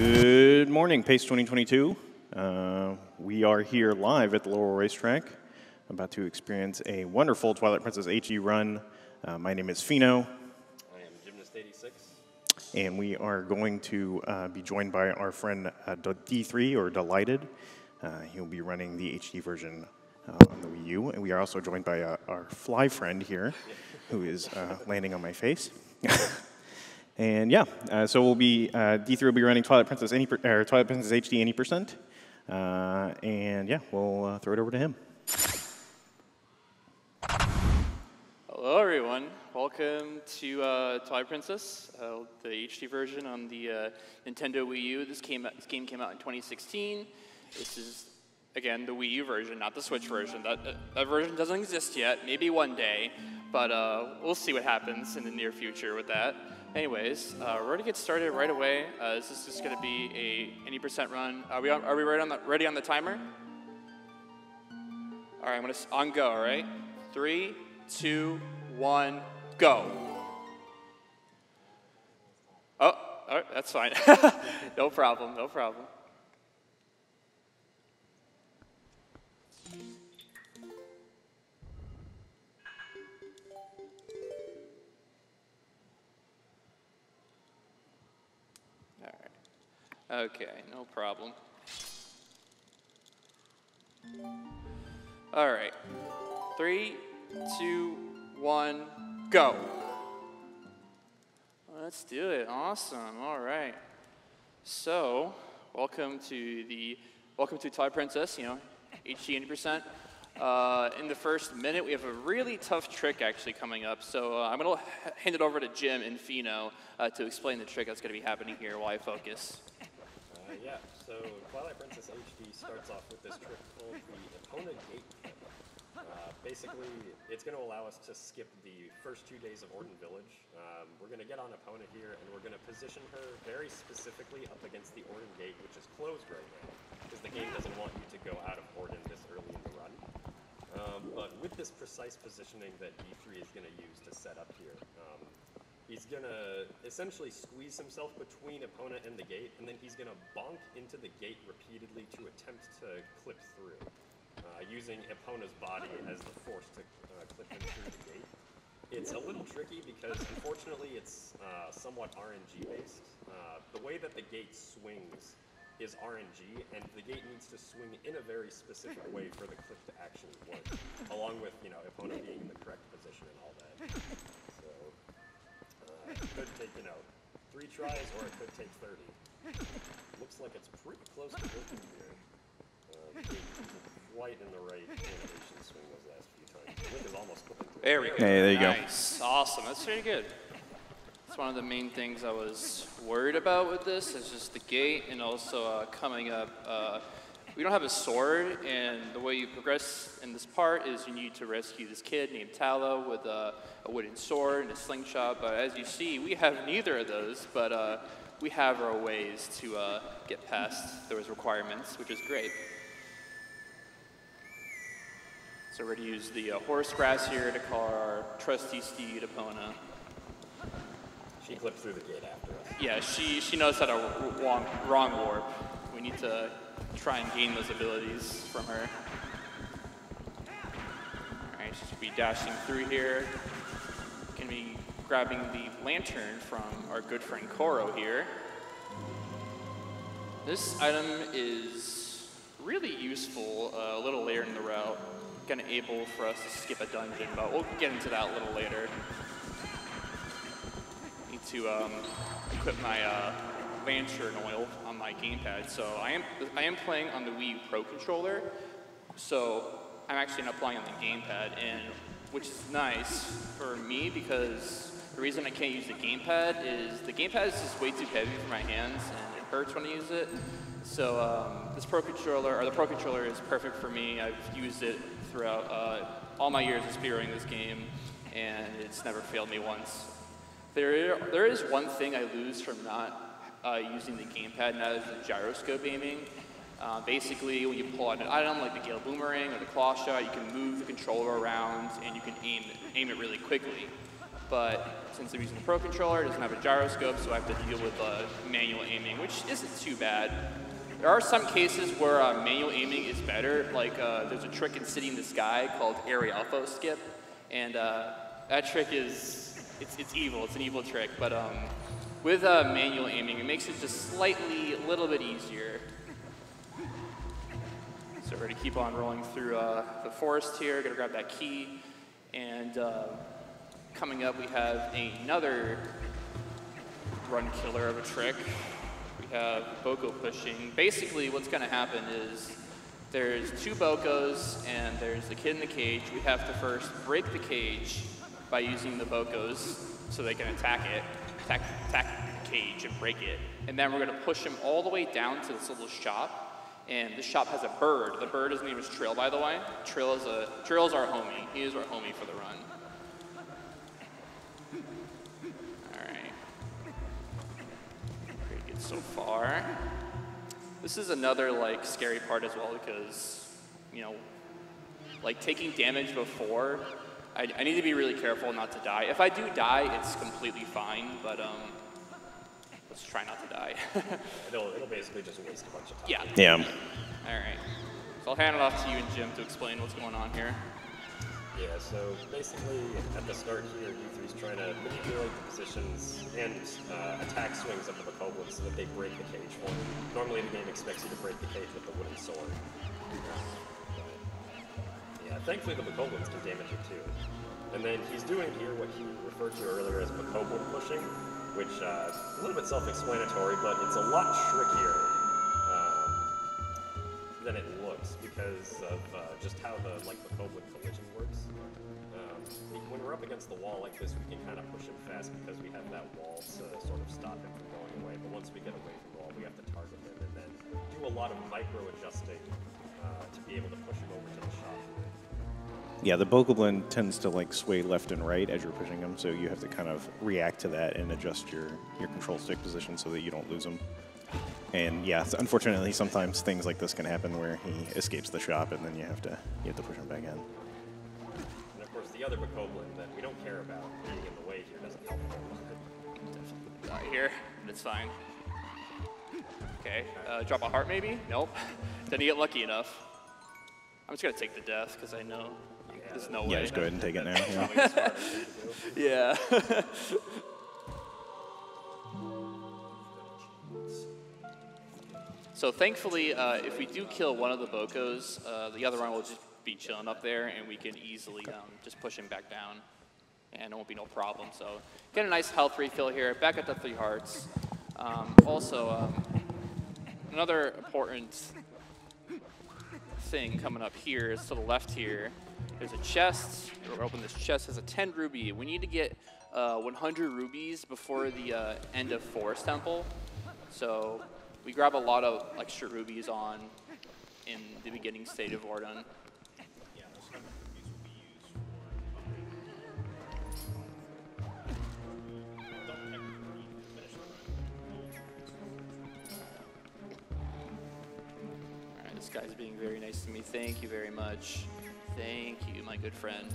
Good morning, PACE 2022. Uh, we are here live at the Laurel Racetrack, about to experience a wonderful Twilight Princess HE run. Uh, my name is Pheenoh, I am Gymnast 86. and we are going to uh, be joined by our friend uh, D- D3 or D3lighted. Uh, he'll be running the HD version uh, on the Wii U, and we are also joined by uh, our fly friend here, who is uh, landing on my face. and yeah, uh, so we'll be uh, D3 will be running Twilight Princess any or Twilight Princess HD any percent, uh, and yeah, we'll uh, throw it over to him. Hello, everyone. Welcome to uh, Twilight Princess, uh, the HD version on the Nintendo Wii U. This, came, this game came out in 2016. This is, again, the Wii U version, not the Switch version. That, that, version doesn't exist yet, maybe one day, but we'll see what happens in the near future with that. Anyways, uh, we're gonna get started right away. Uh, this is just gonna be a any percent run. Are we on, are we ready on the ready on the timer? All right, I'm gonna on go. All right, three, two, one, go. Oh, all right, that's fine. no problem. No problem. Okay, no problem. All right. Three, two, one, go. Let's do it. Awesome. All right. So, welcome to the welcome to Thai Princess. You know, HD 80%. Uh, in the first minute, we have a really tough trick actually coming up. So uh, I'm gonna h- hand it over to Jim and Pheenoh uh, to explain the trick that's gonna be happening here while I focus. Uh, yeah, so Twilight Princess HD starts off with this trick called the Epona gate flip. Uh, basically, it's going to allow us to skip the first two days of Ordon Village. Um, we're going to get on Epona here, and we're going to position her very specifically up against the Ordon gate, which is closed right now, because the game doesn't want you to go out of Ordon this early in the run. Um, but with this precise positioning that D3 is going to use to set up here, um, he's to essentially squeeze himself between Epona and the gate, and then he's to bonk into the gate repeatedly to attempt to clip through, uh, using Epona's body as the force to uh, clip him through the gate. It's a little tricky because unfortunately it's uh, somewhat RNG based. Uh, the way that the gate swings is RNG, and the gate needs to swing in a very specific way for the clip to actually work, along with you know Epona being in the correct position and all that. So it could take you know three tries, or it could take thirty. Looks like it's pretty close to working here. Uh, the gate isn't quite in the right animation swing those last few times. The is almost. There we go. Hey, there you go. Nice. Awesome. That's pretty good. That's one of the main things I was worried about with this. Is just the gate and also uh, coming up. Uh, we don't have a sword, and the way you progress in this part is you need to rescue this kid named Talo with a, a wooden sword and a slingshot. But as you see, we have neither of those, but uh, we have our ways to uh, get past those requirements, which is great. So we're going to use the uh, horse grass here to call our trusty steed Epona. She clipped through the gate after us. Yeah, she, she knows how to wrong, wrong warp. We need to try and gain those abilities from her. Alright, she should be dashing through here. Can be grabbing the lantern from our good friend Coro here. This item is really useful uh, a little later in the route. Gonna able for us to skip a dungeon, but we'll get into that a little later. Need to um, equip my uh, lantern oil on my gamepad. So I am I am playing on the Wii U Pro controller. So I'm actually not playing on the gamepad, and which is nice for me because the reason I can't use the gamepad is the gamepad is just way too heavy for my hands, and it hurts when I use it. So um, this Pro controller, or the Pro controller, is perfect for me. I've used it throughout uh, all my years of spearrunning this game, and it's never failed me once. There, there is one thing I lose from not uh, using the gamepad, that is the gyroscope aiming. Uh, basically, when you pull out an item like the Gale Boomerang or the Claw Shot, you can move the controller around and you can aim it, aim it really quickly. but since I'm using the Pro Controller, it doesn't have a gyroscope, so I have to deal with uh, manual aiming, which isn't too bad. There are some cases where uh, manual aiming is better, like uh, there's a trick in City in the Sky called Aeralfos Skip, and uh, that trick is, it's, it's evil, it's an evil trick, but um, with uh, manual aiming, it makes it just slightly, a little bit easier. So we're gonna keep on rolling through uh, the forest here, gonna grab that key, and uh, coming up we have another run killer of a trick. We have Boko pushing. Basically what's gonna happen is there's two Bokos and there's the kid in the cage. We have to first break the cage by using the Bokos so they can attack it, attack the cage and break it. And then we're gonna push him all the way down to this little shop and this shop has a bird. The bird, his name is Trill, by the way. Trill is a Trill is our homie. He is our homie for the run. All right. Pretty good so far. This is another like scary part as well because, you know, like taking damage before. I, I need to be really careful not to die. If I do die, it's completely fine. But um, let's try not to die. It'll, it'll basically just waste a bunch of time. yeah. Yeah. All right. So I'll hand it off to you and Jim to explain what's going on here. Yeah, so basically at the start here, D3's trying to manipulate the positions and uh, attack swings of the Bokoblins so that they break the cage for him. Normally the game expects you to break the cage with the wooden sword. But, yeah, thankfully the Bokoblins can damage it too. And then he's doing here what he referred to earlier as Bokoblin pushing, which uh, is a little bit self-explanatory, but it's a lot trickier um, than it looks because of uh, just how the like Bokoblin collision works. Um, when we're up against the wall like this, we can kind of push him fast because we have that wall to sort of stop him from going away. But once we get away from the wall, we have to target him and then do a lot of micro adjusting uh, to be able to push him over to the shop. Yeah, the Bokoblin tends to like sway left and right as you're pushing him, so you have to kind of react to that and adjust your, your control stick position so that you don't lose him. And yeah, unfortunately, sometimes things like this can happen where he escapes the shop, and then you have to you have to push him back in. And of course, the other Bokoblin that we don't care about being in the way here doesn't help. Die here, but it's fine. Okay, uh, drop a heart maybe? Nope. Didn't get lucky enough. I'm just gonna take the death because I know there's no Yeah, way. just go ahead and take it now. Yeah. Probably the smarter thing to do. Yeah. so thankfully, uh, if we do kill one of the Bokos, uh, the other one will just be chilling up there, and we can easily um, just push him back down, and it won't be no problem. So get a nice health refill here. Back up to three hearts. Um, also, um, another important thing coming up here is to the left here. There's a chest. We'll open this chest. Has a 10 ruby. We need to get uh, 100 rubies before the uh, end of Forest Temple. So we grab a lot of extra rubies on in the beginning state of Ordon. This guy's being very nice to me. Thank you very much. Thank you, my good friend.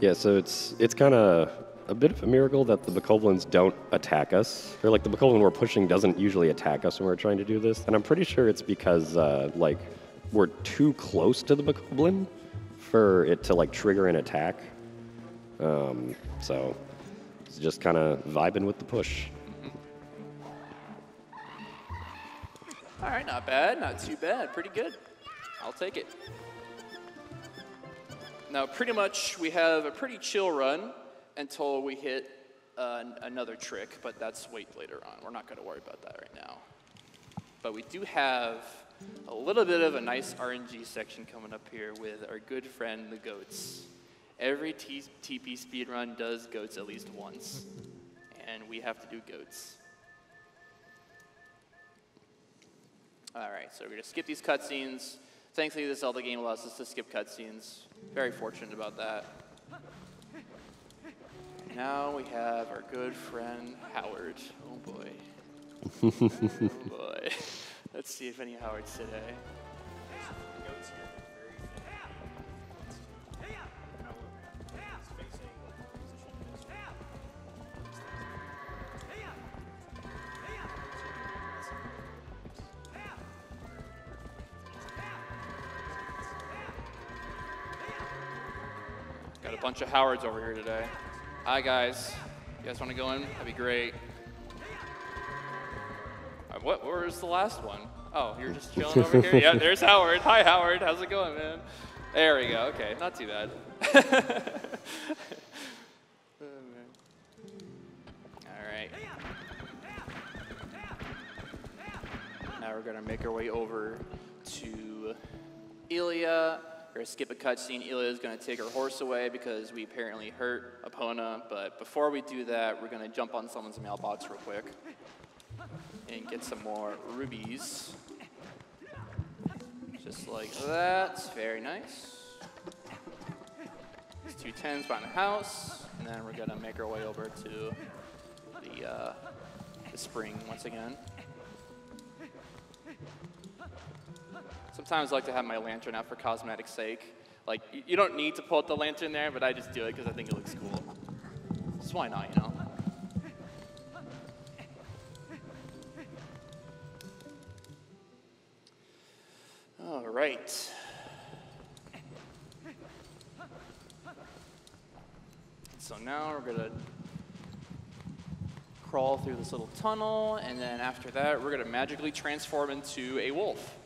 Yeah, so it's it's kind of a bit of a miracle that the Bokoblins don't attack us. Or like the Bokoblin we're pushing doesn't usually attack us when we're trying to do this, and I'm pretty sure it's because uh, like we're too close to the Bokoblin for it to like trigger an attack. Um, so it's just kind of vibing with the push. All right, not bad, not too bad, pretty good. I'll take it. Now, pretty much, we have a pretty chill run until we hit uh, another trick, but that's wait later on. We're not going to worry about that right now. But we do have a little bit of a nice RNG section coming up here with our good friend, the goats. Every T- TP speedrun does goats at least once, and we have to do goats. All right, so we're gonna skip these cutscenes. Thankfully, the Zelda game allows us to skip cutscenes. Very fortunate about that. Now we have our good friend Howard. Oh boy. oh boy. Let's see if any Howards today. Bunch of Howards over here today. Hi, guys. You guys want to go in? That'd be great. Uh, what? Where's the last one? Oh, you're just chilling over here? Yeah, there's Howard. Hi, Howard. How's it going, man? There we go. Okay, not too bad. All right. Now we're gonna make our way over to Ilia. We're gonna skip a cutscene. Ilia is gonna take her horse away because we apparently hurt Epona. But before we do that, we're gonna jump on someone's mailbox real quick and get some more rubies. Just like that. Very nice. There's two tens behind the house, and then we're gonna make our way over to the uh, the spring once again. Sometimes I like to have my lantern out for cosmetic sake. Like, you don't need to put the lantern there, but I just do it because I think it looks cool. So why not, you know? All right. So now we're gonna crawl through this little tunnel, and then after that, we're gonna magically transform into a wolf.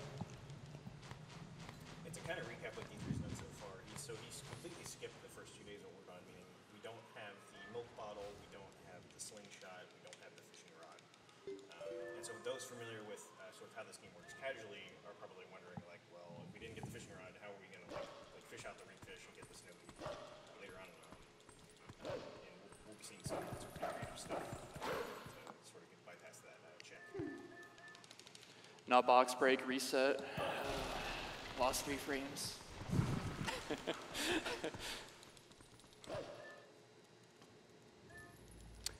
Not box break, reset. Lost three frames.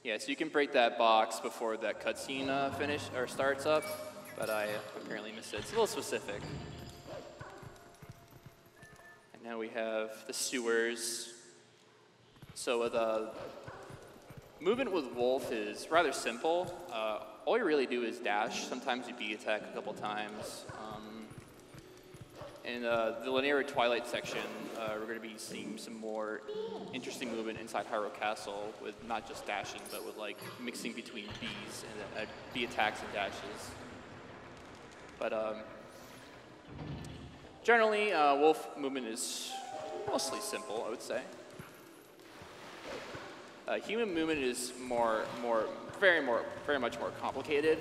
yeah, so you can break that box before that cutscene uh, finish or starts up, but I apparently missed it. It's a little specific. And now we have the sewers. So uh, Movement with Wolf is rather simple. Uh, all you really do is dash. Sometimes you B attack a couple times. Um, in uh, the linear Twilight section, uh, we're going to be seeing some more interesting movement inside Hyrule Castle with not just dashing, but with like mixing between Bs and uh, B attacks and dashes. But um, generally, uh, Wolf movement is mostly simple, I would say. Uh, human movement is more, more, very more, very much more complicated.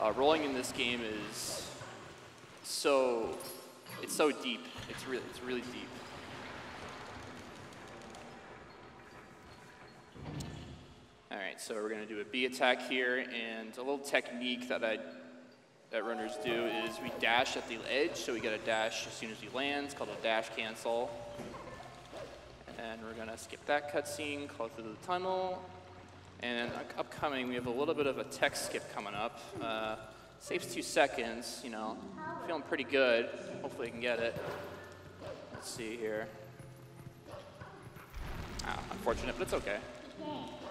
Uh, rolling in this game is so, it's so deep. It's really, it's really deep. All right, so we're gonna do a B attack here, and a little technique that I, that runners do is we dash at the edge, so we get a dash as soon as we land. It's called a dash cancel. And we're gonna skip that cutscene, crawl through the tunnel. And up- upcoming, we have a little bit of a tech skip coming up. Uh, saves two seconds, you know, feeling pretty good. Hopefully I can get it. Let's see here. Ah, unfortunate, but it's okay.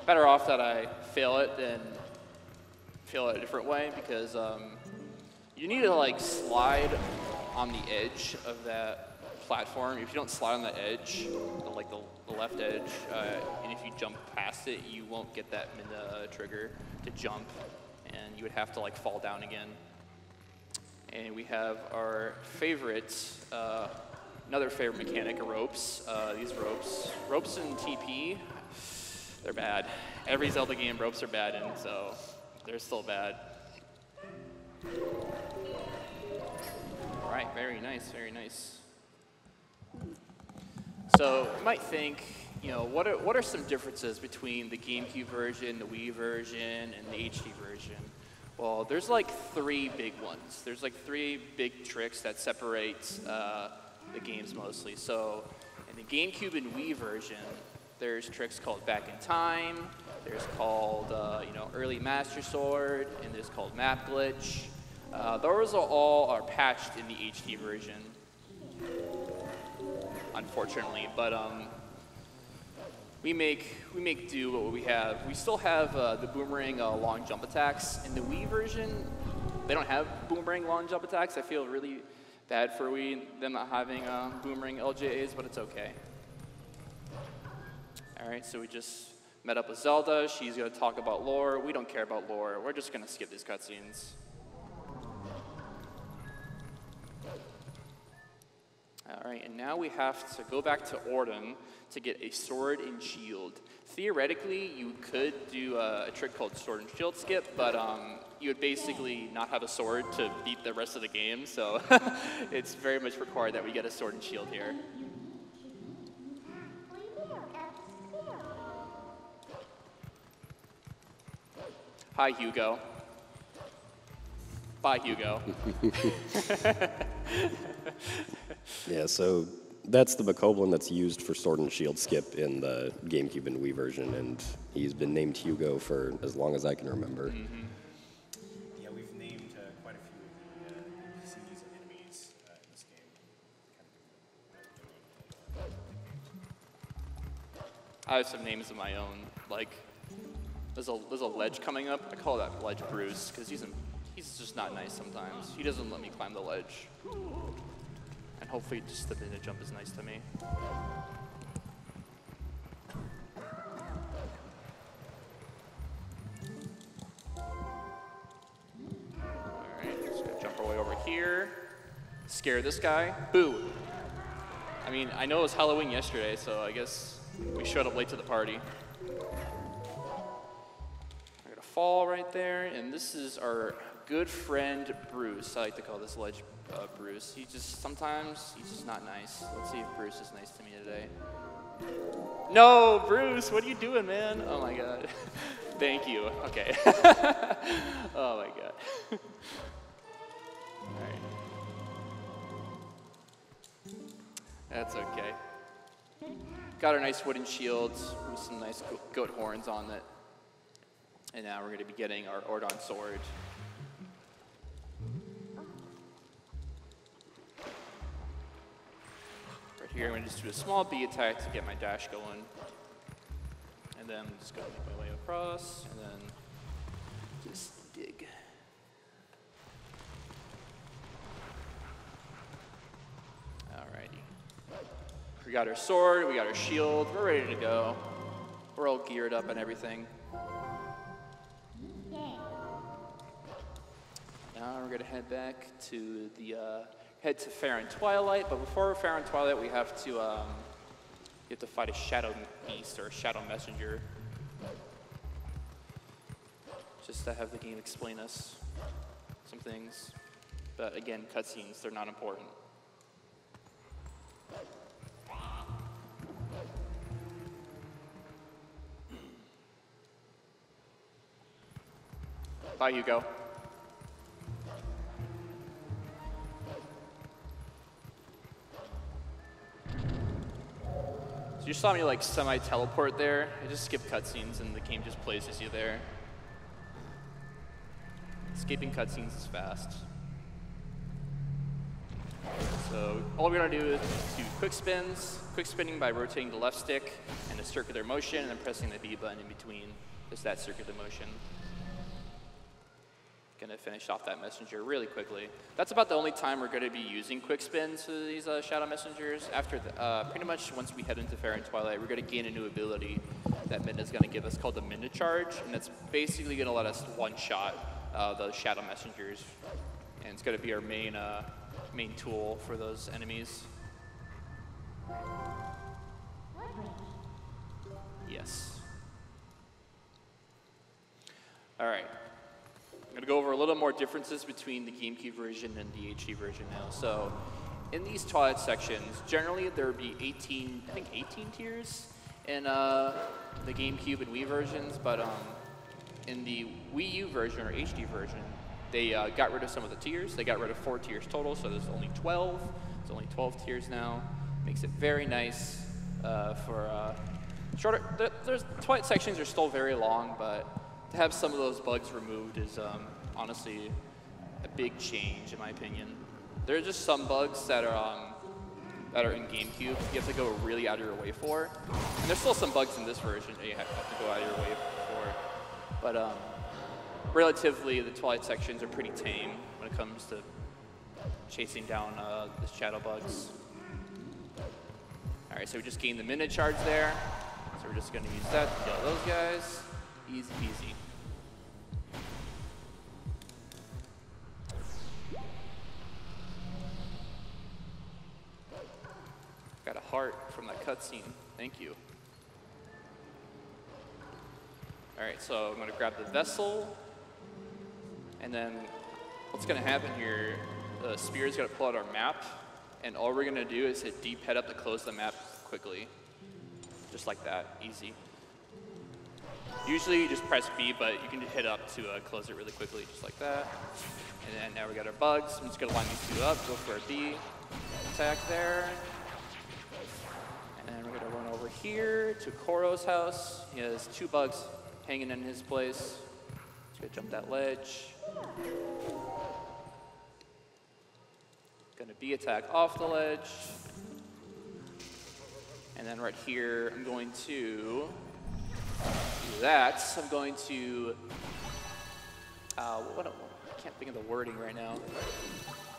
Better off that I fail it than fail it a different way because um, you need to like slide on the edge of that platform. If you don't slide on the edge, like the, the left edge, uh, and if you jump past it, you won't get that min uh, trigger to jump, and you would have to like fall down again. And we have our favorite, uh, another favorite mechanic, ropes. Uh, these ropes, ropes in TP, they're bad. Every Zelda game, ropes are bad, and so they're still bad. All right, very nice, very nice. So you might think, you know, what are, what are some differences between the GameCube version, the Wii version, and the HD version? Well, there's like three big ones. There's like three big tricks that separate uh, the games mostly. So in the GameCube and Wii version, there's tricks called Back in Time, there's called, uh, you know, Early Master Sword, and there's called Map Glitch. Uh, those are all are patched in the HD version unfortunately. But um, we make we make do what we have. We still have uh, the boomerang uh, long jump attacks in the Wii version. They don't have boomerang long jump attacks. I feel really bad for Wii them not having uh, boomerang LJAs, but it's okay. All right, so we just met up with Zelda. She's to talk about lore. We don't care about lore. We're just to skip these cutscenes. All right, and now we have to go back to Ordon to get a sword and shield. Theoretically, you could do a, a trick called sword and shield skip, but um, you would basically not have a sword to beat the rest of the game, so it's very much required that we get a sword and shield here. Hi, Hugo. Bye, Hugo. Yeah, so that's the Bokoblin that's used for Sword and Shield skip in the GameCube and Wii version, and he's been named Hugo for as long as I can remember. Yeah, we've named uh, quite a few of the uh, NPCs and enemies uh, in this game. I have some names of my own. Like, there's a there's a ledge coming up. I call that ledge Bruce because he's in, he's just not nice sometimes. He doesn't let me climb the ledge. Hopefully, just the ninja jump is nice to me. All right, just gonna jump our way over here. Scare this guy. Boo. I mean, I know it was Halloween yesterday, so I guess we showed up late to the party. I'm gonna fall right there, and this is our good friend Bruce. I like to call this ledge uh, Bruce. He just sometimes he's just not nice. Let's see if Bruce is nice to me today. No, Bruce, what are you doing, man? Oh my god. Thank you. Okay. oh my god. All right. That's okay. Got our nice wooden shields with some nice goat horns on it. And now we're going to be getting our Ordon sword. Here, I'm going to just do a small B attack to get my dash going. And then I'm just make my way across, and then just dig. Alrighty. We got our sword, we got our shield, we're ready to go. We're all geared up and everything. Now we're gonna head back to the uh, head to Faron Twilight, but before Faron Twilight, we have to um, you have to fight a shadow beast or a shadow messenger. Just to have the game explain us some things. But again, cutscenes, they're not important. Bye, Hugo. So you saw me like semi-teleport there. I just skip cutscenes and the game just places you there. Skipping cutscenes is fast. So all we're gonna do is do quick spins, quick spinning by rotating the left stick and a circular motion and then pressing the B button in between. Just that circular motion. Gonna finish off that messenger really quickly. That's about the only time we're gonna be using quick spins for these uh, shadow messengers. After the, uh, pretty much once we head into Faron Twilight, we're gonna gain a new ability that Midna's gonna give us called the Midna Charge, and it's basically gonna let us one-shot uh, those shadow messengers, and it's gonna be our main uh, main tool for those enemies. Yes. All right. I'm going to go over a little more differences between the GameCube version and the HD version now. So, in these Twilight sections, generally there would be 18, I think 18 tiers in uh, the GameCube and Wii versions, but um, in the Wii U version or HD version, they uh, got rid of some of the tiers. They got rid of four tiers total, so there's only 12. There's only 12 tiers now. Makes it very nice uh, for uh, shorter. th- There's Twilight sections are still very long, but to have some of those bugs removed is um, honestly a big change in my opinion. There are just some bugs that are um, that are in GameCube you have to go really out of your way for, and there's still some bugs in this version that you have to go out of your way for. But um, relatively, the Twilight sections are pretty tame when it comes to chasing down uh, the shadow bugs. All right, so we just gained the Midna charge there. So we're just gonna use that to kill those guys. Easy peasy. Got a heart from that cutscene. Thank you. All right, so I'm gonna grab the vessel, and then what's gonna happen here, the spear's gonna pull out our map, and all we're gonna do is hit D-pad up to close the map quickly. Just like that, easy. Usually you just press B, but you can hit up to uh, close it really quickly, just like that. And then now we got our bugs. I'm just gonna line these two up, go for a B, attack there. And then we're gonna run over here to Coro's house. He has two bugs hanging in his place. Just gonna jump that ledge. Gonna B attack off the ledge. And then right here, I'm going to do that. I'm going to, uh, what, I can't think of the wording right now.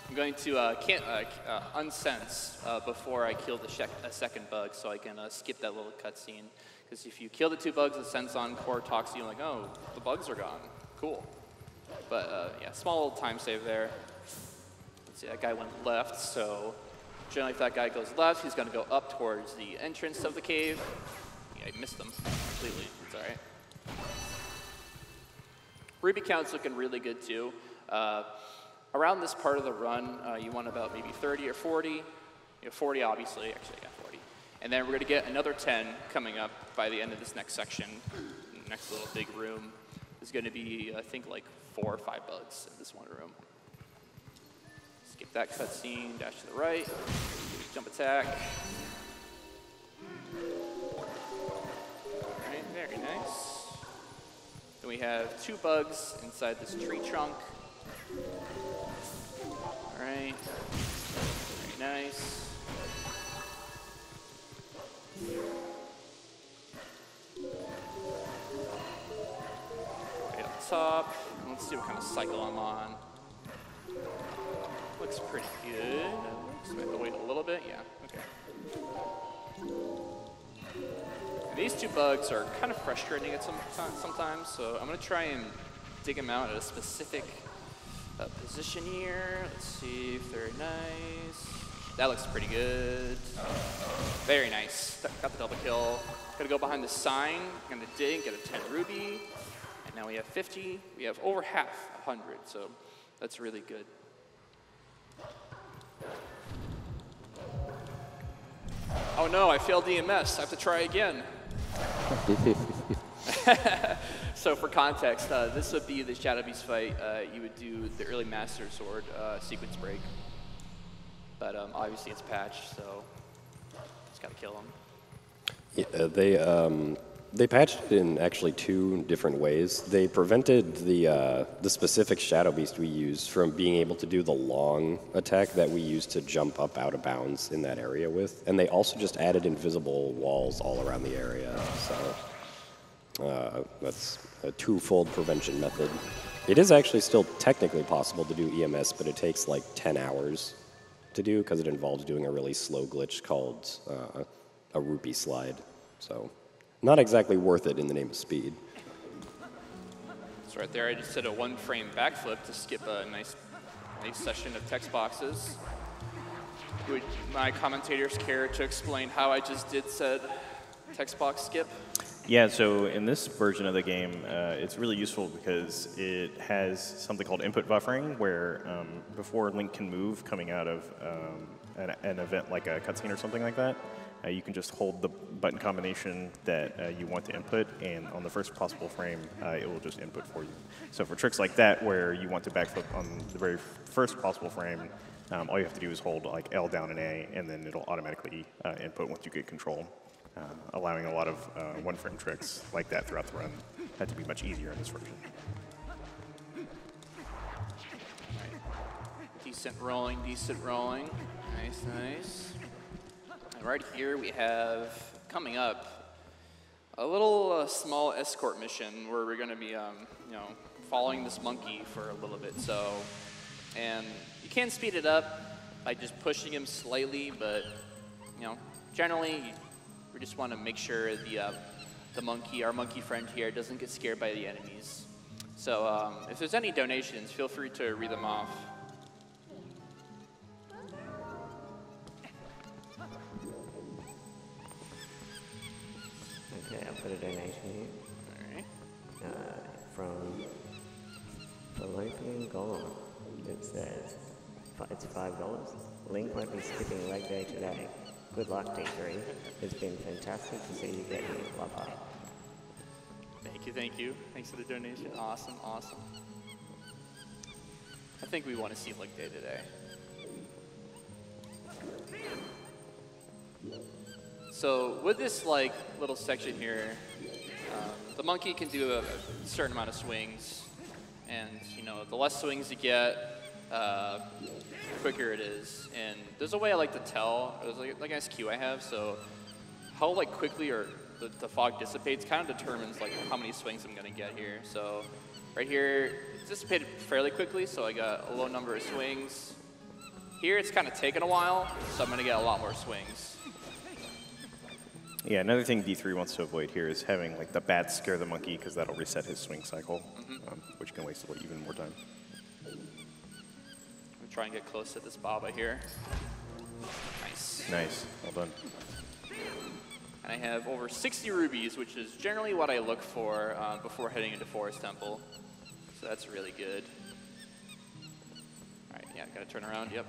I'm going to uh, can't, uh, uh, unsense uh, before I kill the a second bug so I can uh, skip that little cutscene. Because if you kill the two bugs, the sense on core talks to you like, oh, the bugs are gone. Cool. But yeah, small little time save there. Let's see, that guy went left, so generally if that guy goes left, he's gonna go up towards the entrance of the cave. I missed them completely, it's all right. Ruby count's looking really good too. Uh, around this part of the run, uh, you want about maybe 30 or 40. You know, 40 obviously, actually, yeah, 40. And then we're gonna get another 10 coming up by the end of this next section. Next little big room is gonna be, I think, like four or five bugs in this one room. Skip that cutscene, dash to the right, jump attack. Very nice. Then we have two bugs inside this tree trunk. Alright, very nice. Right up top. Let's see what kind of cycle I'm on. Looks pretty good. We have to wait a little bit. Yeah, these two bugs are kind of frustrating at some sometimes, so I'm gonna try and dig them out at a specific uh, position here. Let's see if they're nice. That looks pretty good. Very nice. Got the double kill. Gotta go behind the sign. Gonna dig, get a 10 ruby. And now we have 50. We have over half 100, so that's really good. Oh no, I failed EMS. I have to try again. so for context, uh, this would be the Shadow Beast fight. Uh, you would do the early Master Sword uh, sequence break. But um, obviously it's patched, so just gotta kill him. Yeah, they um, they patched in actually two different ways. They prevented the uh, the specific Shadow Beast we used from being able to do the long attack that we used to jump up out of bounds in that area with, and they also just added invisible walls all around the area. So uh, that's a twofold prevention method. It is actually still technically possible to do EMS, but it takes like 10 hours to do because it involves doing a really slow glitch called uh, a rupee slide. So, not exactly worth it in the name of speed. So right there, I just did a one-frame backflip to skip a nice, nice session of text boxes. Would my commentators care to explain how I just did said text box skip? Yeah, so in this version of the game, uh, it's really useful because it has something called input buffering, where um, before Link can move coming out of um, an, an, event like a cutscene or something like that, uh, you can just hold the button combination that uh, you want to input, and on the first possible frame, uh, it will just input for you. So for tricks like that, where you want to backflip on the very first possible frame, um, all you have to do is hold like L down and A, and then it'll automatically uh, input once you get control uh, allowing a lot of uh, one-frame tricks like that throughout the run. Had to be much easier in this version. Decent rolling, decent rolling. Nice, nice. Right here we have, coming up, a little uh, small escort mission where we're going to be, um, you know, following this monkey for a little bit. So, and you can speed it up by just pushing him slightly, but, you know, generally We just want to make sure the, uh, the monkey, our monkey friend here, doesn't get scared by the enemies. So um, if there's any donations, feel free to read them off. Put a donation here uh, from Fallopian Golem. It says it's five dollars. Link won't be skipping leg day today. Good luck, D3. It's been fantastic to see you get here. Love heart. Thank you, thank you. Thanks for the donation. Awesome, awesome. I think we want to see Leg Day today. So with this like little section here, um, the monkey can do a, a certain amount of swings, and you know the less swings you get, uh, quicker it is. And there's a way I like to tell. There's like, like an SQ I have, so how like quickly or the, the fog dissipates kind of determines like how many swings I'm gonna get here. So right here, it dissipated fairly quickly, so I got a low number of swings. Here it's kind of taken a while, so I'm gonna get a lot more swings. Yeah, another thing D3 wants to avoid here is having like the bat scare the monkey because that'll reset his swing cycle, um, which can waste even more time. I'm try and get close to this Baba here. Nice. Nice, well done. And I have over 60 rubies, which is generally what I look for uh, before heading into Forest Temple. So that's really good. All right, yeah, gotta turn around, yep.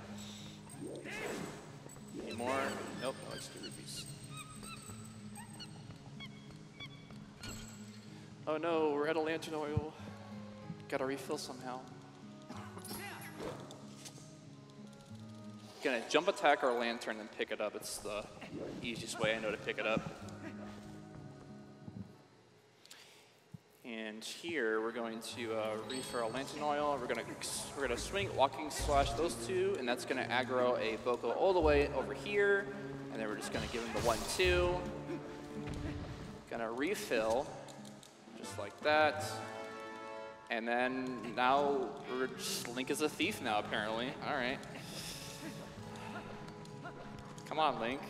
Any more? Nope, no extra rubies. Oh no, we're out of lantern oil. Gotta refill somehow. Gonna jump attack our lantern and pick it up. It's the easiest way I know to pick it up. And here we're going to uh, refill our lantern oil. We're gonna we're gonna swing walking slash those two, and that's gonna aggro a Boko all the way over here. And then we're just gonna give him the one two. Gonna refill, just like that. And then now we're Link is a thief now apparently. All right. Come on, Link.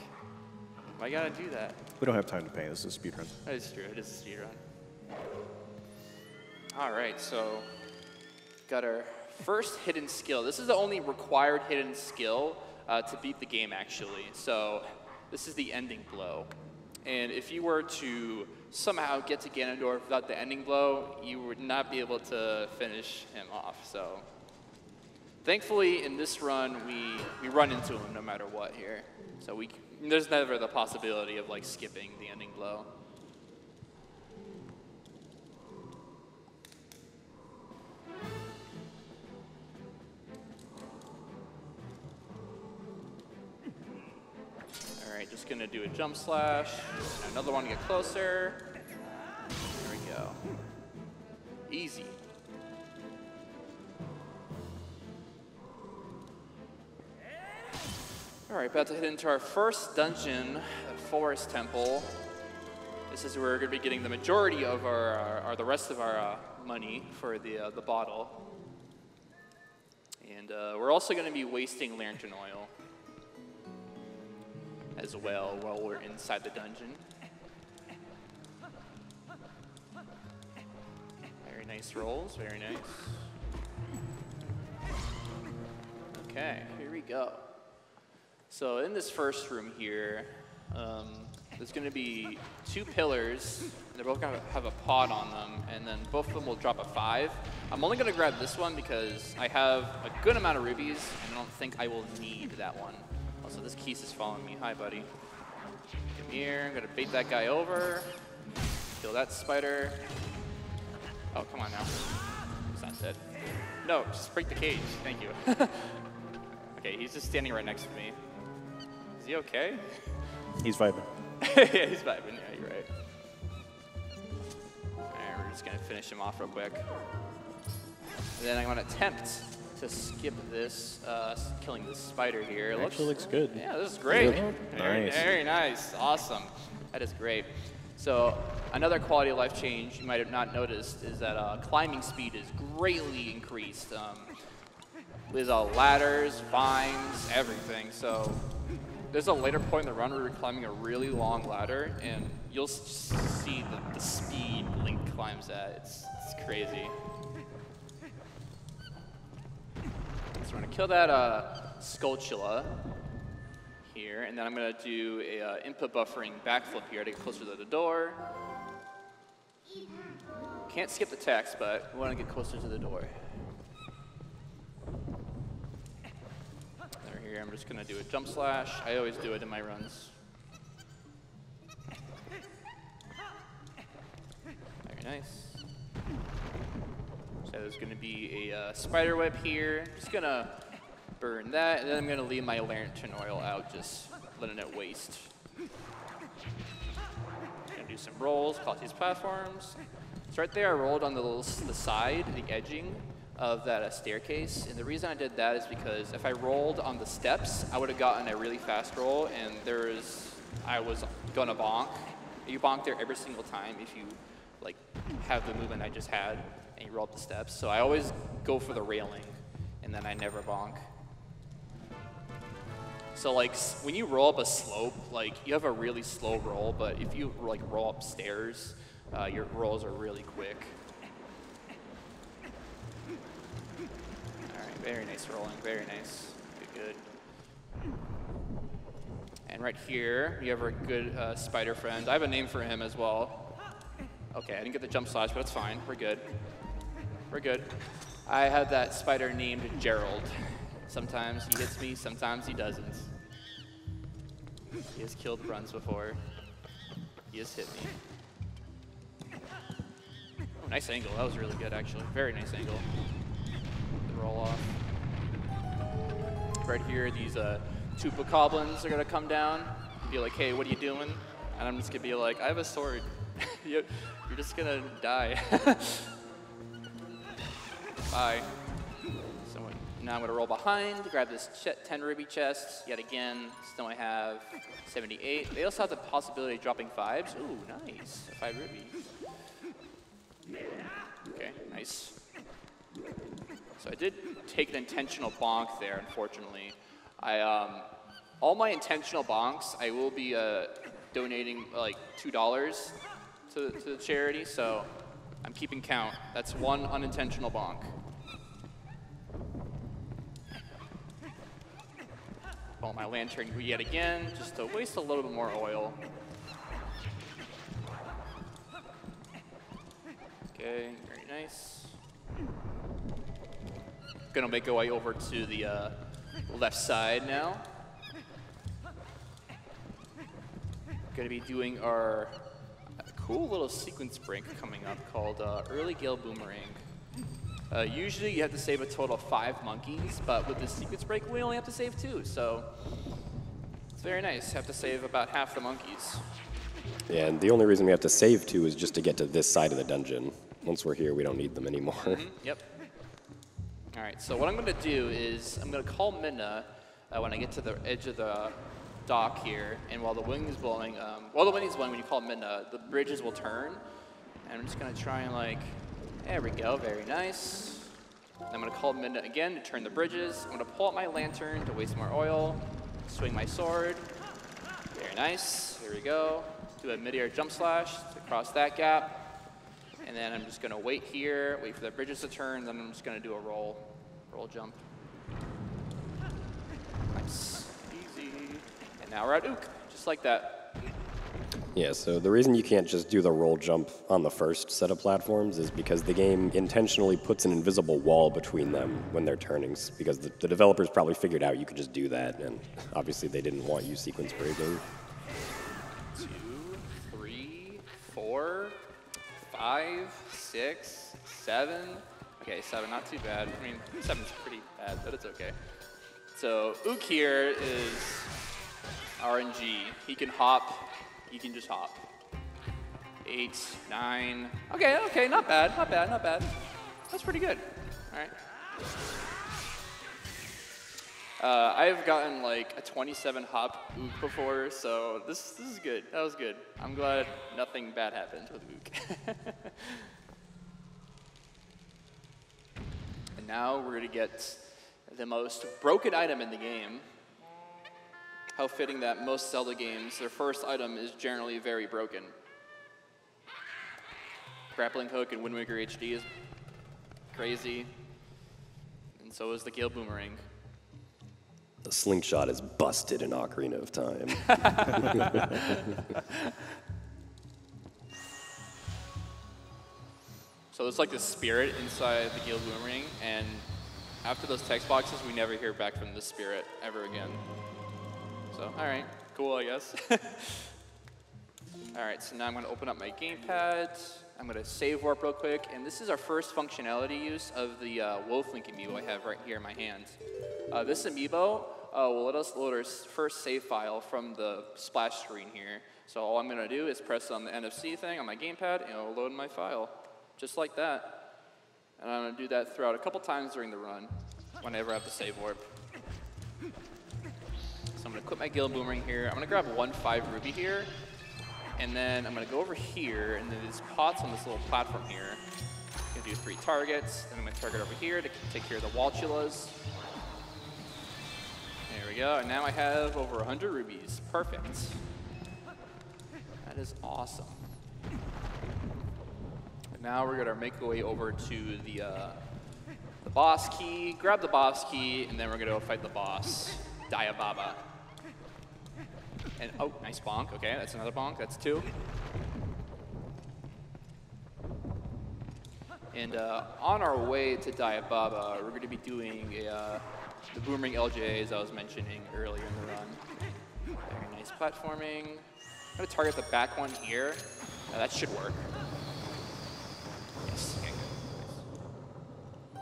Why gotta do that? We don't have time to pay. This is a speedrun. That is true. It is a speed run. All right, so got our first hidden skill. This is the only required hidden skill uh, to beat the game, actually. So this is the ending blow. And if you were to somehow get to Ganondorf without the ending blow, you would not be able to finish him off. So thankfully, in this run, we, we run into him no matter what here. So we, there's never the possibility of like skipping the ending blow. Right, just gonna do a jump slash, another one to get closer. There we go. Easy. All right, about to head into our first dungeon, Forest Temple. This is where we're to be getting the majority of our, our, our the rest of our uh, money for the uh, the bottle. And uh, we're also to be wasting lantern oil as well while we're inside the dungeon. Very nice rolls, very nice. Okay, here we go. So in this first room here, um, there's going to be two pillars. And they're both going to have a pod on them, and then both of them will drop a five. I'm only going to grab this one because I have a good amount of rubies, and I don't think I will need that one. Also, this Keese is following me. Hi, buddy. Come here. I'm going to bait that guy over. Kill that spider. Oh, come on now. He's not dead. No, just break the cage. Thank you. okay, he's just standing right next to me. Is he okay? He's vibing. yeah, he's vibing. Yeah, you're right. Alright, we're just gonna finish him off real quick. And then I'm gonna attempt to skip this, uh, killing this spider here. It Actually looks good. Yeah, this is great. Very, Nice. very nice. Awesome. That is great. So another quality of life change you might have not noticed is that uh, climbing speed is greatly increased. Um, with uh, ladders, vines, everything. So there's a later point in the run where we're climbing a really long ladder, and you'll s- see the, the speed Link climbs at. It's, it's crazy. So I'm gonna kill that uh, here, and then I'm gonna do a uh, input buffering backflip here to get closer to the door. Can't skip the text, but we want to get closer to the door. There here, I'm just gonna do a jump slash. I always do it in my runs. Very nice. There's gonna be a uh, spider web here. Just gonna burn that, and then I'm gonna leave my lantern oil out, just letting it waste. Gonna do some rolls, call these platforms. So right there, I rolled on the little the side, the edging of that uh, staircase, and the reason I did that is because if I rolled on the steps, I would have gotten a really fast roll, and there's I was gonna bonk. You bonk there every single time if you like have the movement I just had and you roll up the steps. So I always go for the railing, and then I never bonk. So like when you roll up a slope, like you have a really slow roll, but if you like roll up stairs, uh, your rolls are really quick. All right, very nice rolling, very nice, good, good. And right here, you have our good uh, spider friend. I have a name for him as well. Okay, I didn't get the jump slash, but it's fine. We're good. We're good. I have that spider named Gerald. Sometimes he hits me, sometimes he doesn't. He has killed runs before. He has hit me. Oh, nice angle. That was really good, actually. Very nice angle. The roll off. Right here, these uh, two bokoblins are gonna come down. and Be like, hey, what are you doing? And I'm just gonna be like, I have a sword. You- You're just gonna die. Bye. So now I'm gonna roll behind, grab this ch- 10 ruby chest yet again. Still I have 78. They also have the possibility of dropping fives. Ooh, nice. Five ruby. Okay, nice. So I did take an intentional bonk there, unfortunately. I um, all my intentional bonks, I will be uh, donating like two dollars to, to the charity. So I'm keeping count. That's one unintentional bonk. Pull my lantern yet again, just to waste a little bit more oil. Okay, very nice. Gonna make our way over to the uh, left side now. Gonna be doing our cool little sequence break coming up called uh, Early Gale Boomerang. Uh, usually you have to save a total of five monkeys, but with this sequence break we only have to save two, so it's very nice. Have to save about half the monkeys. Yeah, and the only reason we have to save two is just to get to this side of the dungeon. Once we're here, we don't need them anymore. Yep. All right, so what I'm going to do is I'm going to call Midna uh, when I get to the edge of the dock here, and while the wind is blowing, um, while the wind is blowing, when you call Midna, the bridges will turn, and I'm just to try and like, there we go, very nice. And I'm to call Midna again to turn the bridges. I'm to pull out my lantern to waste more oil, swing my sword, very nice, here we go. Do a mid-air jump slash to cross that gap. And then I'm just gonna wait here, wait for the bridges to turn, then I'm just gonna do a roll, roll jump. Nice. And now we're at Ook, just like that. Yeah, so the reason you can't just do the roll jump on the first set of platforms is because the game intentionally puts an invisible wall between them when they're turning, because the, the developers probably figured out you could just do that, and obviously they didn't want you sequence breaking. Two, three, four, five, six, seven. Okay, seven, not too bad. I mean, seven's pretty bad, but it's okay. So Ook here is RNG. He can hop, he can just hop. Eight, nine. Okay, okay, not bad, not bad, not bad. That's pretty good. All right. Uh, I've gotten like a 27 hop Ook before, so this this is good. That was good. I'm glad nothing bad happened with Ook. and now we're gonna get the most broken item in the game. How fitting that most Zelda games, their first item is generally very broken. Grappling Hook in Wind Waker HD is crazy, and so is the Gale Boomerang. The slingshot is busted in Ocarina of Time. So there's like this spirit inside the Gale Boomerang, and after those text boxes, we never hear back from the spirit ever again. So, all right, cool, I guess. all right, so now I'm gonna open up my gamepad. I'm gonna save warp real quick, and this is our first functionality use of the uh, Wolf Link amiibo I have right here in my hand. Uh, this amiibo uh, will let us load our first save file from the splash screen here. So all I'm gonna do is press on the NFC thing on my gamepad, and it'll load my file, just like that. And I'm gonna do that throughout a couple times during the run, whenever I have to save warp. I'm gonna quit my Gale Boomerang here. I'm gonna grab one five ruby here, and then I'm gonna go over here, and then there's pots on this little platform here. I'm gonna do three targets, then I'm gonna target over here to take care of the Walltulas. There we go, and now I have over 100 rubies. Perfect. That is awesome. And now we're gonna make our way over to the, uh, the boss key, grab the boss key, and then we're gonna go fight the boss, Diababa. And, oh, nice bonk, okay, that's another bonk, that's two. And uh, on our way to Diababa, we're gonna be doing a, uh, the Boomerang LJA as I was mentioning earlier in the run. Very nice platforming. I'm gonna target the back one here. That should work. Yes, okay, good.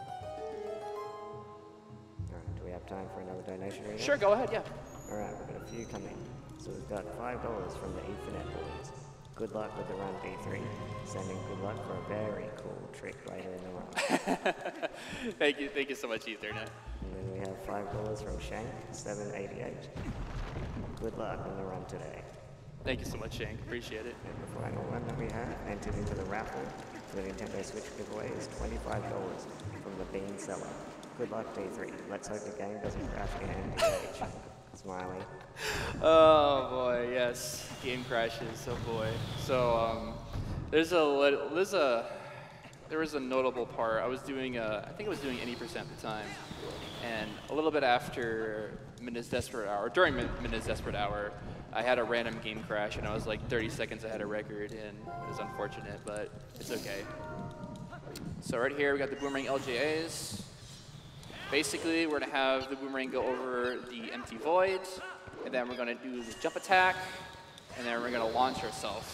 Alright, do we have time for another donation reader? Sure, go ahead, yeah. Alright, we've got a few coming. So we've got $5 from the Ethernet boys. Good luck with the run D3. Sending good luck for a very cool trick later in the run. thank you, thank you so much, Ethernet. and then we have $5 from Shank, 788. Good luck on the run today. Thank you so much, Shank. Appreciate it. And the final one that we have entered into the raffle for the Nintendo Switch giveaway is $25 from the Bean Seller. Good luck, D3. Let's hope the game doesn't crash again. Smiley. Oh boy, yes, game crashes. Oh boy. So um, there's a there's a there was a notable part. I was doing a, I think I was doing any percent at the time, and a little bit after Midna's Desperate Hour, during Min- Desperate Hour, I had a random game crash, and I was like 30 seconds ahead of record, and it was unfortunate, but it's okay. So right here we got the Boomerang LJAs. Basically, we're gonna have the boomerang go over the empty void, and then we're gonna do the jump attack, and then we're gonna launch ourselves.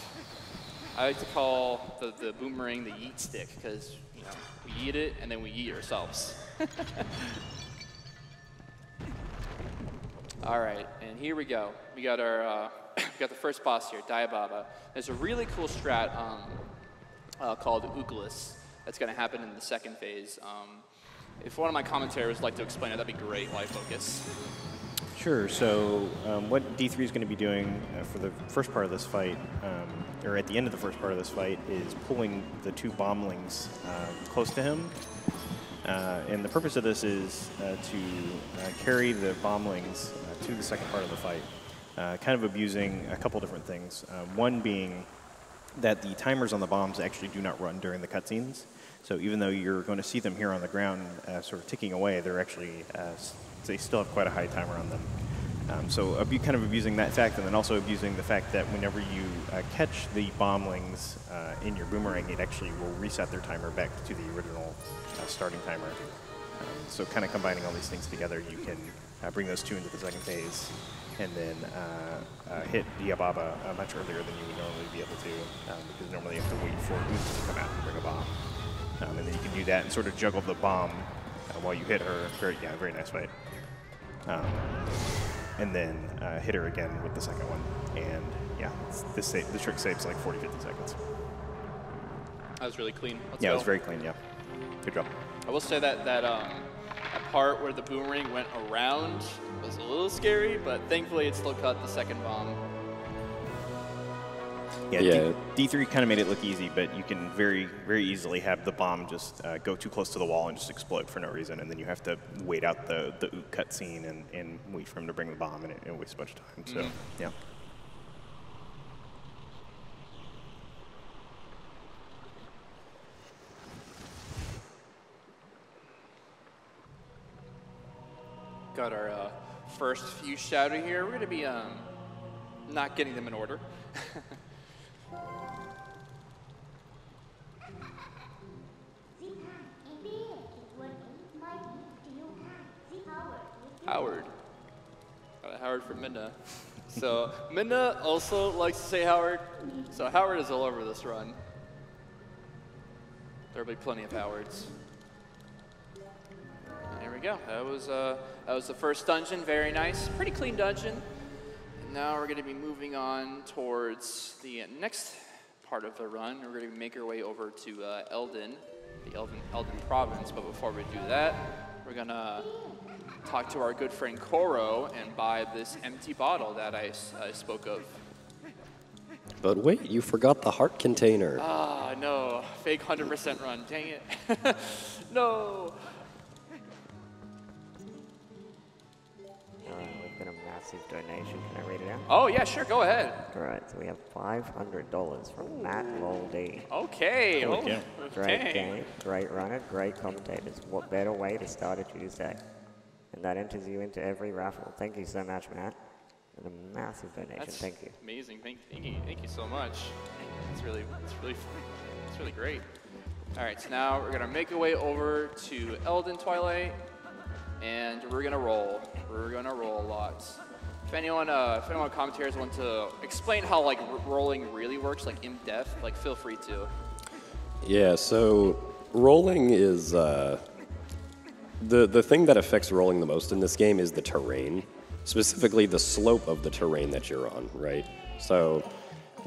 I like to call the, the boomerang the yeet stick, because you know, we yeet it and then we yeet ourselves. All right, and here we go. We got our, uh, we got the first boss here, Diababa. There's a really cool strat um, uh, called Ooglis that's going to happen in the second phase. Um, if one of my commentators would like to explain it, that'd be great. Why focus? Sure. So, um, what D3 is going to be doing uh, for the first part of this fight, um, or at the end of the first part of this fight, is pulling the two bomblings um, close to him. Uh, and the purpose of this is uh, to uh, carry the bomblings uh, to the second part of the fight, uh, kind of abusing a couple different things. Um, one being that the timers on the bombs actually do not run during the cutscenes. So even though you're going to see them here on the ground, uh, sort of ticking away, they're actually uh, they still have quite a high timer on them. Um, so kind of abusing that fact, and then also abusing the fact that whenever you uh, catch the bomblings uh, in your boomerang, it actually will reset their timer back to the original uh, starting timer. Um, so kind of combining all these things together, you can uh, bring those two into the second phase, and then uh, uh, hit Diababa uh, much earlier than you would normally be able to, um, because normally you have to wait for Ook to come out and bring a bomb. Um, and then you can do that and sort of juggle the bomb uh, while you hit her. Very, yeah, very nice fight. Um, and then uh, hit her again with the second one. And yeah, this save, the trick saves like 40, 50 seconds. That was really clean. Let's yeah, go. it was very clean. Yeah, good job. I will say that that um, that part where the boomerang went around was a little scary, but thankfully it still caught the second bomb. Yeah, Yeah. D, D3 kind of made it look easy, but you can very, very easily have the bomb just uh, go too close to the wall and just explode for no reason, and then you have to wait out the the ook cutscene and, and wait for him to bring the bomb, and it, it wastes a bunch of time. So, yeah. Got our uh, first Fused Shadow here. We're gonna be um, not getting them in order. A Midna. So Midna also likes to say Howard. So Howard is all over this run. There'll be plenty of Howards. There we go. That was uh, that was the first dungeon. Very nice, pretty clean dungeon. And now we're going to be moving on towards the next part of the run. We're going to make our way over to uh, the Eldin province. But before we do that, we're going to talk to our good friend Coro and buy this empty bottle that I, I spoke of. But wait, you forgot the heart container. Ah, no. Fake 100% run. Dang it. no. We've got a massive donation. Can I read it out? Oh, yeah, sure. Go ahead. Alright, so we have $500 from Matt Moldy. Okay. Oh, yeah. Great okay. game, great runner, great commentators. What better way to start a Tuesday? And that enters you into every raffle. Thank you so much, Matt. And a massive donation. That's Thank you. Amazing. Thank, thank you. Thank you so much. It's really, it's really, it's really great. All right, so now we're gonna make our way over to Eldin Twilight, and we're gonna roll. We're gonna roll lots. If anyone, uh, if anyone commentators want to explain how like r- rolling really works, like in depth, like feel free to. Yeah, so rolling is uh, the the thing that affects rolling the most in this game is the terrain, specifically the slope of the terrain that you're on, right? So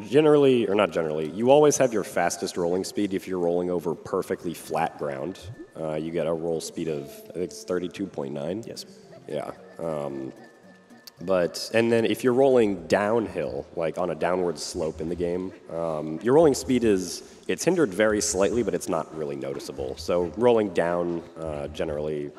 generally, or not generally, you always have your fastest rolling speed if you're rolling over perfectly flat ground. Uh, you get a roll speed of I think it's 32.9. Yes. Yeah. Um, but and then if you're rolling downhill, like on a downward slope in the game, um, your rolling speed is it's hindered very slightly, but it's not really noticeable. So rolling down uh, generally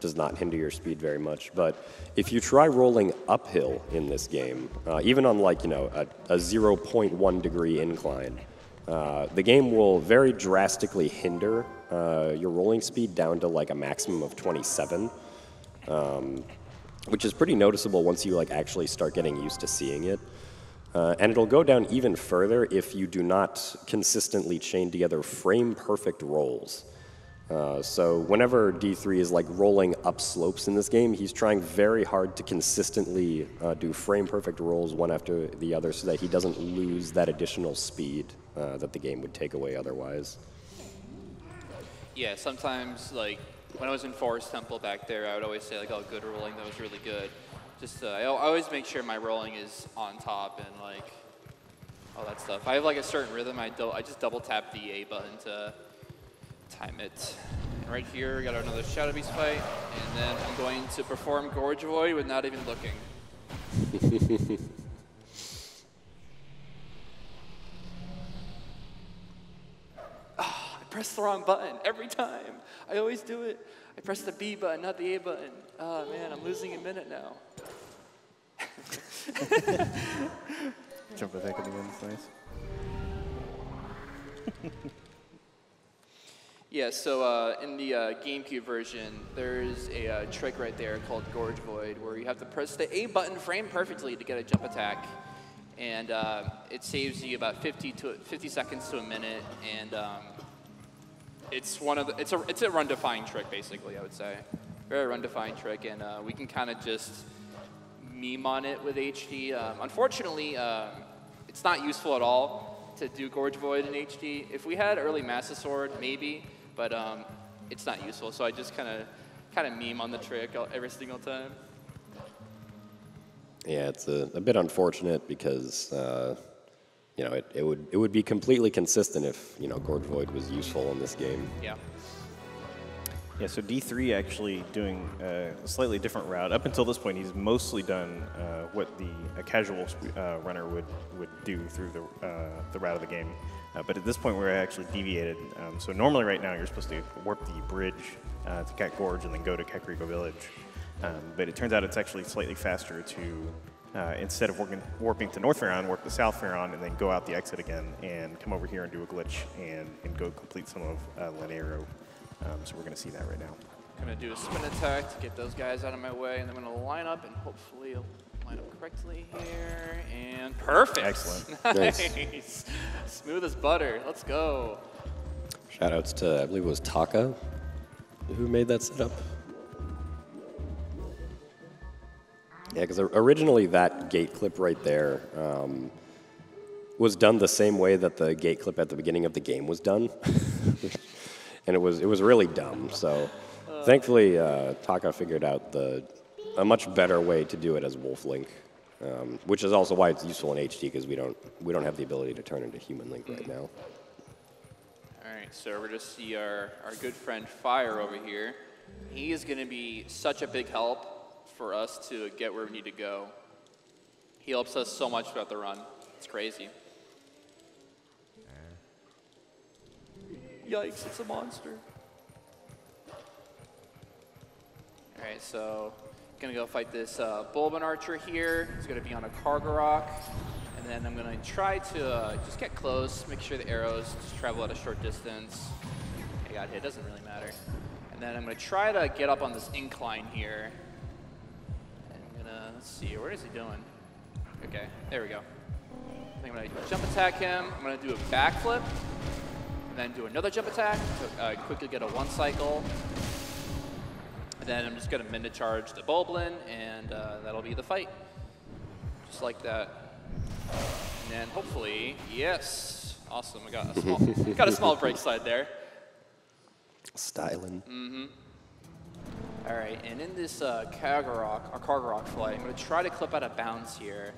does not hinder your speed very much. But if you try rolling uphill in this game, uh, even on like you know a, a 0.1 degree incline, uh, the game will very drastically hinder uh, your rolling speed down to like a maximum of 27 which is pretty noticeable once you like actually start getting used to seeing it. Uh, and it'll go down even further if you do not consistently chain together frame perfect rolls. Uh, so whenever D3 is like rolling up slopes in this game, he's trying very hard to consistently uh, do frame perfect rolls one after the other so that he doesn't lose that additional speed uh, that the game would take away otherwise. Yeah, sometimes like when I was in Forest Temple back there, I would always say like, "Oh, good rolling, that was really good." Just uh, I always make sure my rolling is on top and like all that stuff. I have like a certain rhythm. I do- I just double tap the A button to time it. And right here, we got another Shadow Beast fight, and then I'm going to perform Gorge Void with not even looking. Ah, I pressed the wrong button every time. I always do it. I press the B button, not the A button. Oh man, I'm losing a minute now. Jump attack at the end. It's nice. Yeah, so uh, in the uh, GameCube version, there's a uh, trick right there called Gorge Void, where you have to press the A button frame perfectly to get a jump attack, and uh, it saves you about 50 to 50 seconds to a minute, and um, it's one of the it's a it's a run-defying trick basically, I would say, very run-defying trick, and uh, we can kind of just meme on it with HD. Um, unfortunately, um, it's not useful at all to do Gorge Void in HD. If we had early Master Sword, maybe, but um, it's not useful. So I just kind of kind of meme on the trick every single time. Yeah, it's a, a bit unfortunate because uh, you know it, it would it would be completely consistent if you know Gorge Void was useful in this game. Yeah. Yeah, so D3 actually doing a slightly different route. Up until this point, he's mostly done uh, what the a casual uh, runner would, would do through the, uh, the route of the game. Uh, but at this point, we're actually deviated. Um, so normally right now, you're supposed to warp the bridge uh, to Cat Gorge and then go to Kakariko Village. Um, but it turns out it's actually slightly faster to, uh, instead of warping, warping to North Faron, warp to South Faron and then go out the exit again and come over here and do a glitch and, and go complete some of uh, Lanayru. Um, so we're going to see that right now. I'm Gonna do a spin attack to get those guys out of my way, and then I'm gonna line up and hopefully it'll line up correctly here. And perfect. Excellent. nice. Smooth as butter. Let's go. Shoutouts to I believe it was Taka who made that setup. Yeah, because originally that gate clip right there um, was done the same way that the gate clip at the beginning of the game was done, and it was it was really dumb. So thankfully, uh, Taka figured out the a much better way to do it as Wolf Link, um, which is also why it's useful in HD because we don't we don't have the ability to turn into Human Link right now. All right, so we're just see our, our good friend Fyer over here. He is going to be such a big help for us to get where we need to go. He helps us so much throughout the run. It's crazy. Yikes, it's a monster. All right, so gonna go fight this uh, Bulblin Archer here. He's gonna be on a Kargarok. And then I'm gonna try to uh, just get close, make sure the arrows just travel at a short distance. I got hit, doesn't really matter. And then I'm gonna try to get up on this incline here. And I'm gonna, let's see, what is he doing? Okay, there we go. I think I'm gonna jump attack him. I'm gonna do a backflip. Then do another jump attack to uh, quickly get a one cycle. And then I'm just gonna Midna charge the Bulblin, and uh, that'll be the fight. Just like that. And then hopefully, yes, awesome. I got a small, got a small break slide there. Styling. All right, and in this uh, Kargarok, or Kargarok flight, I'm going to try to clip out of bounds here.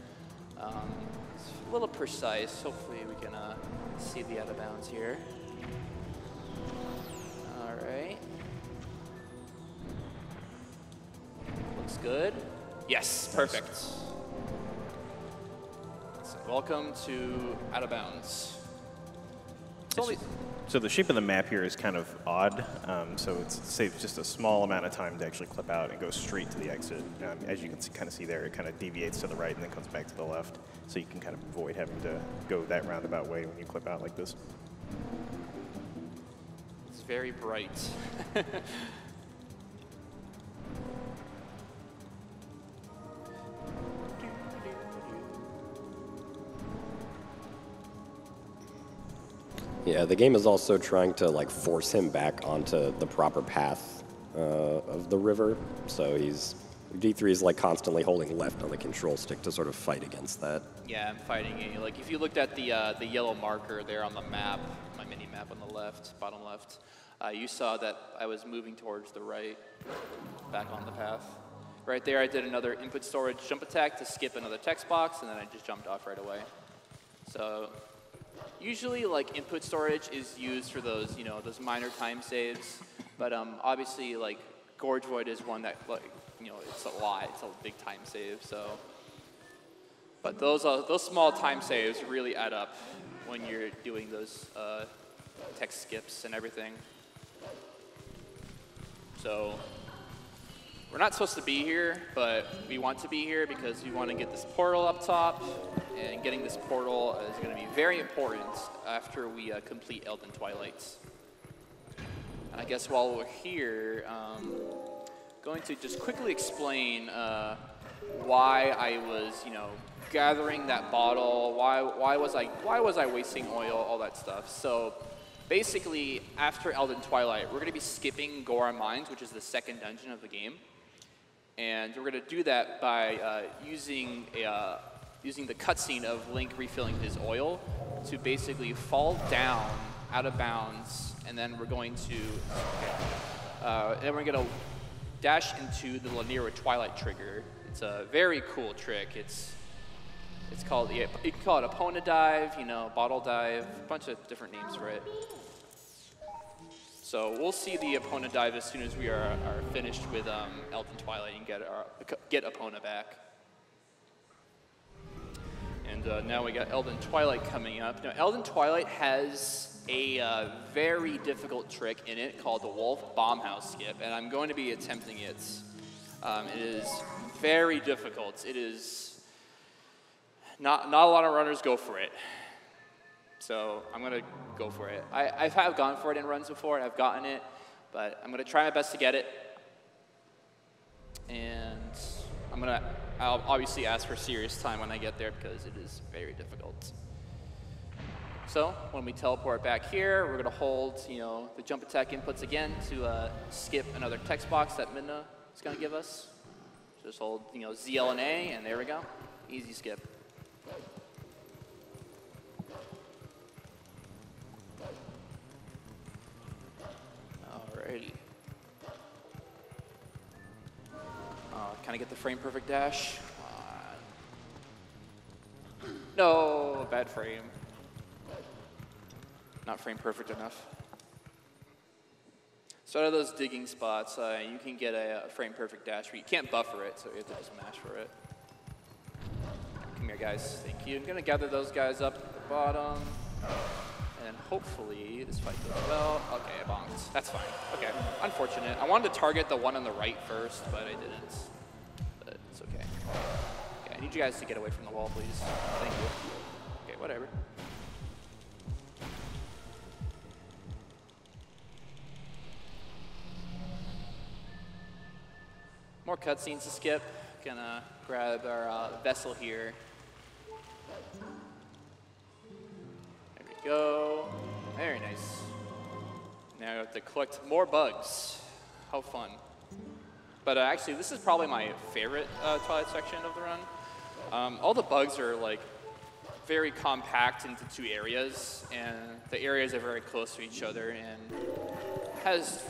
Um, it's a little precise. Hopefully we can uh, see the out of bounds here. All right. Looks good. Yes, perfect. So welcome to Out of Bounds. Only, So the shape of the map here is kind of odd. Um, so it saves just a small amount of time to actually clip out and go straight to the exit. Um, as you can see, kind of see there, it kind of deviates to the right and then comes back to the left. So you can kind of avoid having to go that roundabout way when you clip out like this. Very bright. Yeah, the game is also trying to like force him back onto the proper path uh, of the river. So he's D3 is like constantly holding left on the control stick to sort of fight against that. Yeah, I'm fighting it. Like if you looked at the uh, the yellow marker there on the map, my mini map on the left, bottom left, uh, you saw that I was moving towards the right, back on the path. Right there, I did another input storage jump attack to skip another text box, and then I just jumped off right away. So usually, like input storage is used for those, you know, those minor time saves. But um, obviously, like Gorge Void is one that, like, you know, it's a lot. It's a big time save. So. But those, uh, those small time saves really add up when you're doing those uh, text skips and everything. So we're not supposed to be here, but we want to be here because we want to get this portal up top. And getting this portal is going to be very important after we uh, complete Eldin Twilights. And I guess while we're here, um, going to just quickly explain uh, why I was, you know, gathering that bottle. Why, why was I, why was I wasting oil? All that stuff. So, basically, after Eldin Twilight, we're going to be skipping Goron Mines, which is the second dungeon of the game, and we're going to do that by uh, using a, uh, using the cutscene of Link refilling his oil to basically fall down out of bounds, and then we're going to, uh, then we're going to dash into the Lanayru Twilight trigger. It's a very cool trick. It's it's called you can call it a Epona dive, you know, bottle dive, a bunch of different names for it. So we'll see the Epona dive as soon as we are, are finished with um, Eldin Twilight and get our get Epona back. And uh, now we got Eldin Twilight coming up. Now Eldin Twilight has a uh, very difficult trick in it called the Wolf Bombhouse Skip, and I'm going to be attempting it. Um, it is very difficult. It is not not a lot of runners go for it. So I'm gonna go for it. I, I have gone for it in runs before, I've gotten it, but I'm gonna try my best to get it. And I'm gonna, I'll obviously ask for serious time when I get there because it is very difficult. So when we teleport back here, we're gonna hold, you know, the jump attack inputs again to uh, skip another text box that Midna is gonna give us. Just hold, you know, ZL and A, and there we go. Easy skip. Alrighty. Uh, can I get the frame perfect dash? Uh, no, bad frame. Not frame perfect enough. So out of those digging spots, uh, you can get a, a, frame perfect dash but you can't buffer it, so you have to just mash for it. Come here, guys. Thank you. I'm gonna gather those guys up at the bottom. And hopefully this fight goes well. Okay, I bonked. That's fine. Okay, unfortunate. I wanted to target the one on the right first, but I didn't. But it's okay. Okay, I need you guys to get away from the wall, please. Thank you. Okay, whatever. More cutscenes to skip. Gonna grab our uh, vessel here. Go. Very nice. Now I have to collect more bugs. How fun. But uh, actually, this is probably my favorite uh, Twilight section of the run. Um, all the bugs are like very compact into two areas, and the areas are very close to each other, and has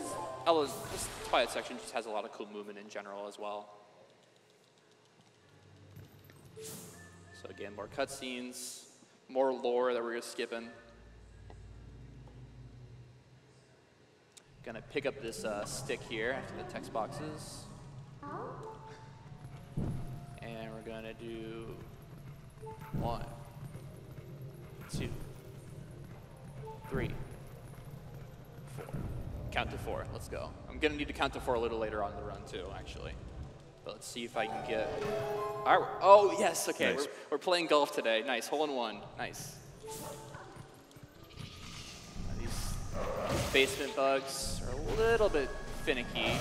this Twilight section just has a lot of cool movement in general as well. So again, more cutscenes, more lore that we're gonna skip Gonna pick up this uh, stick here after the text boxes. And we're gonna do one, two, three, four. Count to four, let's go. I'm gonna need to count to four a little later on in the run too, actually. But let's see if I can get, all right, oh yes, okay, nice. we're, we're playing golf today. Nice, hole in one, nice. Basement bugs are a little bit finicky.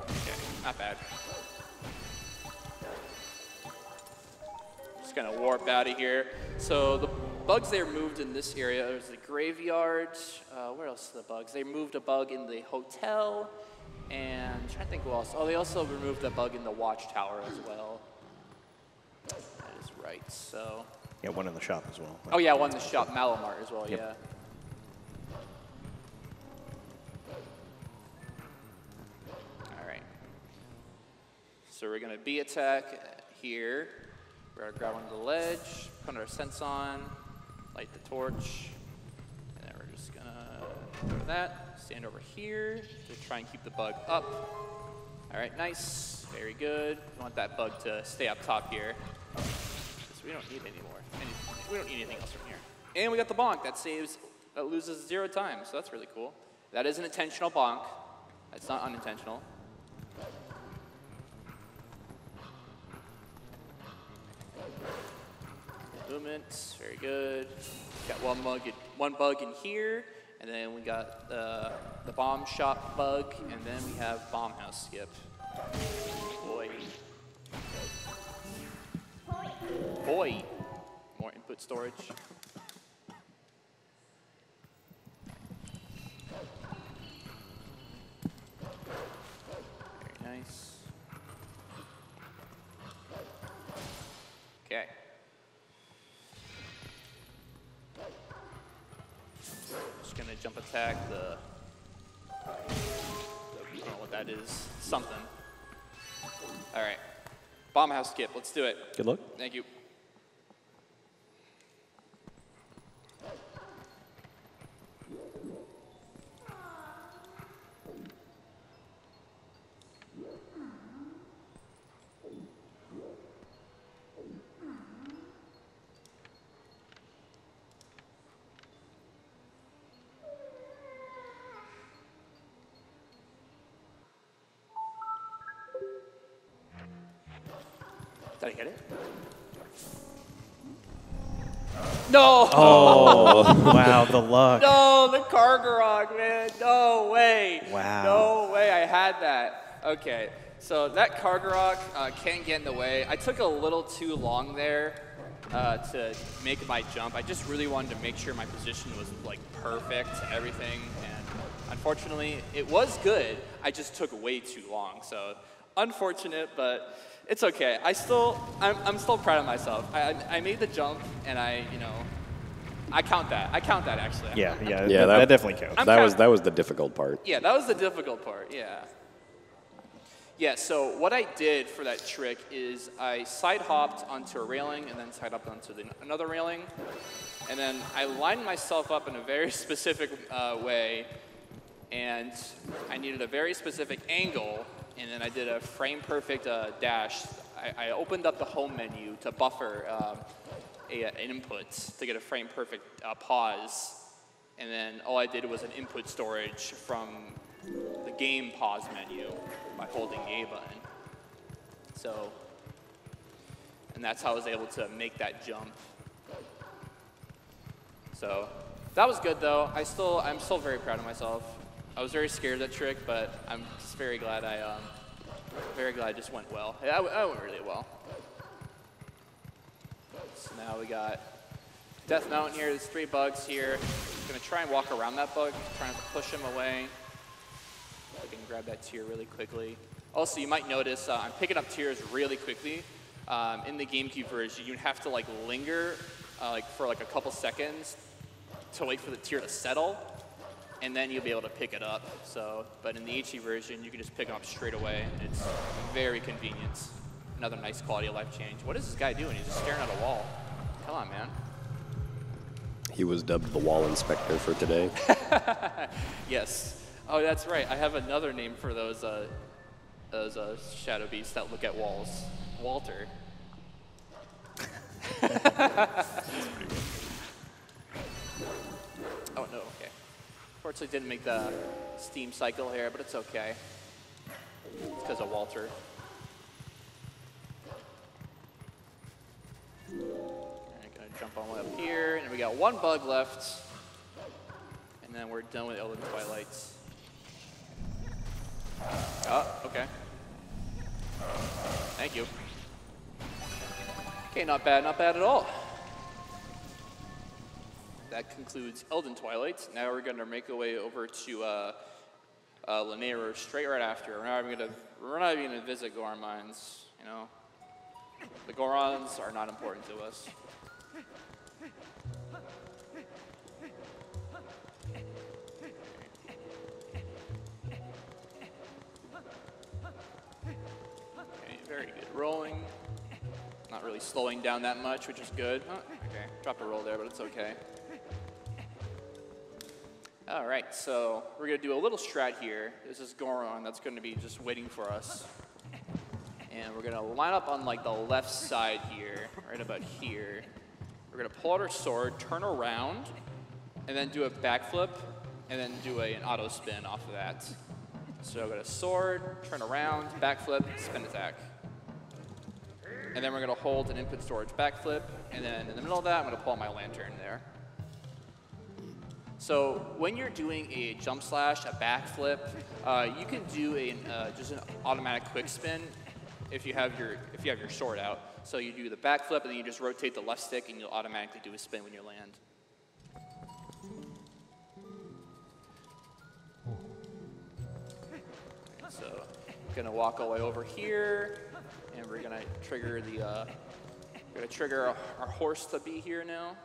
Okay, not bad. Just gonna warp out of here. So the bugs they moved in this area, there's the graveyard. Uh, where else are the bugs? They moved a bug in the hotel. And I'm trying to think who else. Oh, they also removed a bug in the watchtower as well. That is right, so. Yeah, one in the shop as well. Oh yeah, one in the shop, Malo Mart as well, yep. yeah. So we're gonna B attack here. We're gonna grab onto the ledge, put our sense on, light the torch, and then we're just gonna do that. Stand over here to try and keep the bug up. All right, nice, very good. We want that bug to stay up top here. So we don't need any more. We don't need anything else from here. And we got the bonk that saves, that loses zero times, so that's really cool. That is an intentional bonk. That's not unintentional. Movement. Very good. Got one bug, in, one bug in here, and then we got the, the bomb shop bug, and then we have bomb house skip. Boy. Boy. More input storage. Very nice. Okay. gonna jump attack the, I don't know what that is, something. All right, bomb house skip, let's do it. Good luck. Thank you. wow, the luck. No, the Kargarok, man. No way. Wow. No way I had that. Okay, so that Kargarok uh, can't get in the way. I took a little too long there uh, to make my jump. I just really wanted to make sure my position was like perfect and everything. And unfortunately, it was good. I just took way too long. So unfortunate, but it's okay. I still, I'm, I'm still proud of myself. I, I I made the jump, and I, you know, I count that. I count that actually. Yeah, yeah, Yeah, that, that- that definitely counts. I'm that was that was the difficult part. Yeah, that was the difficult part. Yeah. Yeah, so what I did for that trick is I side hopped onto a railing and then side hopped onto the, another railing. And then I lined myself up in a very specific uh, way. And I needed a very specific angle. And then I did a frame perfect uh, dash. I, I opened up the home menu to buffer um, a, an input to get a frame perfect uh, pause. And then all I did was an input storage from the game pause menu by holding the A button. So, and that's how I was able to make that jump. So, that was good though. I still, I'm still very proud of myself. I was very scared of that trick, but I'm just very glad I, um, very glad it just went well. I went really well. Now we got Death Mountain here. There's three bugs here. gonna try and walk around that bug, trying to push him away. I can grab that tear really quickly. Also, you might notice uh, I'm picking up tears really quickly. Um, in the GameCube version, you have to like linger uh, like for like a couple seconds to wait for the tear to settle, and then you'll be able to pick it up. So, but in the HD version, you can just pick it up straight away, it's very convenient. Another nice quality of life change. What is this guy doing? He's just staring at a wall. Come on, man. He was dubbed the wall inspector for today. Yes. Oh, that's right. I have another name for those uh, those uh, shadow beasts that look at walls. Walter. oh no. Okay. Fortunately, didn't make the steam cycle here, but it's okay. It's because of Walter. Jump all the way up here, and we got one bug left. And then we're done with Eldin Twilights. Oh, okay. Thank you. Okay, not bad, not bad at all. That concludes Eldin Twilight. Now we're gonna make our way over to uh, uh, Lanayru straight right after. We're not even gonna we're not even gonna visit Goron mines. You know, the Gorons are not important to us. Very good rolling. Not really slowing down that much, which is good. Oh, okay, dropped a roll there, but it's okay. All right, so we're gonna do a little strat here. This is Goron that's gonna be just waiting for us. And we're gonna line up on like the left side here, right about here. We're gonna pull out our sword, turn around, and then do a backflip, and then do a, an auto spin off of that. So I've got a sword, turn around, backflip, spin attack. And then we're gonna hold an input storage backflip, and then in the middle of that, I'm gonna pull out my lantern there. So when you're doing a jump slash, a backflip, uh, you can do a, uh, just an automatic quick spin if you have your if you have your sword out. So you do the backflip, and then you just rotate the left stick, and you'll automatically do a spin when you land. So, I'm gonna walk all the way over here, and we're gonna trigger the, uh, we're gonna trigger our, our horse to be here now.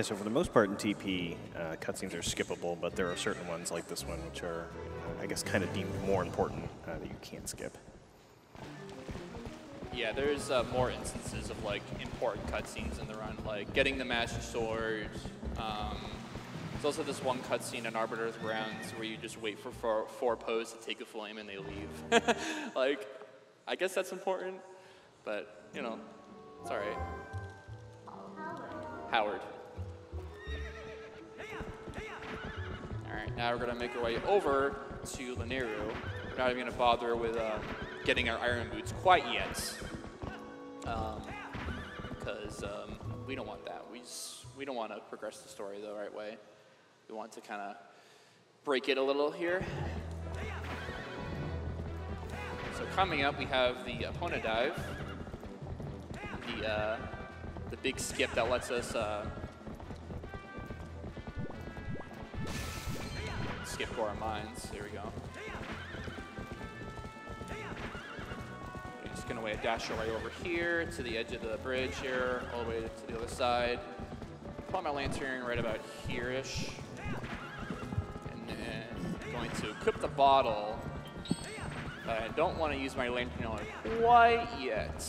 Yeah, so for the most part in TP, uh, cutscenes are skippable, but there are certain ones like this one which are, I guess, kind of deemed more important uh, that you can't skip. Yeah, there's uh, more instances of like important cutscenes in the run, like getting the Master Sword, um, There's also this one cutscene in Arbiter's Grounds where you just wait for four, four to take a flame and they leave. like, I guess that's important, but you know, it's all right. Howard. Now we're gonna make our way over to Lanayru. We're not even gonna bother with uh, getting our iron boots quite yet, because um, we don't want that. We s- we don't want to progress the story the right way. We want to kind of break it a little here. So coming up, we have the opponent dive, the uh, the big skip that lets us uh, skip Goron Mines. There we go. Just gonna way dash our way over here to the edge of the bridge here, all the way to the other side. Pull my lantern right about here-ish. And then going to equip the bottle. But I don't want to use my lantern quite yet.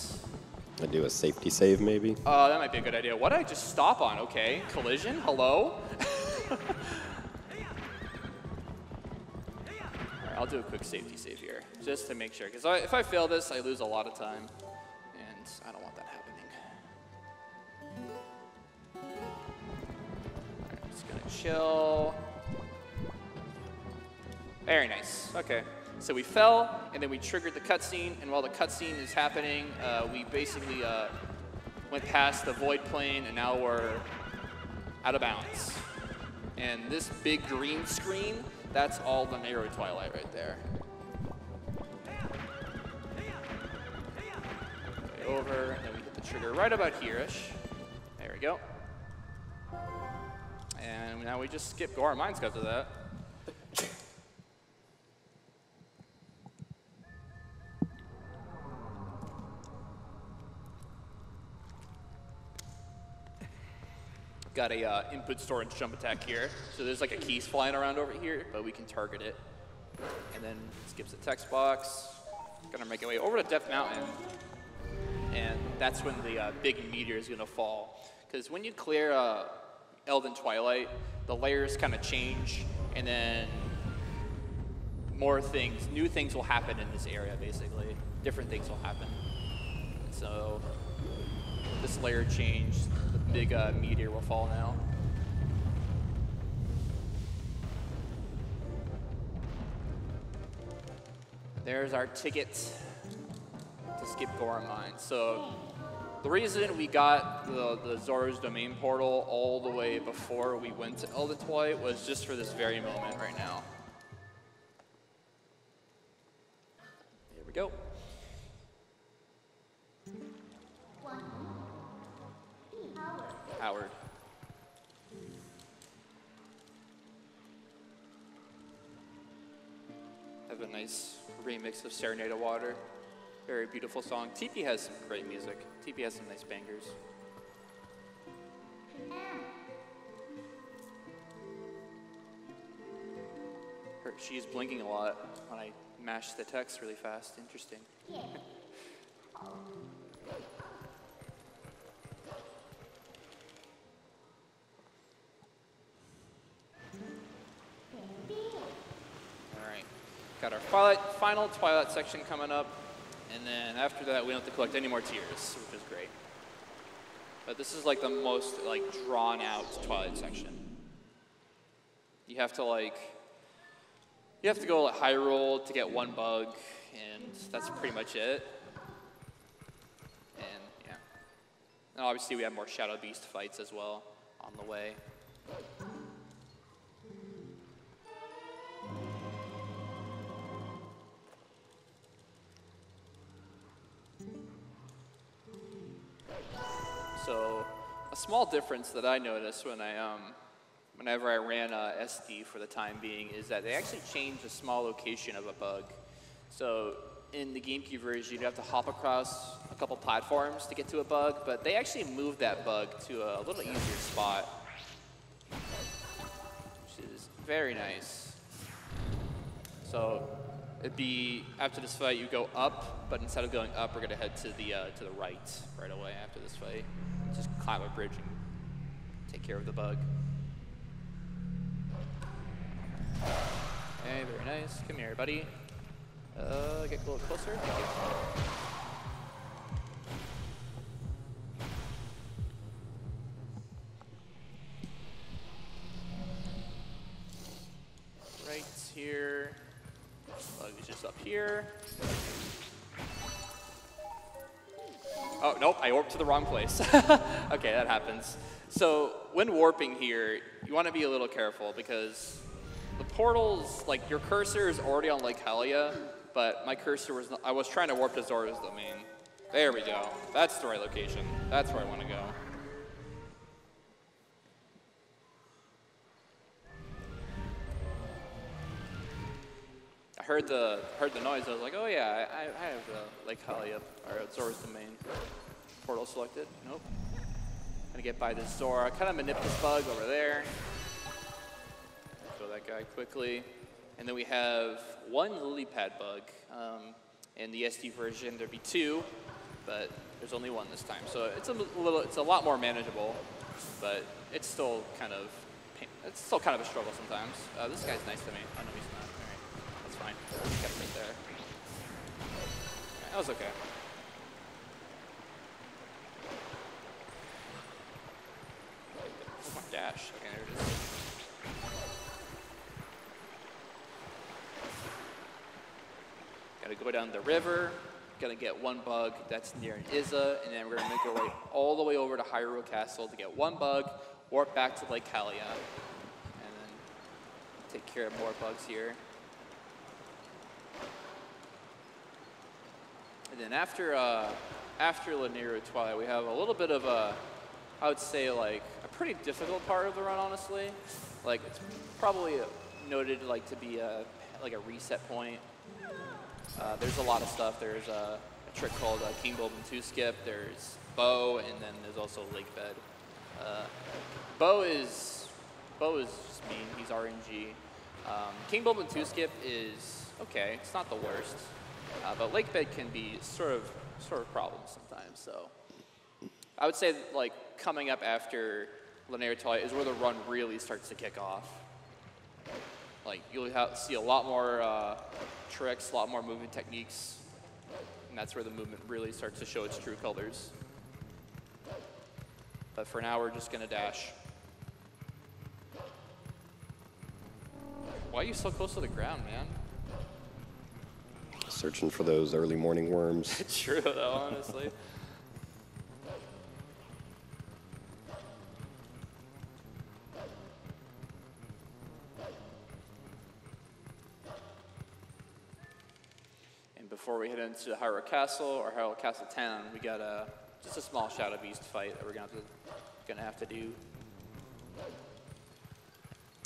I do a safety save maybe. Uh, that might be a good idea. What did I just stop on? Okay, collision. Hello. Do a quick safety save here, just to make sure. Because if I fail this, I lose a lot of time, and I don't want that happening. Alright, just gonna chill. Very nice. Okay. So we fell, and then we triggered the cutscene, and while the cutscene is happening, uh, we basically uh, went past the void plane, and now we're out of bounds. And this big green screen, that's all the Lanayru Twilight right there. Way over, and then we hit the trigger right about here-ish. There we go. And now we just skip Goron Mines because of that. Got a uh, input storage jump attack here. So there's like a keys flying around over here, but we can target it. And then skips the text box. Gonna make our way over to Death Mountain. And that's when the uh, big meteor is gonna fall. Because when you clear uh, Eldin Twilight, the layers kind of change, and then more things, new things will happen in this area, basically. Different things will happen. So this layer change, the big uh, meteor will fall now. There's our ticket to skip Goron Mine. So the reason we got the, the Zora's Domain portal all the way before we went to Eldin was just for this very moment right now. Here we go. A nice remix of Serenade of Water. Very beautiful song. TP has some great music. TP has some nice bangers. Her, she's blinking a lot when I mash the text really fast. Interesting. Got our final Twilight section coming up. And then after that, we don't have to collect any more tears, which is great. But this is like the most like drawn out Twilight section. You have to like, you have to go like, high roll to get one bug, and that's pretty much it. And yeah. And obviously we have more Shadow Beast fights as well on the way. Small difference that I noticed when I, um, whenever I ran uh, SD for the time being, is that they actually changed a small location of a bug. So, in the GameCube version, you'd have to hop across a couple platforms to get to a bug, but they actually moved that bug to a little easier spot, which is very nice. So, it'd be after this fight, you go up, but instead of going up, we're gonna head to the uh, to the right right away after this fight. Just climb a bridge and take care of the bug. Hey, very nice. Come here, buddy. Uh, get a little closer. Thank you. Right here. Bug is just up here. Oh, nope, I warped to the wrong place. okay, that happens. So, when warping here, you want to be a little careful because the portals, like your cursor is already on Lake Hylia, but my cursor was, not, I was trying to warp to Zora's Domain. There we go. That's the right location. That's where I want to go. I heard the heard the noise. I was like, oh yeah, I, I have the Lake Hylia or Zora's Domain portal selected. Nope. Gonna get by this Zora. Kind of manip this bug over there. Kill that guy quickly. And then we have one lily pad bug. Um, in the SD version, there'd be two, but there's only one this time. So it's a little, it's a lot more manageable, but it's still kind of, it's still kind of a struggle sometimes. Uh, this guy's nice to me he's not. All right, that's fine. Kept there. That was okay. Where's my dash? Okay, there it is. Gotta go down the river, gonna get one bug that's near an Iza, and then we're gonna make our way all the way over to Hyrule Castle to get one bug, warp back to Lake Hylia, and then take care of more bugs here. And then after uh, after Lanayru Twilight, we have a little bit of a, I would say like a pretty difficult part of the run, honestly. Like it's probably noted like to be a like a reset point. Uh, there's a lot of stuff. There's a, a trick called uh, King Bulblin 2 skip. There's Bow, and then there's also Lake Bed. Uh, Bow is Bow is just mean. He's RNG. Um, King Bulblin 2 skip is okay. It's not the worst, uh, but Lake Bed can be sort of sort of problems sometimes. So I would say like coming up after Lanayru Twilight is where the run really starts to kick off. Like you'll have, see a lot more uh, tricks, a lot more movement techniques, and that's where the movement really starts to show its true colors. But for now, we're just gonna dash. Why are you so close to the ground, man? Searching for those early morning worms. It's true, though, honestly. And before we head into Hyrule Castle or Hyrule Castle Town, we got a just a small Shadow Beast fight that we're gonna have to, gonna have to do.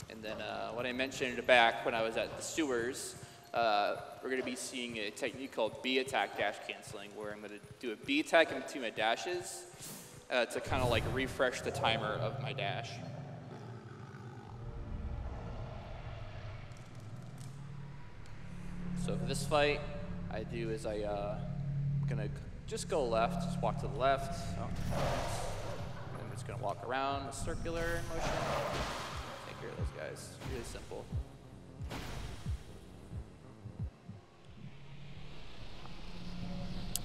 And then uh, what I mentioned back when I was at the sewers, uh, we're going to be seeing a technique called B attack dash canceling, where I'm going to do a B attack in between my dashes uh, to kind of like refresh the timer of my dash. So for this fight, I do is I uh, gonna just go left, just walk to the left. Oh, I'm just gonna walk around, circular motion. Take care of those guys. Really simple.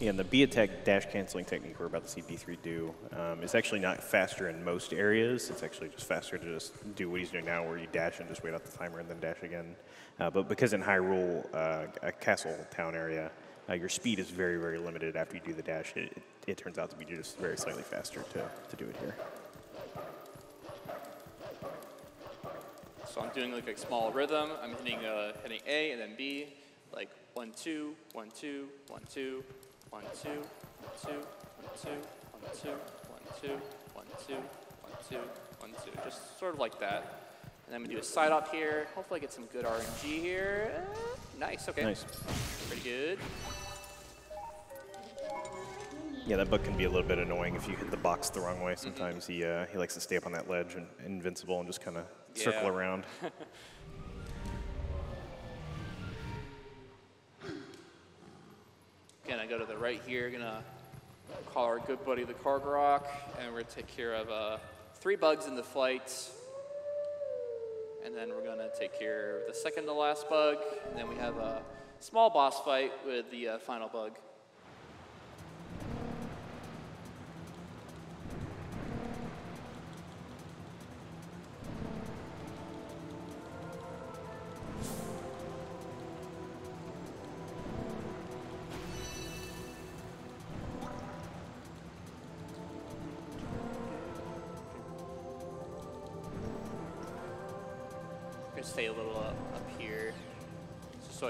And the B attack dash canceling technique we're about to see D3 do um, is actually not faster in most areas. It's actually just faster to just do what he's doing now, where you dash and just wait out the timer and then dash again. Uh, but because in Hyrule, uh, a castle town area, uh, your speed is very, very limited after you do the dash. It, it, it turns out to be just very slightly faster to, to do it here. So I'm doing like a small rhythm. I'm hitting uh, hitting A and then B, like one two, one two, one two, one two, one two, one two, one two, one two, one two, one two, one two. Just sort of like that. And I'm gonna do a side up here. Hopefully I get some good RNG here. Eh, nice, okay. Nice. Pretty good. Yeah, that bug can be a little bit annoying if you hit the box the wrong way. Mm-hmm. Sometimes mm -hmm. he uh, he likes to stay up on that ledge and invincible and just kind of yeah. circle around. I go to the right here, gonna call our good buddy the Kargarok, and we're gonna take care of uh, three bugs in the flight. And then we're gonna take care of the second to last bug. And then we have a small boss fight with the uh, final bug.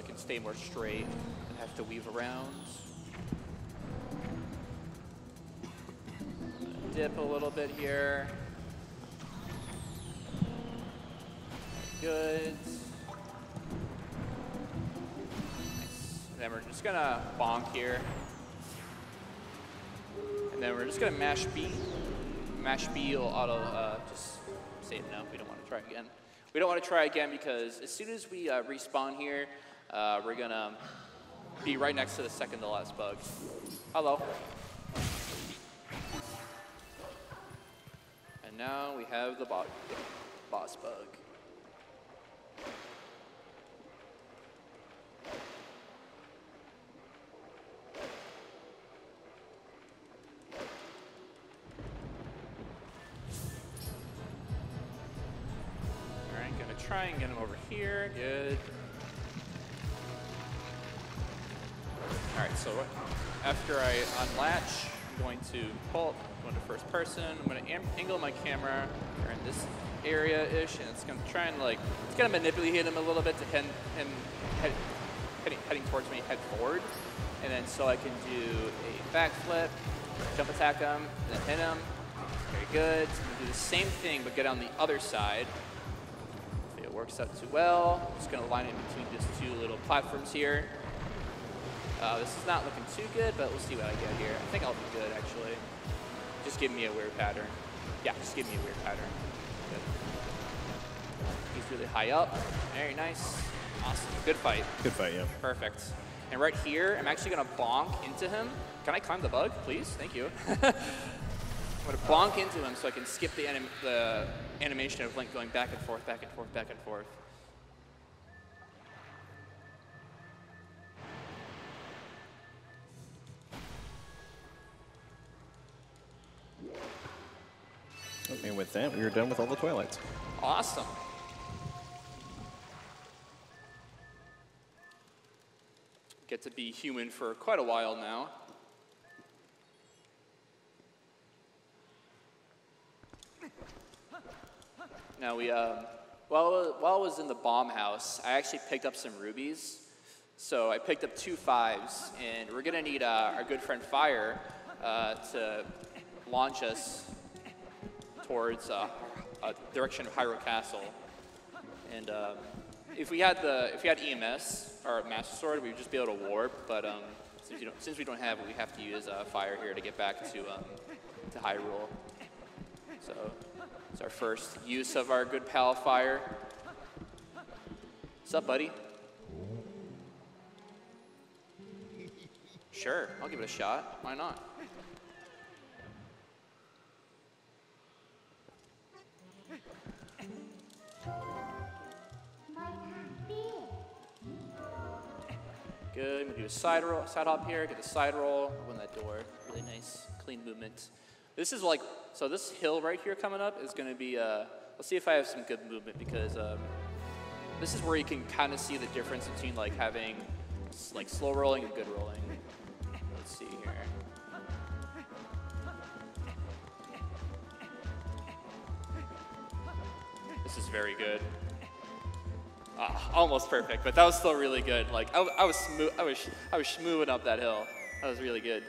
I can stay more straight and have to weave around. Dip a little bit here. Good. Nice. Then we're just gonna bonk here. And then we're just gonna mash B. Mash B will auto uh, just say no, we don't want to try again. We don't want to try again because as soon as we uh, respawn here, uh, we're gonna be right next to the second to last bug. Hello. And now we have the bo boss bug. Try and get him over here. Good. So after I unlatch, I'm going to pull, go into first person. I'm gonna angle my camera in this area-ish, and it's gonna try and like, it's gonna manipulate him a little bit to head, him head, heading, heading towards me, head forward. And then so I can do a backflip, jump attack him, and then hit him. Very good. So I'm gonna do the same thing, but get on the other side. If it works out too well, I'm just gonna line in between these two little platforms here. Uh, this is not looking too good, but we'll see what I get here. I think I'll be good, actually. Just give me a weird pattern. Yeah, just give me a weird pattern. Good. He's really high up. Very nice. Awesome. Good fight. Good fight, yeah. Perfect. And right here, I'm actually gonna bonk into him. Can I climb the bug, please? Thank you. I'm gonna bonk into him so I can skip the, anim- the animation of Link going back and forth, back and forth, back and forth. And with that, we are done with all the Twilights. Awesome. Get to be human for quite a while now. Now we, um, while, while I was in the bomb house, I actually picked up some rubies. So I picked up two fives, and we're gonna need uh, our good friend Fyer uh, to launch us towards uh, a direction of Hyrule Castle. And um, if we had the if we had EMS or Master Sword, we'd just be able to warp. But um, since, since we don't have it, we have to use uh, Fyer here to get back to um, to Hyrule. So it's our first use of our good pal Fyer. What's up, buddy? Sure, I'll give it a shot. Why not? Good. I'm gonna do a side roll, side hop here. Get the side roll. Open that door. Really nice, clean movement. This is like so. This hill right here coming up is gonna be. Uh, let's see if I have some good movement because um, this is where you can kind of see the difference between like having like slow rolling and good rolling. This is very good. Ah, almost perfect, but that was still really good. Like I, I was smooth, I was, I was smoothing up that hill. That was really good.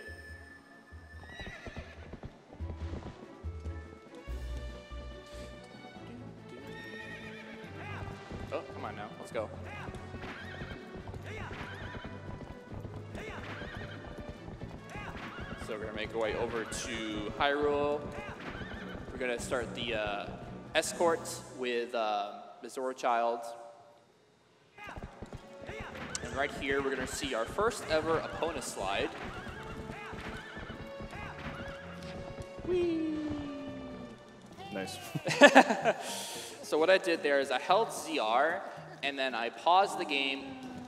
Oh, come on now, let's go. So we're gonna make our way over to Hyrule. We're gonna start the uh, escort with uh, Mizora Child. And right here, we're gonna see our first ever Epona slide. Whee! Nice. So what I did there is I held ZR, and then I paused the game.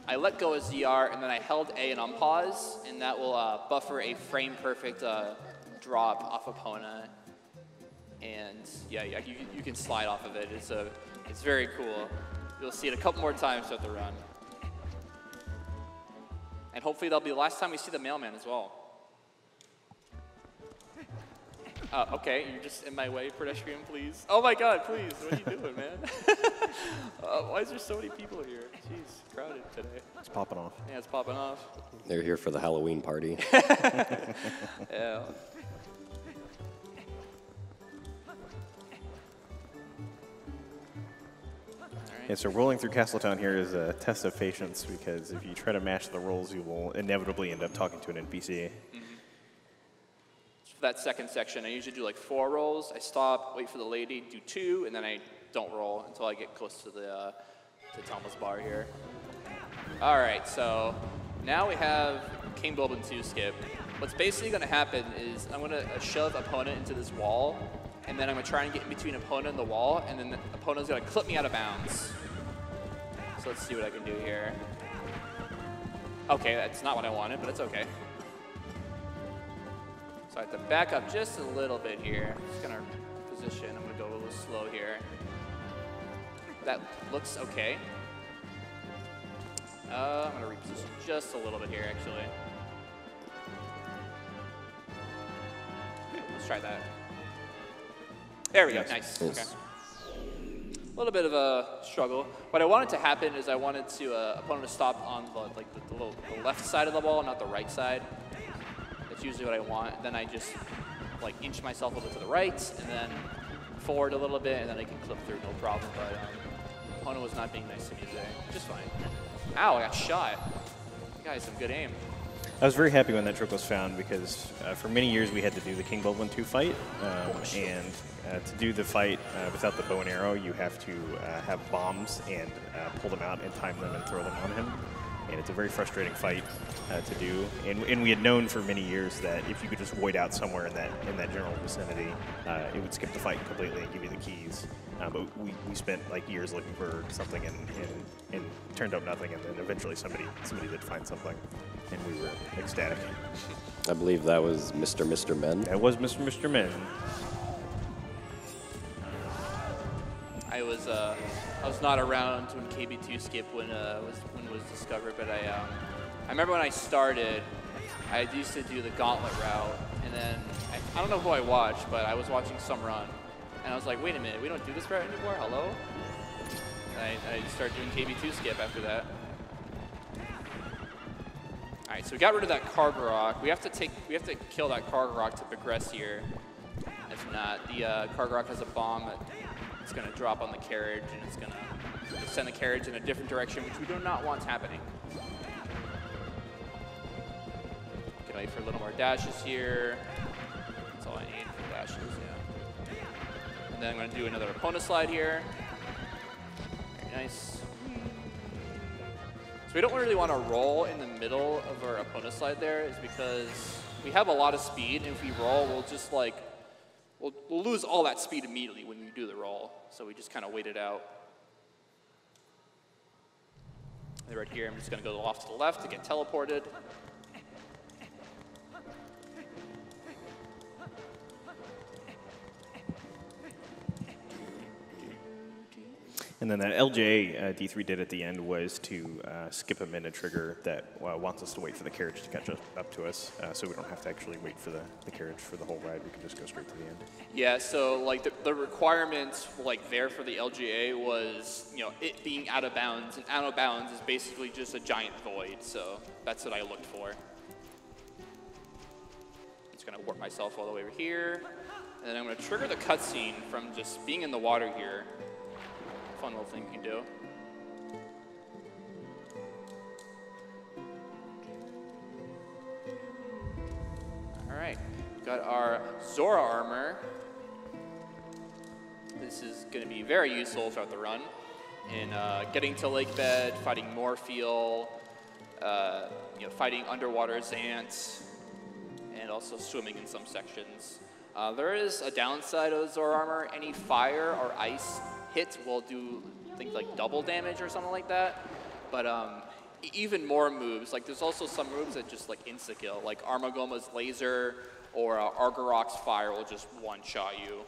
I let go of ZR, and then I held A and unpause, and that will uh, buffer a frame perfect uh, drop off Epona. And yeah, yeah you, you can slide off of it. It's a, it's very cool. You'll see it a couple more times throughout the run. And hopefully that'll be the last time we see the mailman as well. Uh, okay, you're just in my way, pedestrian, please. Oh my god, please, what are you doing, man? uh, why is there so many people here? Jeez, crowded today. It's popping off. Yeah, it's popping off. They're here for the Halloween party. Yeah. Yeah, so rolling through Castletown here is a test of patience because if you try to match the rolls, you will inevitably end up talking to an NPC. For that second section, I usually do like four rolls. I stop, wait for the lady, do two, and then I don't roll until I get close to the uh, to Telma's bar here. All right, so now we have King Bulblin 2 skip. What's basically going to happen is I'm going to shove Epona into this wall, and then I'm going to try and get in between Epona and the wall, and then the Epona's going to clip me out of bounds. So let's see what I can do here. Okay, that's not what I wanted, but it's okay. So I have to back up just a little bit here. Just gonna position. I'm gonna go a little slow here. That looks okay. Uh, I'm gonna reposition just a little bit here, actually. Let's try that. There we Yes. go. Nice. Yes. Okay. A little bit of a struggle. What I wanted to happen is I wanted to uh, Epona to stop on the like the, the, little, the left side of the ball, not the right side. That's usually what I want. Then I just like inch myself a little bit to the right, and then forward a little bit, and then I can clip through no problem. But um, Epona was not being nice to me today. Just fine. Ow! I got shot. You guys have good aim. I was very happy when that trick was found because uh, for many years we had to do the King Bulblin 2 fight, um, and uh, to do the fight uh, without the bow and arrow, you have to uh, have bombs and uh, pull them out and time them and throw them on him. And it's a very frustrating fight uh, to do. And, and we had known for many years that if you could just void out somewhere in that in that general vicinity, it would skip the fight completely and give you the keys. Uh, but we, we spent like years looking for something and, and, and turned up nothing. And then eventually somebody somebody did find something, and we were ecstatic. I believe that was Mr. Mr. Men. That was Mr. Mr. Men. I was uh, I was not around when KB2 skip when uh, was when it was discovered, but I um, I remember when I started, I used to do the gauntlet route, and then I, I don't know who I watched, but I was watching some run, and I was like, wait a minute, we don't do this route anymore. Hello. And I, I started doing KB2 skip after that. All right, so we got rid of that Kargarok. We have to take we have to kill that Kargarok to progress here. If not, the uh, Kargarok has a bomb that it's going to drop on the carriage, and it's going to send the carriage in a different direction, which we do not want happening. Can wait for a little more dashes here. That's all I need for dashes, then I'm going to do another Epona slide here. Very nice. So we don't really want to roll in the middle of our Epona slide there, is because we have a lot of speed, and if we roll, we'll just like we'll, we'll lose all that speed immediately when we do the roll. So we just kind of wait it out. And right here, I'm just going to go off to the left to get teleported. And then that LJ uh, D3 did at the end was to uh, skip a minute trigger that uh, wants us to wait for the carriage to catch up, to us, uh, so we don't have to actually wait for the, the carriage for the whole ride. We can just go straight to the end. Yeah, so like the, the requirement like there for the LJA was, you know, it being out of bounds, and out of bounds is basically just a giant void, so that's what I looked for. Just gonna warp myself all the way over here, and then I'm gonna trigger the cutscene from just being in the water here. Fun little thing you can do. All right, got our Zora armor. This is going to be very useful throughout the run in uh, getting to lake bed, fighting Morpheel, uh, you know, fighting underwater Zants, and also swimming in some sections. Uh, there is a downside of Zora armor. Any fire or ice hit will do things like double damage or something like that. But um, even more moves, like there's also some moves that just like insta kill, like Armogohma's laser or uh, Argorok's fire will just one shot you.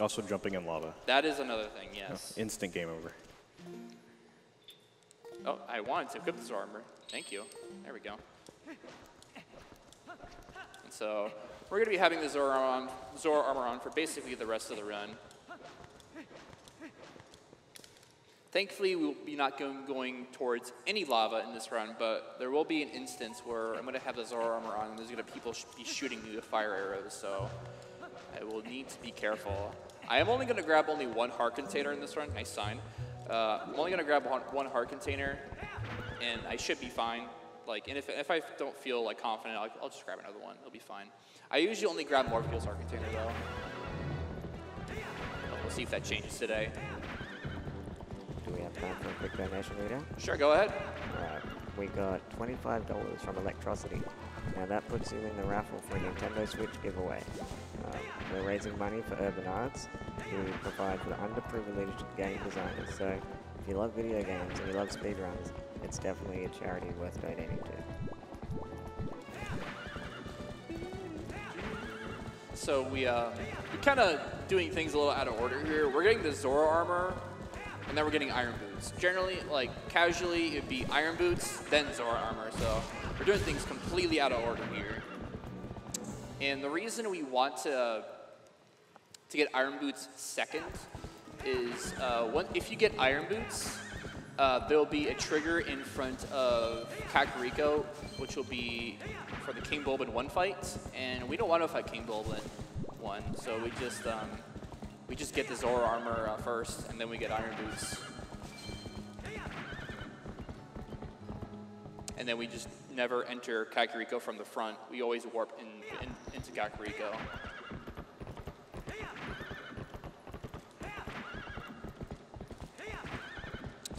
Also jumping in lava. That is another thing, yes. Instant game over. Oh, I wanted to equip this armor. Thank you. There we go. And so we're going to be having the Zora, on, Zora armor on for basically the rest of the run. Thankfully, we will be not going, going towards any lava in this run, but there will be an instance where I'm going to have the Zora armor on, and there's going to people sh- be shooting me with fire arrows. So I will need to be careful. I am only going to grab only one heart container in this run. Nice sign. Uh, I'm only going to grab one, one heart container, and I should be fine. Like, and if, if I don't feel like confident, I'll, I'll just grab another one. It'll be fine. I usually only grab Morpheel's heart container though. We'll see if that changes today. Do we have time for a quick donation readout? Sure, go ahead. We got $25 from Electrocity. Now that puts you in the raffle for a Nintendo Switch giveaway. Um, we're raising money for Urban Arts, who provide for the underprivileged game designers. So if you love video games and you love speedruns, it's definitely a charity worth donating to. So we uh, we're kind of doing things a little out of order here. We're getting the Zora armor, and then we're getting Iron Boots. Generally, like casually, it'd be Iron Boots, then Zora armor. So we're doing things completely out of order here. And the reason we want to to get Iron Boots second is uh, one, if you get Iron Boots, uh, there'll be a trigger in front of Kakariko, which will be for the King Bulblin one fight, and we don't want to fight King Bulblin one, so we just um, we just get the Zora armor uh, first, and then we get Iron Boots, and then we just never enter Kakariko from the front. We always warp in, in, into Kakariko.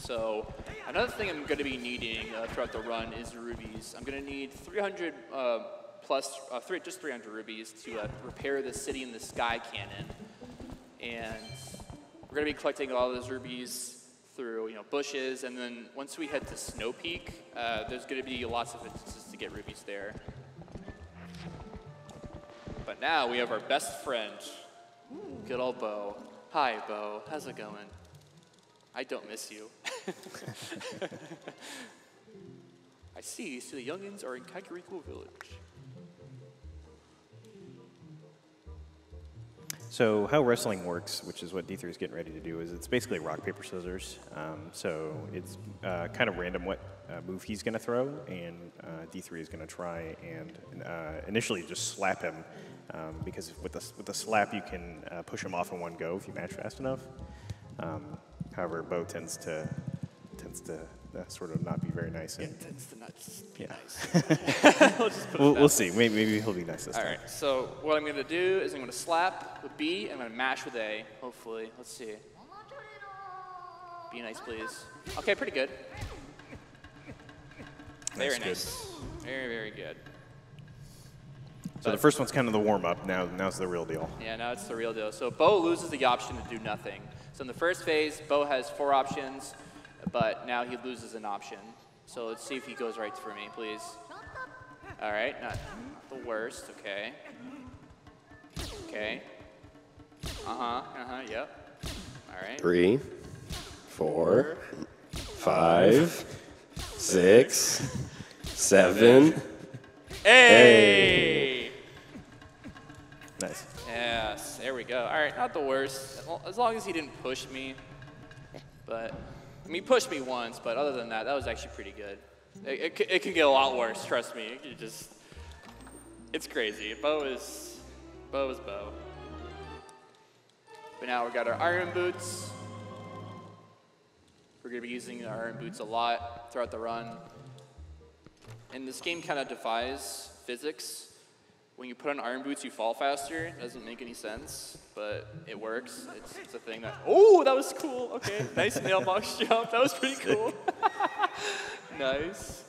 So another thing I'm going to be needing uh, throughout the run is rubies. I'm going to need 300 uh, plus, uh, three, just 300 rubies to uh, repair the City in the Sky cannon. And we're going to be collecting all those rubies through you know bushes, and then once we head to Snow Peak, uh, there's going to be lots of instances to get rubies there. But now we have our best friend, good old Bo. Hi, Bo. How's it going? I don't miss you. I see. So the youngins are in Kakariko Village. So how wrestling works, which is what D3 is getting ready to do, is it's basically rock paper scissors. Um, so it's uh, kind of random what uh, move he's going to throw, and uh, D3 is going to try and uh, initially just slap him, um, because with the with the slap you can uh, push him off in one go if you match fast enough. Um, however, Bo tends to tends to uh, sort of not be very nice. And, Tends to not be Yeah. nice. we'll we'll, we'll see. Maybe, maybe he'll be nice this All time. right. So what I'm going to do is I'm going to slap with B and I'm going to mash with A. Hopefully, let's see. Be nice, please. Okay, pretty good. Very Nice, good. Very, very good. So the first one's kind of the warm up. Now, now's the real deal. Yeah, now it's the real deal. So Bo loses the option to do nothing. So in the first phase, Bo has four options, but now he loses an option. So let's see if he goes right for me, please. All right, not, the worst. Okay. Okay. Uh huh. Uh huh. Yep. All right. Three, four, five, six, seven. Hey. Nice. Yes. There we go. All right. Not the worst. As long as he didn't push me. But I mean, he pushed me once, but other than that, that was actually pretty good. It, it, it can get a lot worse. Trust me. Could just. It's crazy. Bo is. Bo is Bo. But now we got our iron boots. We're going to be using our iron boots a lot throughout the run. And this game kind of defies physics. When you put on iron boots, you fall faster. It doesn't make any sense, but it works. It's, it's a thing that. Oh, that was cool. Okay, nice mailbox jump. That was pretty cool. nice.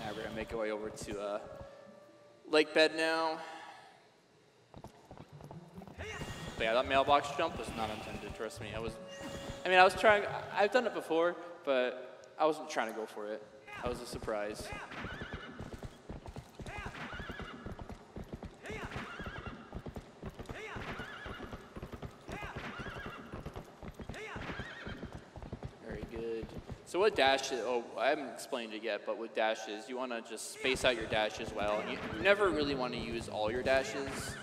Now we're gonna make our way over to uh, lake bed now. But yeah, that mailbox jump was not intended, trust me. I was, I mean, I was trying, I've done it before, but I wasn't trying to go for it. That was a surprise. Very good. So what dash is, oh, I haven't explained it yet, but with dashes, you want to just space out your dashes well. You, you never really want to use all your dashes.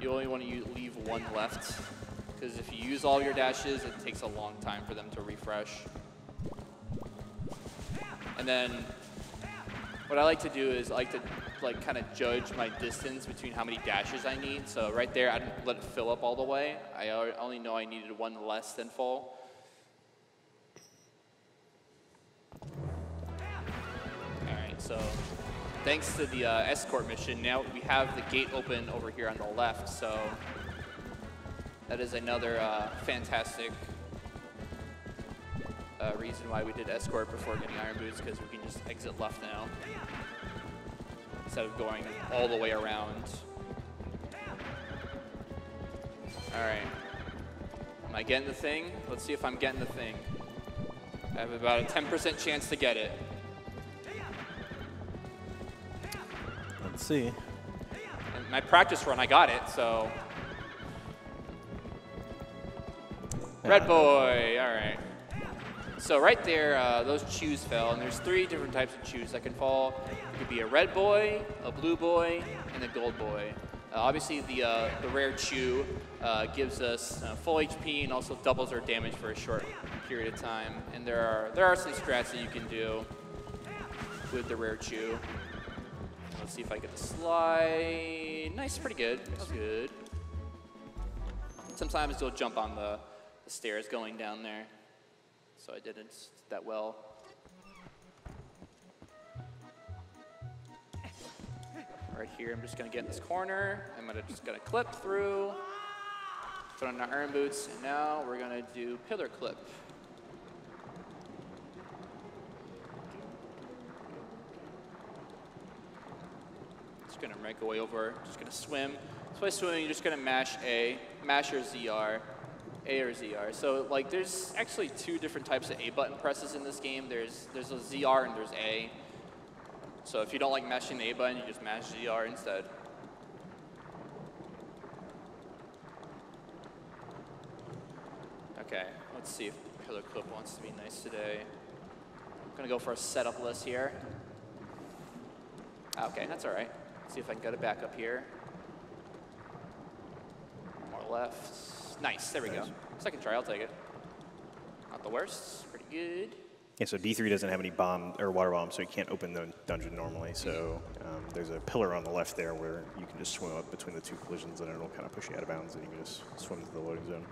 You only want to leave one left, because if you use all your dashes, it takes a long time for them to refresh. And then what I like to do is I like to like kind of judge my distance between how many dashes I need. So right there, I didn't let it fill up all the way. I only know I needed one less than full. All right, so thanks to the uh, escort mission, now we have the gate open over here on the left. So that is another uh, fantastic uh, reason why we did escort before getting iron boots because we can just exit left now instead of going all the way around. All right. Am I getting the thing? Let's see if I'm getting the thing. I have about a 10% chance to get it. Let's see. And my practice run, I got it, so. Red boy, all right. So right there, uh, those Chus fell, and there's three different types of Chus that can fall. It could be a red boy, a blue boy, and a gold boy. Uh, obviously, the, uh, the rare Chu uh, gives us uh, full HP and also doubles our damage for a short period of time. And there are, there are some strats that you can do with the rare Chu. Let's see if I get the slide. Nice, pretty good. That's good. Sometimes you'll jump on the, the stairs going down there. So I didn't that well. Right here, I'm just gonna get in this corner. I'm gonna just gonna clip through, put on our iron boots, and now we're gonna do pillar clip. Just gonna make our way over, just gonna swim. So by swimming, you're just gonna mash A, mash your ZR, A or ZR. So like there's actually two different types of A button presses in this game. There's there's a ZR and there's A. So if you don't like mashing the A button, you just mash ZR instead. Okay, let's see if Pillar Clip wants to be nice today. I'm gonna go for a setup list here. Okay, that's all right. See if I can get it back up here. More left. Nice, there we go. Second try, I'll take it. Not the worst, pretty good. Yeah, so D3 doesn't have any bomb or water bombs, so you can't open the dungeon normally. So um, there's a pillar on the left there where you can just swim up between the two collisions and it'll kind of push you out of bounds and you can just swim to the loading zone.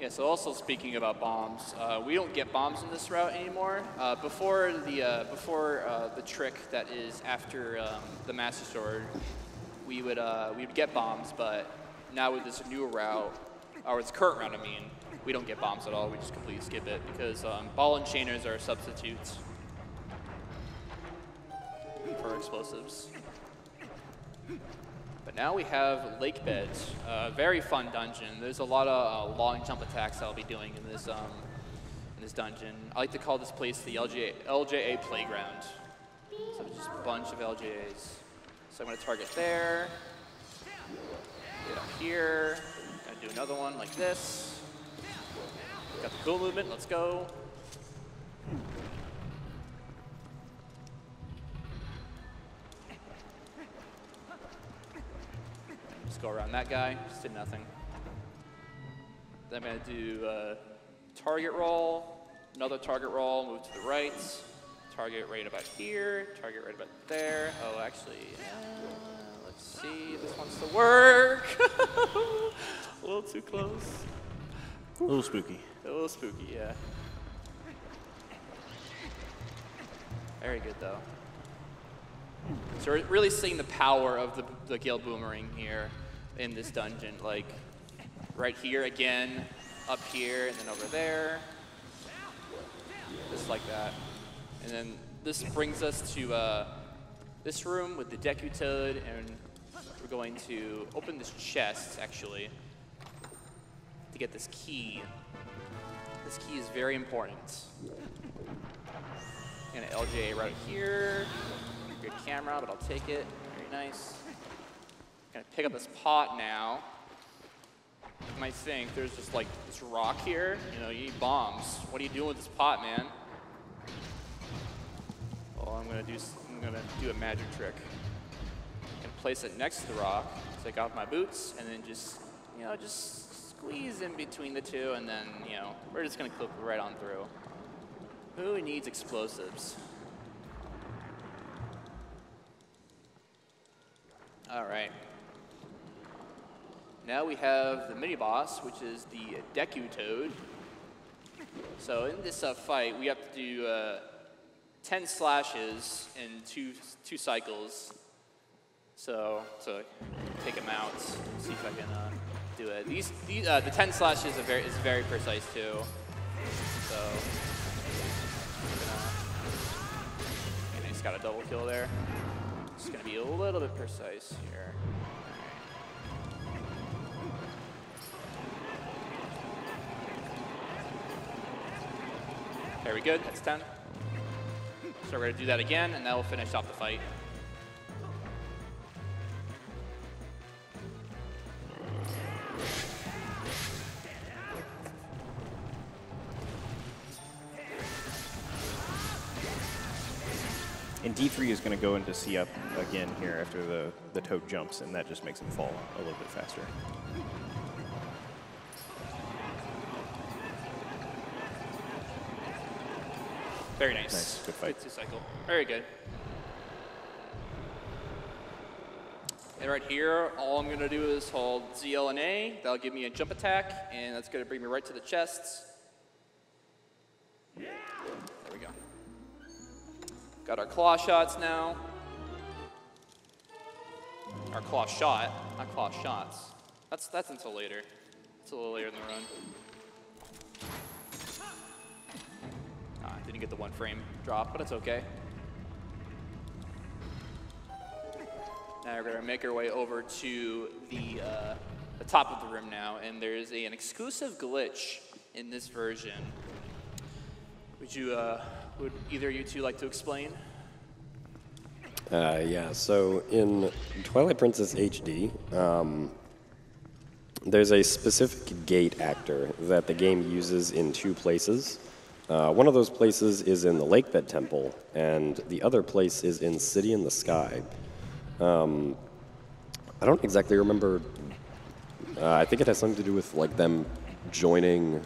Yeah, so also speaking about bombs, uh, we don't get bombs in this route anymore. Uh, before the uh, before uh, the trick that is after um, the Master Sword, we would uh, we would get bombs, but now with this new route, or its current route, I mean, we don't get bombs at all. We just completely skip it because um, ball and chainers are substitutes for explosives. But now we have Lake Beds, uh, very fun dungeon. There's a lot of uh, long jump attacks I'll be doing in this um, in this dungeon. I like to call this place the LJA, LJA playground. So just a bunch of LJAs. So I'm gonna target there. Get up here. Gonna do another one like this. Got the cool movement. Let's go. Just go around that guy. Just did nothing. Then I'm gonna do uh, target roll, another target roll, move to the right, target right about here, target right about there. Oh, actually, see. This wants to work. A little too close. A little spooky. A little spooky, yeah. Very good, though. So we're really seeing the power of the, the Gale Boomerang here in this dungeon. Like, right here again, up here, and then over there. Just like that. And then this brings us to uh, this room with the Deku Toad, and going to open this chest, actually, to get this key. This key is very important. And an LJ right here. Good camera, but I'll take it. Very nice. Gonna pick up this pot now. You might think there's just like this rock here. You know, you need bombs. What are you doing with this pot, man? Well, I'm gonna do I'm gonna do a magic trick place it next to the rock. Take off my boots and then just you know just squeeze in between the two, and then you know we're just gonna clip right on through. Who needs explosives? All right. Now we have the mini boss, which is the Deku Toad. So in this uh, fight, we have to do uh, 10 slashes in two, two cycles. So, so take him out, see if I can uh, do it. These, these uh, the 10 slashes are very, is very precise too. So, gonna, and he's got a double kill there. Just gonna be a little bit precise here. Very good, that's 10. So we're gonna do that again, and that will finish off the fight. And D3 is going to go into C up again here after the, the toad jumps, and that just makes him fall a little bit faster. Very nice. Nice, good fight. two cycle. Very good. And right here, all I'm gonna do is hold ZL and A. That'll give me a jump attack, and that's gonna bring me right to the chests. Got our claw shots now. Our claw shot, not claw shots. That's that's until later. It's a little later in the run. Ah, didn't get the one frame drop, but it's okay. Now we're gonna make our way over to the, uh, the top of the room now, and there's a, an exclusive glitch in this version. Would you, uh, would either of you two like to explain? Uh, yeah, so in Twilight Princess HD, um, there's a specific gate actor that the game uses in two places. Uh, one of those places is in the Lakebed Temple, and the other place is in City in the Sky. Um, I don't exactly remember. Uh, I think it has something to do with like them joining,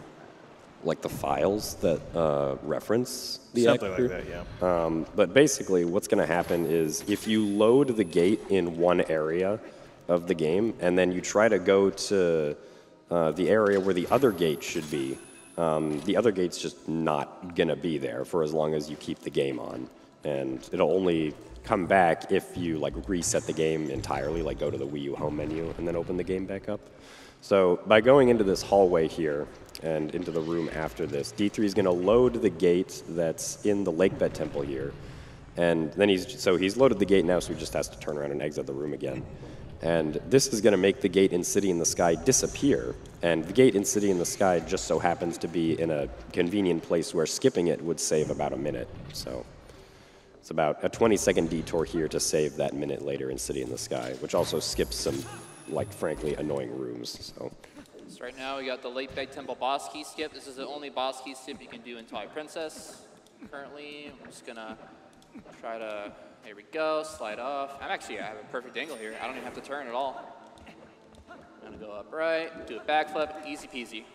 like the files that uh, reference the Something like that, yeah. Um, but basically, what's going to happen is if you load the gate in one area of the game, and then you try to go to uh, the area where the other gate should be, um, the other gate's just not going to be there for as long as you keep the game on. And it'll only come back if you like reset the game entirely, like go to the Wii U home menu and then open the game back up. So by going into this hallway here and into the room after this, D3 is going to load the gate that's in the Lakebed Temple here. And then he's, so he's loaded the gate now, so he just has to turn around and exit the room again. And this is going to make the gate in City in the Sky disappear. And the gate in City in the Sky just so happens to be in a convenient place where skipping it would save about a minute. So it's about a 20 second detour here to save that minute later in City in the Sky, which also skips some, like, frankly, annoying rooms. So So right now we got the Lakebed Temple boss key skip. This is the only boss key skip you can do in Twilight Princess. Currently, I'm just gonna try to, there we go, slide off. I'm actually, I have a perfect angle here. I don't even have to turn at all. I'm gonna go upright, do a backflip, easy peasy.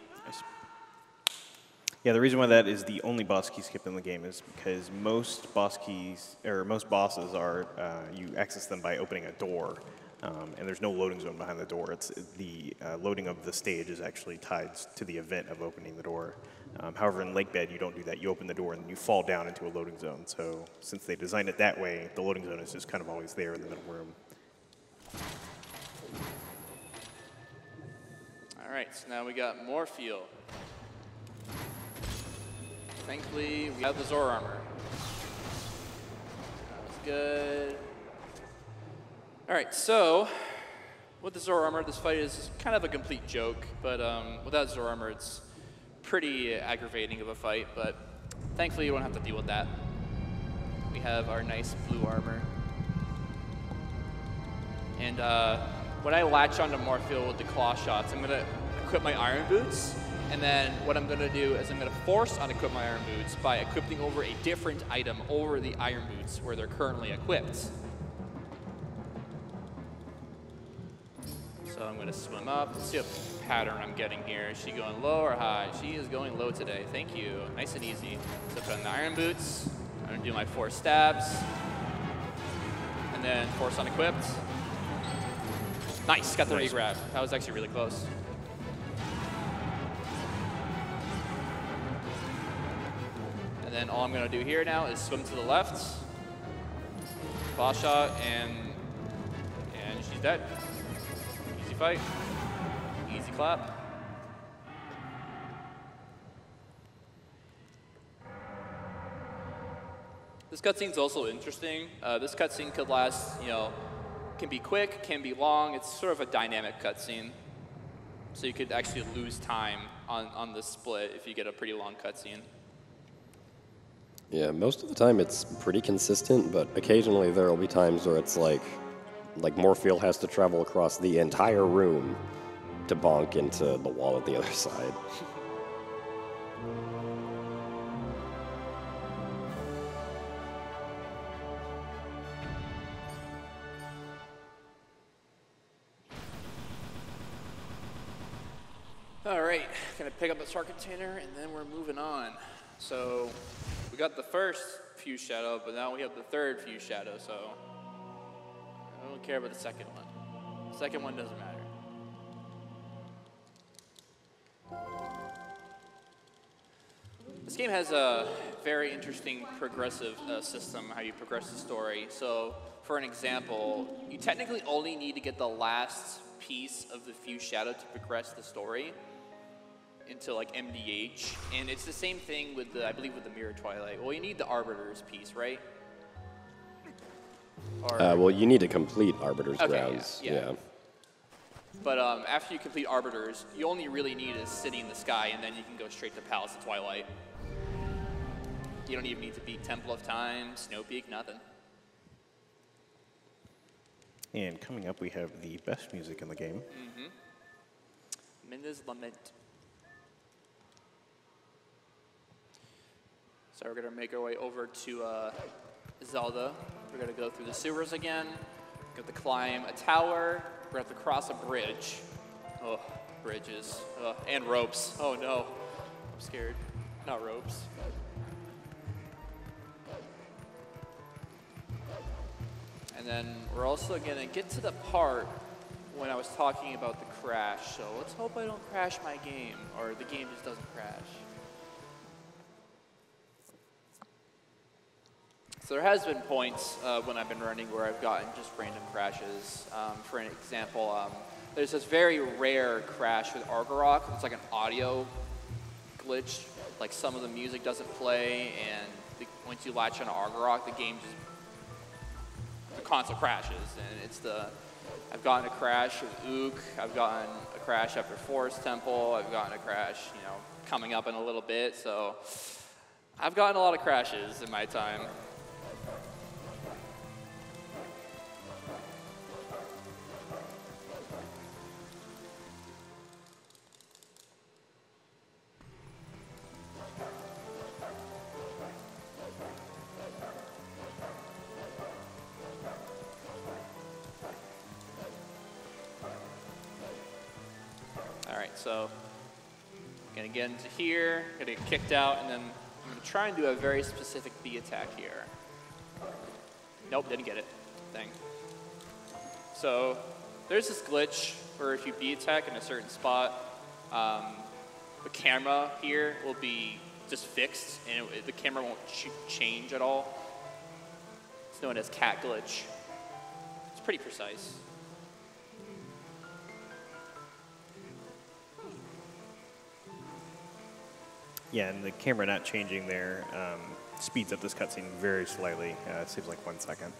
Yeah, the reason why that is the only boss key skip in the game is because most boss keys, or most bosses are, uh, you access them by opening a door, um, and there's no loading zone behind the door. It's the uh, loading of the stage is actually tied to the event of opening the door. Um, however, in Lakebed, you don't do that. You open the door and you fall down into a loading zone. So since they designed it that way, the loading zone is just kind of always there in the middle room. All right, so now we got more fuel. Thankfully, we have the Zora armor. That was good. All right, so with the Zora armor, this fight is kind of a complete joke, but um, without Zora armor, it's pretty aggravating of a fight, but thankfully you do not have to deal with that. We have our nice blue armor. And uh, when I latch onto Morpheel with the claw shots, I'm gonna equip my iron boots, and then what I'm gonna do is I'm gonna force unequip my iron boots by equipping over a different item over the iron boots where they're currently equipped. So I'm gonna swim up. Let's see what pattern I'm getting here. Is she going low or high? She is going low today. Thank you. Nice and easy. So put on the iron boots. I'm gonna do my four stabs. And then force unequipped. Nice, got the Nice. grab. That was actually really close. And then all I'm gonna do here now is swim to the left, Basha and and she's dead. Fight, easy clap. This cutscene's also interesting. Uh, this cutscene could last, you know, can be quick, can be long. It's sort of a dynamic cutscene. So you could actually lose time on, on the split if you get a pretty long cutscene. Yeah, most of the time it's pretty consistent, but occasionally there will be times where it's like, like Morpheel has to travel across the entire room to bonk into the wall at the other side. All right, gonna pick up the star container and then we're moving on. So we got the first Fused Shadow, but now we have the third Fused Shadow, so don't care about the second one. Second one doesn't matter. This game has a very interesting progressive uh, system, how you progress the story. So, for an example, you technically only need to get the last piece of the Fused Shadow to progress the story into like MDH, and it's the same thing with the, I believe, with the Mirror Twilight. Well, you need the Arbiter's piece, right? Or, Uh, well, you need to complete Arbiter's Okay, yeah, grounds. yeah. But um, after you complete Arbiters, you only really need a City in the Sky, and then you can go straight to Palace of Twilight. You don't even need to beat Temple of Time, Snow Peak, nothing. And coming up, we have the best music in the game. Midna's Lament. So we're gonna make our way over to uh, Zelda. We're gonna go through the sewers again. Got to climb a tower. We're gonna have to cross a bridge. Oh, bridges. Ugh, and ropes. Oh no. I'm scared. Not ropes. And then we're also gonna get to the part when I was talking about the crash. So let's hope I don't crash my game, or the game just doesn't crash. So there has been points uh, when I've been running where I've gotten just random crashes. Um, for an example, um, there's this very rare crash with Argorok. It's like an audio glitch. Like some of the music doesn't play, and the, once you latch on Argorok, the game just the console crashes, and it's the. I've gotten a crash with Ook. I've gotten a crash after Forest Temple. I've gotten a crash, you know, coming up in a little bit. So I've gotten a lot of crashes in my time. So gonna get into here, gonna get kicked out, and then I'm gonna try and do a very specific B attack here. Nope, didn't get it. Thing. So there's this glitch where if you B attack in a certain spot, um, the camera here will be just fixed, and it, the camera won't ch- change at all. It's known as cat glitch. It's pretty precise. Yeah, and the camera not changing there. Um, speeds up this cutscene very slightly. Uh, it saves like one second.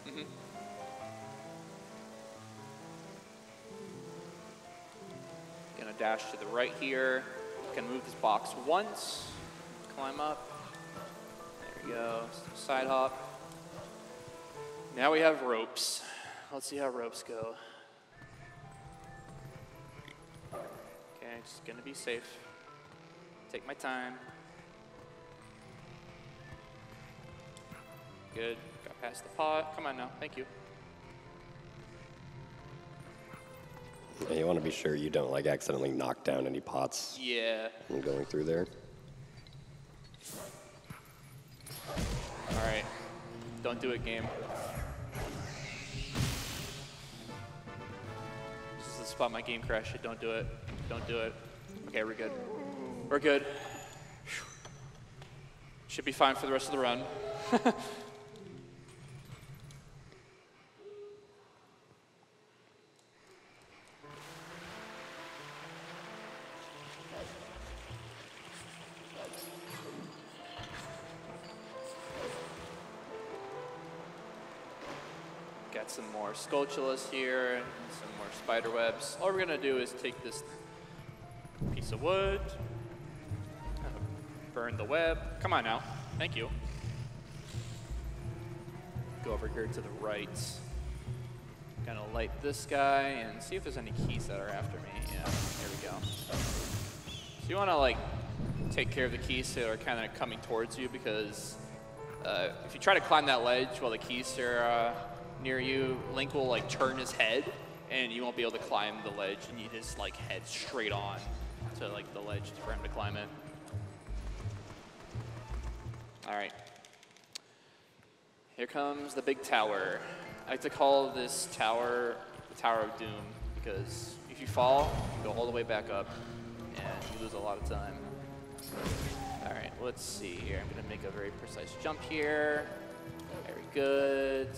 Gonna dash to the right here. Gonna move this box once. Climb up. There we go. Side hop. Now we have ropes. Let's see how ropes go. Okay, just gonna be safe. Take my time. Good. Got past the pot. Come on now. Thank you. And you want to be sure you don't like accidentally knock down any pots Yeah. when going through there. All right. Don't do it, game. This is the spot my game crashed. it. Don't do it. Don't do it. Okay, we're good. We're good. Should be fine for the rest of the run. some here, and some more spider webs. All we're gonna do is take this piece of wood, burn the web. Come on now. Thank you. Go over here to the right. Gonna light this guy and see if there's any keys that are after me. Yeah, here we go. So you wanna like take care of the keys that are kind of coming towards you because uh, if you try to climb that ledge while the keys are uh, near you, Link will like turn his head and you won't be able to climb the ledge and you just like head straight on to like the ledge for him to climb it. All right. Here comes the big tower. I like to call this tower the Tower of Doom because if you fall, you go all the way back up and you lose a lot of time. All right, let's see here. I'm gonna make a very precise jump here. Very good.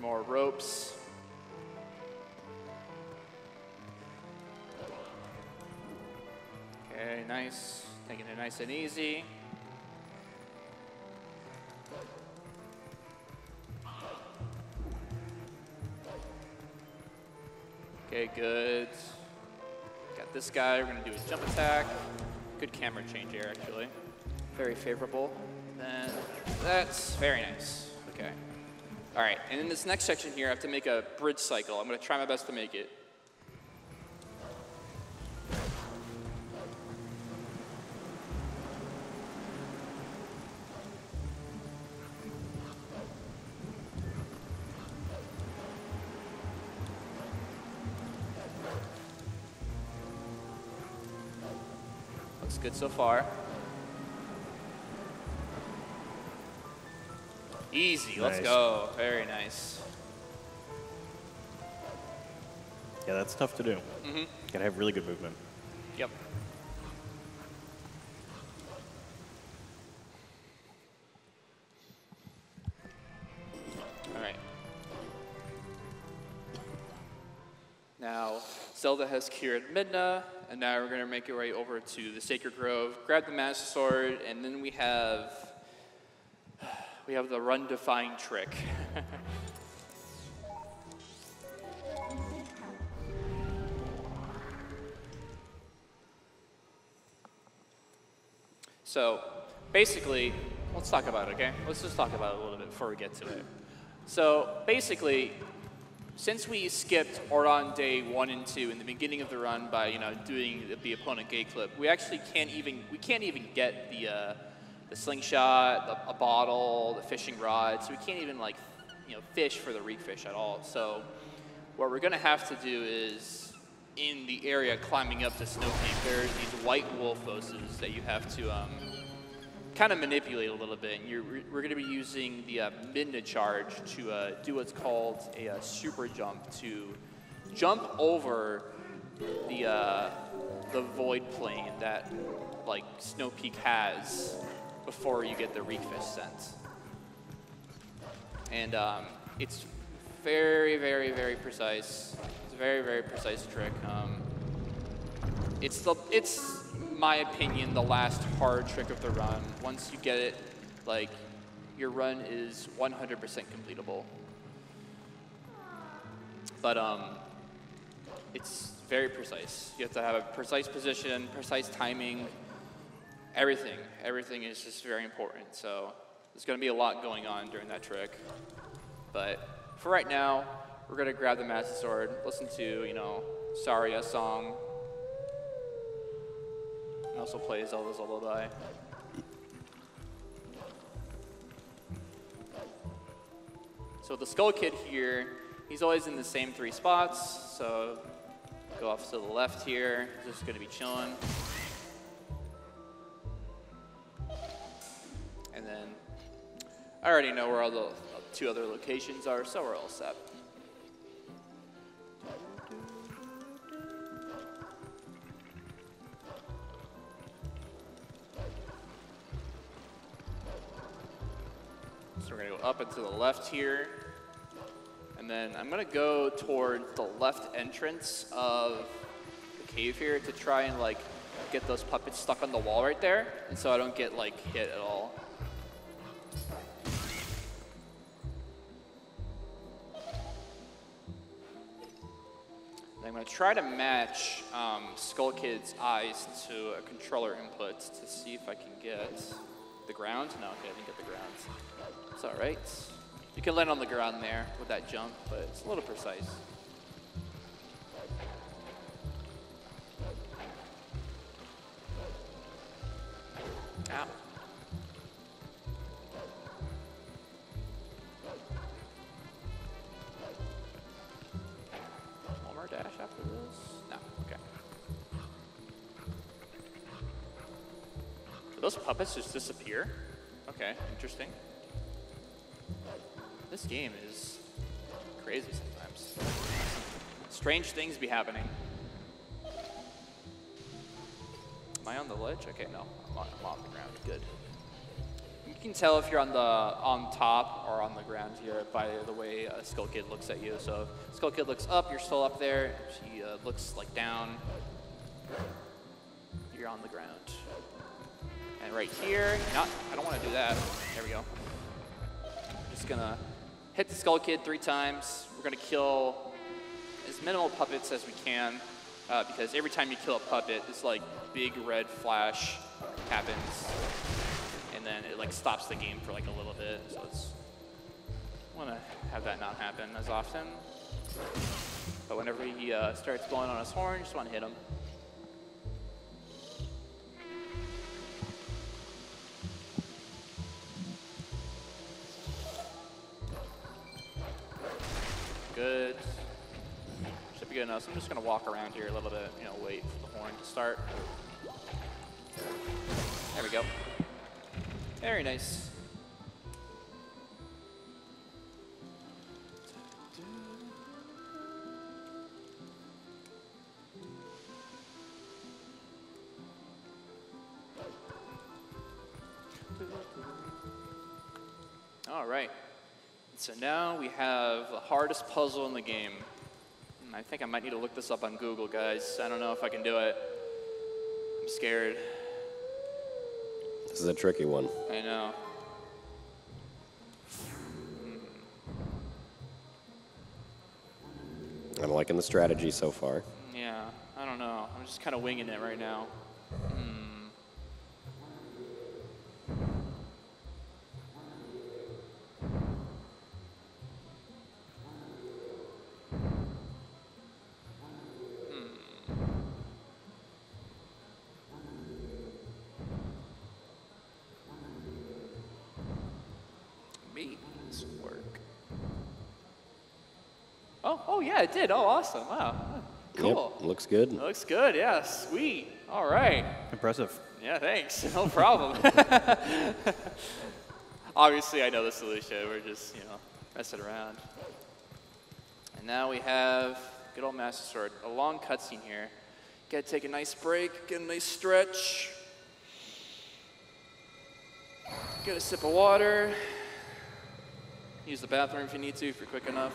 More ropes. Okay, nice. Taking it nice and easy. Okay, good. Got this guy. We're gonna do a jump attack. Good camera change here, actually. Very favorable. Then that's very nice. Okay. All right, and in this next section here, I have to make a bridge cycle. I'm gonna try my best to make it. Looks good so far. Easy, let's Nice. go. Very nice. Yeah, that's tough to do. Mm-hmm. Gotta have really good movement. Yep. All right. Now, Zelda has cured Midna, and now we're going to make our way over to the Sacred Grove, grab the Master Sword, and then we have we have the run defying trick. So basically, let's talk about it, okay? Let's just talk about it a little bit before we get to it. So basically, since we skipped Ordon day one and two in the beginning of the run by you know doing the, the opponent gate clip, we actually can't even we can't even get the uh, the slingshot, the, a bottle, the fishing rod. So we can't even like you know fish for the Reekfish at all. So what we're gonna have to do is in the area climbing up to Snow Peak, there's these white wolfoses that you have to um, kind of manipulate a little bit. And we're going to be using the uh, Midna charge to uh, do what's called a uh, super jump to jump over the uh, the void plane that like Snow Peak has before you get the Reekfish. And um, it's very, very, very precise. It's a very, very precise trick. Um, it's the it's my opinion, the last hard trick of the run. Once you get it, like, your run is 100% completable. But um, it's very precise. You have to have a precise position, precise timing, everything. Everything is just very important. So there's going to be a lot going on during that trick. But for right now, we're going to grab the Master Sword, listen to, you know, Saria song, and also play Zelda's Lullaby. So the Skull Kid here, he's always in the same three spots. So go off to the left here. Just gonna be chilling. Then I already know where all the two other locations are, so we're all set. So we're gonna go up and to the left here. And then I'm gonna go toward the left entrance of the cave here to try and like get those puppets stuck on the wall right there. And so I don't get like hit at all. I'm gonna try to match um, Skull Kid's eyes to a controller input to see if I can get the ground. No, okay, I didn't get the ground. It's all right. You can land on the ground there with that jump, but it's a little precise. Ow. Those puppets just disappear? Okay, interesting. This game is crazy sometimes. Strange things be happening. Am I on the ledge? Okay, no, I'm on, I'm the ground. Good. You can tell if you're on the on top or on the ground here by the way a Skull Kid looks at you. So if Skull Kid looks up, you're still up there. She uh, looks like down. You're on the ground. And right here, not. I don't want to do that. There we go. Just gonna hit the Skull Kid three times. We're gonna kill as minimal puppets as we can, uh, because every time you kill a puppet, this like big red flash happens, and then it like stops the game for like a little bit. So it's want to have that not happen as often. But whenever he uh, starts blowing on his horn, just want to hit him. Good. Should be good enough. So I'm just gonna walk around here a little bit, you know, wait for the horn to start. There we go. Very nice. All right. So now we have the hardest puzzle in the game. Hmm, I think I might need to look this up on Google, guys. I don't know if I can do it. I'm scared. This is a tricky one. I know. I'm liking the strategy so far. Yeah, I don't know. I'm just kind of winging it right now. Hmm. Maybe this will work. Oh, oh yeah, it did. Oh, awesome. Wow. Cool. Yep, looks good. Looks good. Yeah, sweet. All right. Impressive. Yeah, thanks. No problem. Obviously, I know the solution. We're just, you know, messing around. And now we have good old Master Sword. A long cutscene here. Gotta take a nice break, get a nice stretch. Get a sip of water. Use the bathroom if you need to, if you're quick enough.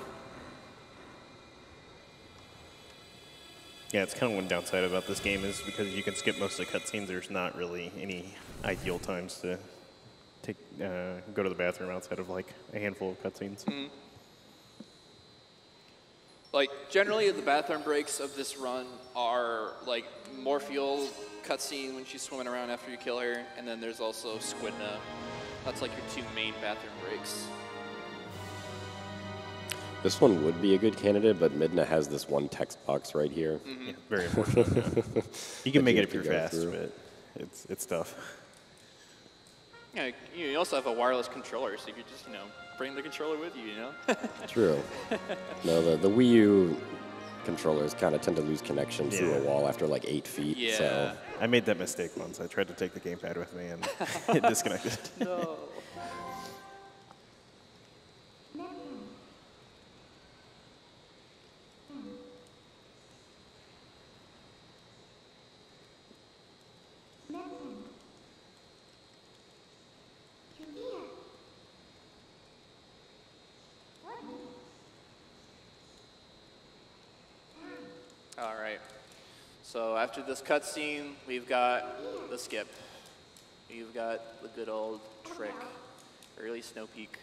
Yeah, it's kind of one downside about this game is because you can skip most of the cutscenes. There's not really any ideal times to take uh, go to the bathroom outside of like a handful of cutscenes. Like generally, the bathroom breaks of this run are like Morpheel cutscene when she's swimming around after you kill her, and then there's also Squidna. That's like your two main bathroom breaks. This one would be a good candidate, but Midna has this one text box right here. Mm-hmm. Yeah, very unfortunate. yeah. You can make it if you're fast, through. but it's it's tough. Yeah, you you also have a wireless controller, so you could just you know bring the controller with you. You know. True. no, the, the Wii U controllers kind of tend to lose connection through a wall after like eight feet. yeah. So I made that mistake once. I tried to take the gamepad with me and it disconnected. no. All right. So after this cutscene, we've got the skip. You've got the good old trick, early snow peak.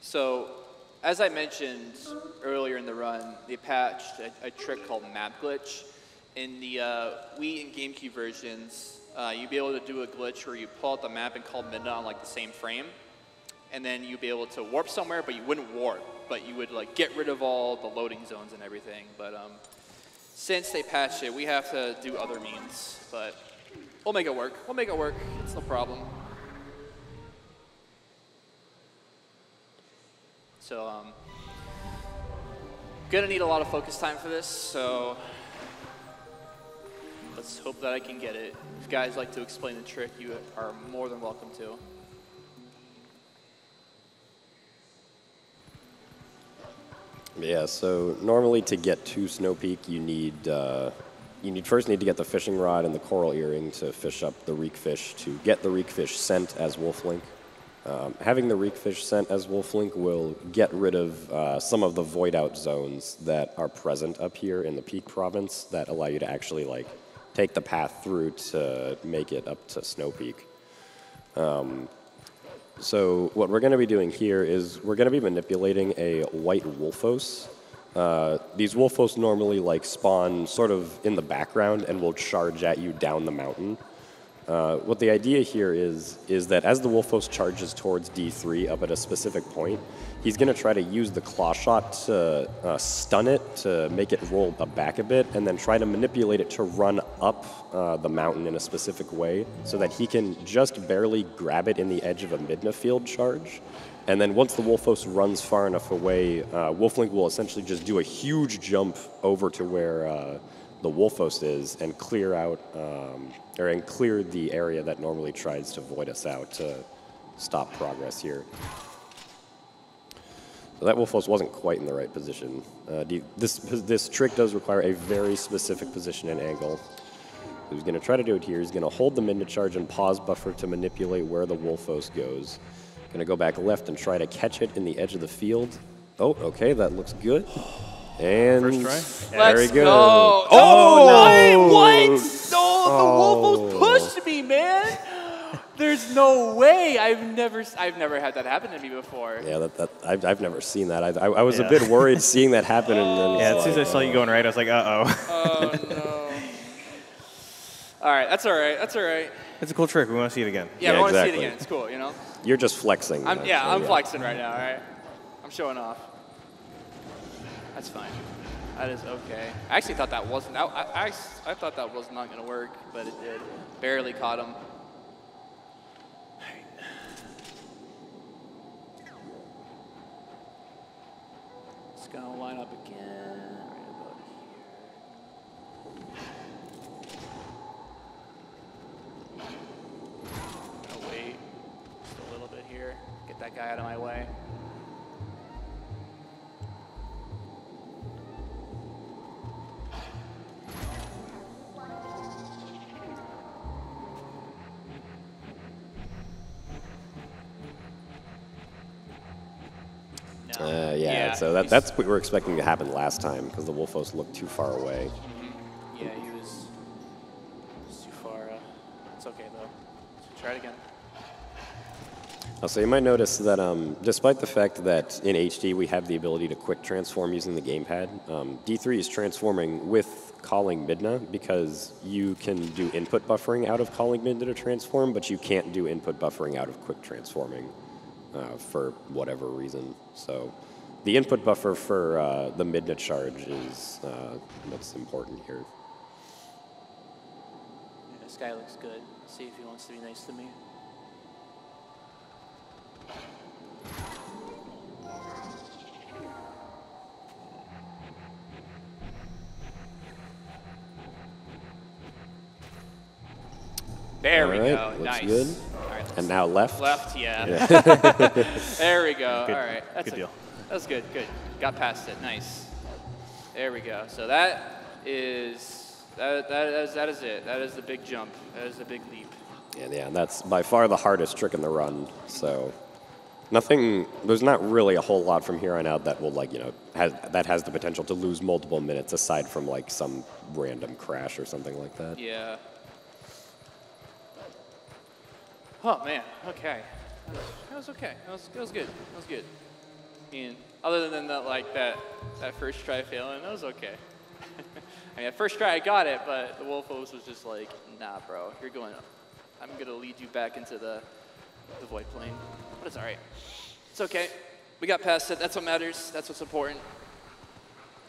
So, as I mentioned earlier in the run, they patched a, a trick called Map Glitch. In the uh, Wii and GameCube versions, uh, you'd be able to do a glitch where you pull out the map and call Midna on like the same frame, and then you'd be able to warp somewhere, but you wouldn't warp, but you would like get rid of all the loading zones and everything. But um, since they patched it, we have to do other means, but we'll make it work. We'll make it work. It's no problem. So, um, gonna need a lot of focus time for this, so let's hope that I can get it. If guys like to explain the trick, you are more than welcome to. Yeah, so normally to get to Snow Peak, you need uh, you need first need to get the fishing rod and the coral earring to fish up the reek fish to get the reek fish scent as Wolf Link. Um, having the reek fish scent as Wolf Link will get rid of uh, some of the void out zones that are present up here in the Peak Province that allow you to actually like take the path through to make it up to Snow Peak. So what we're going to be doing here is we're going to be manipulating a white wolfos. Uh, these wolfos normally like spawn sort of in the background and will charge at you down the mountain. Uh, what the idea here is is that as the wolfos charges towards D3 up at a specific point, he's going to try to use the claw shot to uh, stun it to make it roll back a bit, and then try to manipulate it to run up uh, the mountain in a specific way, so that he can just barely grab it in the edge of a Midna field charge. And then once the Wolfos runs far enough away, uh, Wolflink will essentially just do a huge jump over to where uh, the Wolfos is and clear out, um, or and clear the area that normally tries to void us out to stop progress here. So that Wolfos wasn't quite in the right position. Uh, do you- this, this trick does require a very specific position and angle. He's going to try to do it here. He's going to hold the Midna charge and pause buffer to manipulate where the Wolfos goes. Going to go back left and try to catch it in the edge of the field. Oh, okay, that looks good. And First try? Very Let's good. go. Oh, no! What? No, the Wolfos pushed me, man. There's no way. I've never, I've never had that happen to me before. Yeah, that, that I've, I've never seen that. I, I, I was Yeah. a bit worried seeing that happen, and then Yeah, as soon as I saw you going right, I was like, uh oh. Oh no. All right, that's all right. That's all right. it's a cool trick. We want to see it again. Yeah, Yeah, I want to see it again. It's cool, you know. you're just flexing. I'm, uh, yeah, so I'm flexing right now. All right, I'm showing off. That's fine. That is okay. I actually thought that wasn't. I, I, I, I thought that was not going to work, but it did. Barely caught him. Just gonna line up again. Right about here. Wait just a little bit here. Get that guy out of my way. So that, that's what we were expecting to happen last time because the Wolfos looked too far away. Mm-hmm. Yeah, he was, he was, too far. Uh, it's okay though. So try it again. Oh, so you might notice that um, despite the fact that in HD we have the ability to quick transform using the gamepad, um, D3 is transforming with calling Midna because you can do input buffering out of calling Midna to transform, but you can't do input buffering out of quick transforming uh, for whatever reason. So the input buffer for uh, the Midna charge is uh, what's important here. Yeah, this guy looks good. See if he wants to be nice to me. There we All right, go. looks nice. good. All right, And now left. left, yeah. there we go. Good- All right, that's good a- deal. That's good. Good. Got past it. Nice. There we go. So that is that that is that is it. That is the big jump. That is the big leap. Yeah, yeah, and that's by far the hardest trick in the run. So nothing. There's not really a whole lot from here on out that will like you know has that has the potential to lose multiple minutes aside from like some random crash or something like that. Yeah. Oh man. Okay. That was okay. That was that was good. That was good. I mean, other than that, like that that first try failing, that was okay. I mean, at first try I got it, but the Wolfos was just like, nah, bro, you're going. I'm gonna lead you back into the the void plane. But it's all right. It's okay. We got past it. That's what matters. That's what's important.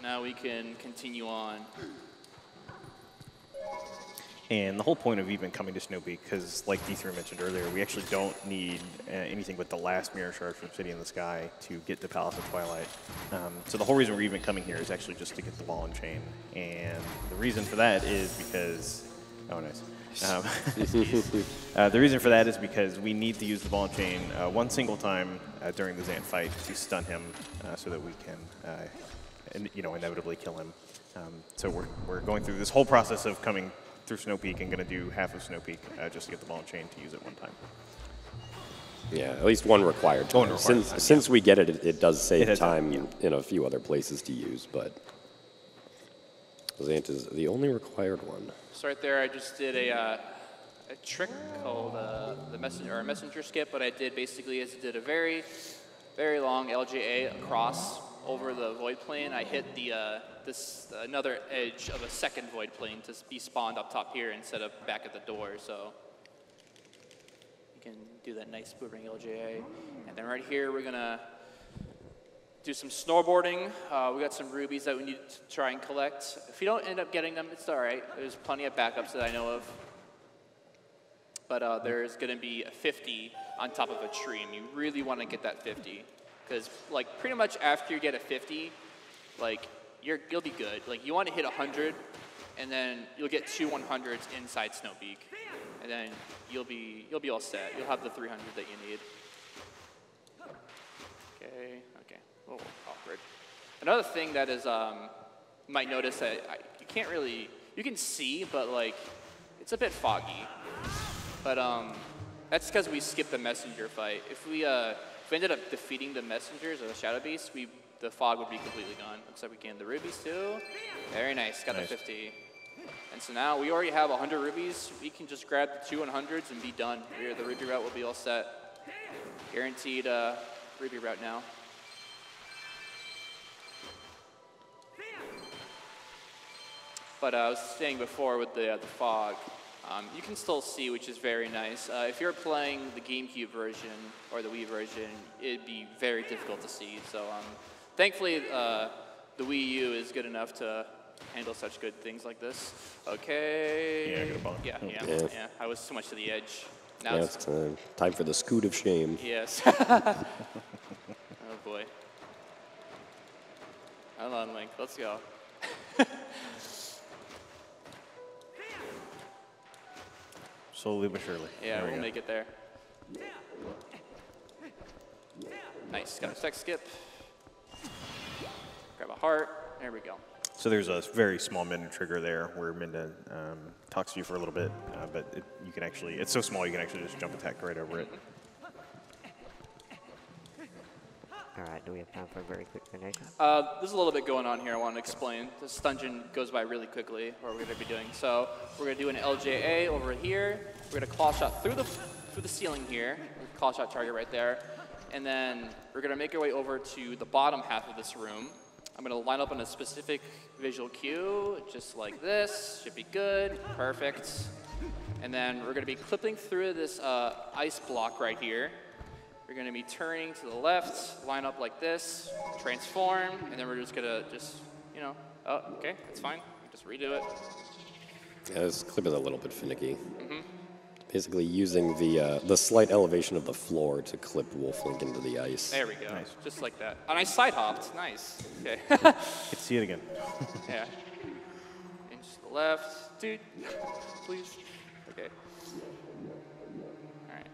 Now we can continue on. And the whole point of even coming to Snow Peak, because like D3 mentioned earlier, we actually don't need uh, anything but the last mirror shard from City in the Sky to get to Palace of Twilight. Um, so the whole reason we're even coming here is actually just to get the ball and chain. And the reason for that is because, oh nice. Um, uh, the reason for that is because we need to use the ball and chain uh, one single time uh, during the Zant fight to stun him, uh, so that we can, uh, and, you know, inevitably kill him. Um, so we're, we're going through this whole process of coming through Snow Peak and going to do half of Snow Peak uh, just to get the ball and chain to use it one time. Yeah, at least one required time. One required since time, since we get it, it, it does save It has time yeah. in a few other places to use, but Zant is the only required one. So right there, I just did a, uh, a trick called uh, the messenger or messenger skip. but I did basically is did a very, very long LJA across over the void plane. I hit the uh, this another edge of a second void plane to be spawned up top here instead of back at the door. So you can do that nice boomerang LJA. And then right here, we're gonna do some snowboarding. Uh, we got some rubies that we need to try and collect. If you don't end up getting them, it's all right. There's plenty of backups that I know of. But uh, there's to be a 50 on top of a tree, and you really want to get that 50. Because, like, pretty much after you get a 50, like, you're, you'll be good. Like, you want to hit 100, and then you'll get two 100s inside Snow Peak. And then you'll be, you'll be all set. You'll have the 300 that you need. Okay, okay. Little awkward. Another thing that is, um, you might notice that I, you can't really, you can see, but like, it's a bit foggy. But um, that's because we skipped the messenger fight. If we, uh, if we ended up defeating the messengers or the shadow beasts, we, the fog would be completely gone. Looks like we gained the rubies too. Very nice, got Nice. the 50. And so now we already have 100 rubies. We can just grab the two 100s and be done. We're- The ruby route will be all set. Guaranteed uh, ruby route now. But uh, I was saying before with the, uh, the fog, um, you can still see, which is very nice. Uh, if you're playing the GameCube version or the Wii version, it'd be very difficult to see. So um, thankfully, uh, the Wii U is good enough to handle such good things like this. Okay. Yeah, I got a bump. Yeah, yeah, Yeah. yeah. I was too much to the edge. Now Yeah, it's it's uh, time for the scoot of shame. Yes. oh boy. Hold on, Link. Let's go. Slowly but surely. Yeah, There we we'll go. make it there. Nice. Got a tech skip. Grab a heart. There we go. So there's a very small Midna trigger there where Midna um, talks to you for a little bit, uh, but it, you can actually, it's so small you can actually just jump attack right over it. Alright, do we have time for a very quick donation? Uh, there's a little bit going on here I want to explain. This dungeon goes by really quickly, what we're going to be doing. So we're going to do an LJA over here. We're going to claw shot through the through the ceiling here. claw shot target right there. And then we're gonna make our way over to the bottom half of this room. I'm gonna line up on a specific visual cue, just like this. Should be good, perfect. And then we're gonna be clipping through this uh, ice block right here. We're gonna be turning to the left, line up like this, transform, and then we're just gonna just, you know, oh, okay, that's fine. Just redo it. Yeah, this clip is a little bit finicky. Basically, using the uh, the slight elevation of the floor to clip Wolflink into the ice. There we go. Nice. Just like that. And I side hopped. Nice. Okay. Let's see it again. yeah. Inch to the left. Dude, please. Okay. All right.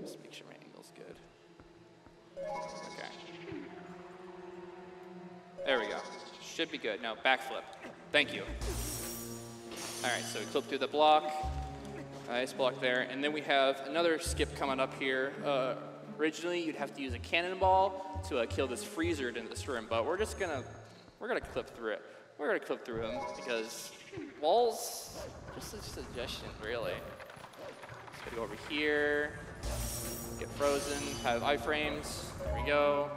Just make sure my angle's good. Okay. There we go. Should be good. No, backflip. Thank you. All right, so we clip through the block. Nice block there. And then we have another skip coming up here. Uh, originally, you'd have to use a cannonball to uh, kill this freezer in this room, but we're just gonna, we're gonna clip through it. We're gonna clip through him because walls, just a suggestion, really. Gonna go over here, get frozen, have iframes. There we go.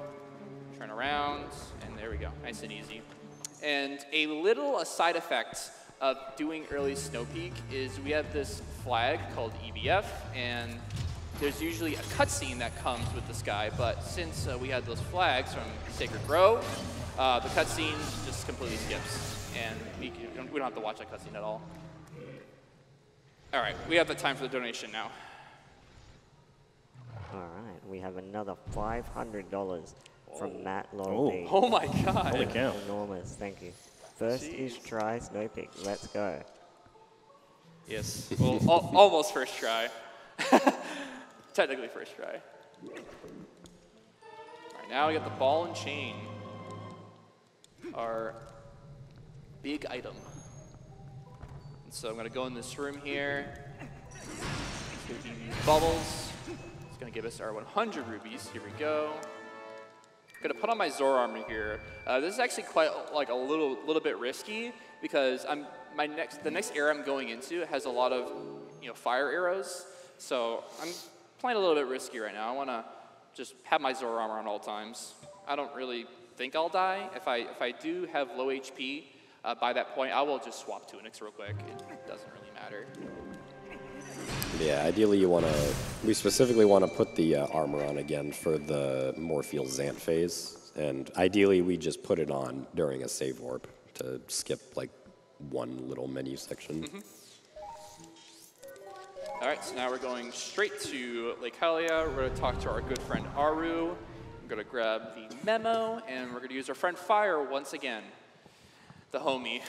Turn around, and there we go. Nice and easy. And a little a side effect of doing early Snow Peak is we have this flag called EBF, and there's usually a cutscene that comes with this guy, but since uh, we had those flags from Sacred Grove, uh, the cutscene just completely skips, and we, can- we don't have to watch that cutscene at all. All right, we have the time for the donation now. All right, we have another $500 from Matt Laurel Oh. Oh my god. Holy cow. Enormous, thank you. First is try Snow Peak. Let's go. Yes. Well, al- almost first try. Technically first try. All right, now we got the ball and chain. Our big item. And so I'm gonna go in this room here. It's gonna be these bubbles. It's gonna give us our 100 rubies. Here we go. Gonna put on my Zora armor here. Uh, this is actually quite like a little little bit risky because I'm my next the next era I'm going into has a lot of you know fire arrows, so I'm playing a little bit risky right now. I want to just have my Zora armor on all times. I don't really think I'll die. If I if I do have low HP uh, by that point, I will just swap tunics real quick. It doesn't really matter. Yeah, ideally you want to. We specifically want to put the uh, armor on again for the Morpheel Zant phase, and ideally we just put it on during a save warp to skip like one little menu section. All right, so now we're going straight to Lake Hylia. We're going to talk to our good friend Auru. We're going to grab the memo, and we're going to use our friend Fyer once again, the homie.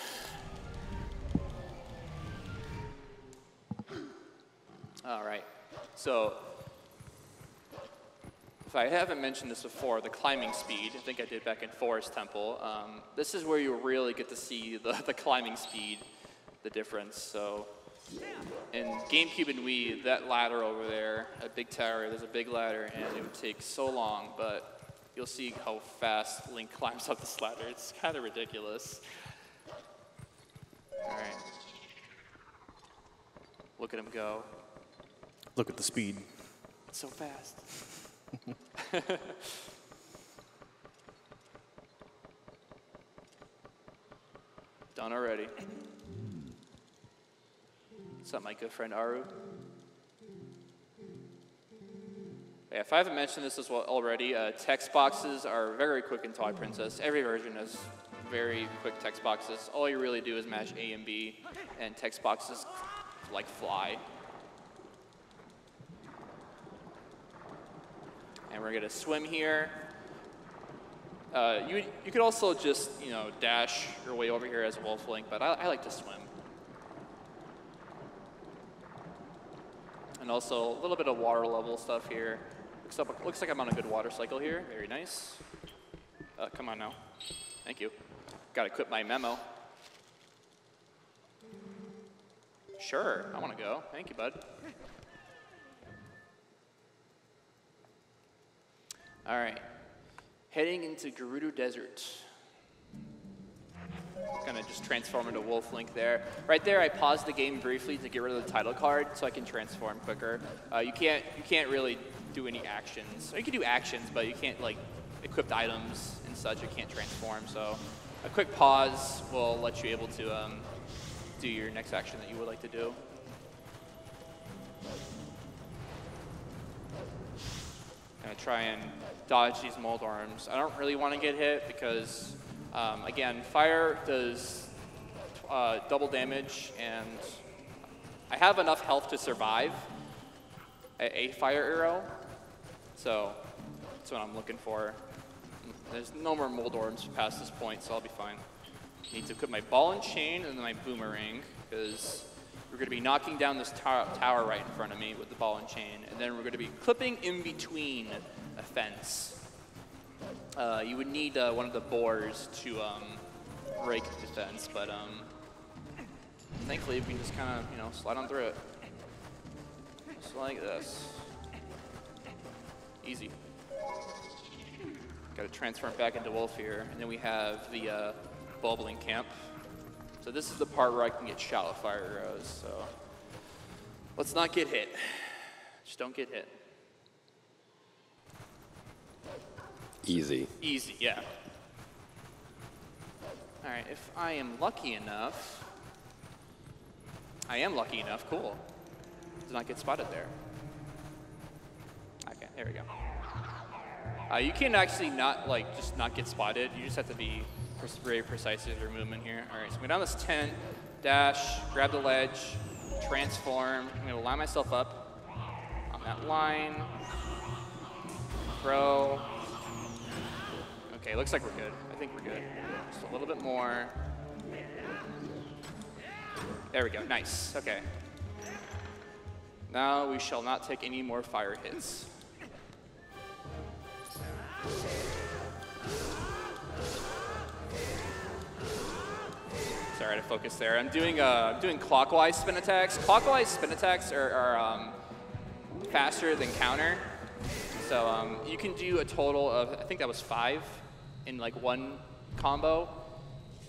All right, so if I haven't mentioned this before, the climbing speed, I think I did back in Forest Temple, um, this is where you really get to see the, the climbing speed, the difference. So in GameCube and Wii, that ladder over there, a big tower, there's a big ladder, and it would take so long, but you'll see how fast Link climbs up this ladder. It's kind of ridiculous. All right. Look at him go. Look at the speed. It's so fast. Done already. What's up, my good friend Auru? Yeah, if I haven't mentioned this as well already, uh, text boxes are very quick in Twilight Princess. Every version has very quick text boxes. All you really do is mash A and B, and text boxes like fly. And we're gonna swim here. Uh, you, you could also just, you know, dash your way over here as Wolf Link, but I, I like to swim. And also a little bit of water level stuff here. Looks, up, looks like I'm on a good water cycle here. Very nice. Uh, come on now. Thank you. Gotta quit my memo. Sure, I wanna go. Thank you, bud. All right, heading into Gerudo Desert. Gonna just transform into Wolf Link there. Right there, I paused the game briefly to get rid of the title card so I can transform quicker. Uh, you can't you can't really do any actions. You can do actions, but you can't like equip items and such. You can't transform. So a quick pause will let you able to um, do your next action that you would like to do. Gonna try and dodge these Moldorms. I don't really want to get hit because, um, again, fire does uh, double damage, and I have enough health to survive a, fire arrow. So that's what I'm looking for. There's no more Moldorms past this point, so I'll be fine. Need to put my ball and chain and then my boomerang, because we're going to be knocking down this tower, right in front of me with the ball and chain, and then we're going to be clipping in between a fence. Uh, you would need uh, one of the boars to um, break the fence, but um, thankfully we can just kind of, you know, slide on through it. Just like this. Easy. Got to transform back into wolf here, and then we have the uh, bubbling camp. So this is the part where I can get with fire arrows. So let's not get hit. Just don't get hit. Easy. Easy, yeah. All right, if I am lucky enough, I am lucky enough, cool. Does not get spotted there. Okay, there we go. Uh, you can actually not, like, just not get spotted. You just have to be very precise with your movement here. All right, so I'm going down this tent, dash, grab the ledge, transform. I'm going to line myself up on that line, throw. Okay, looks like we're good. I think we're good. Just a little bit more. There we go, nice, okay. Now we shall not take any more fire hits. Sorry to focus there. I'm doing uh, doing clockwise spin attacks. Clockwise spin attacks are, are um, faster than counter. So um, you can do a total of, I think that was five in like one combo.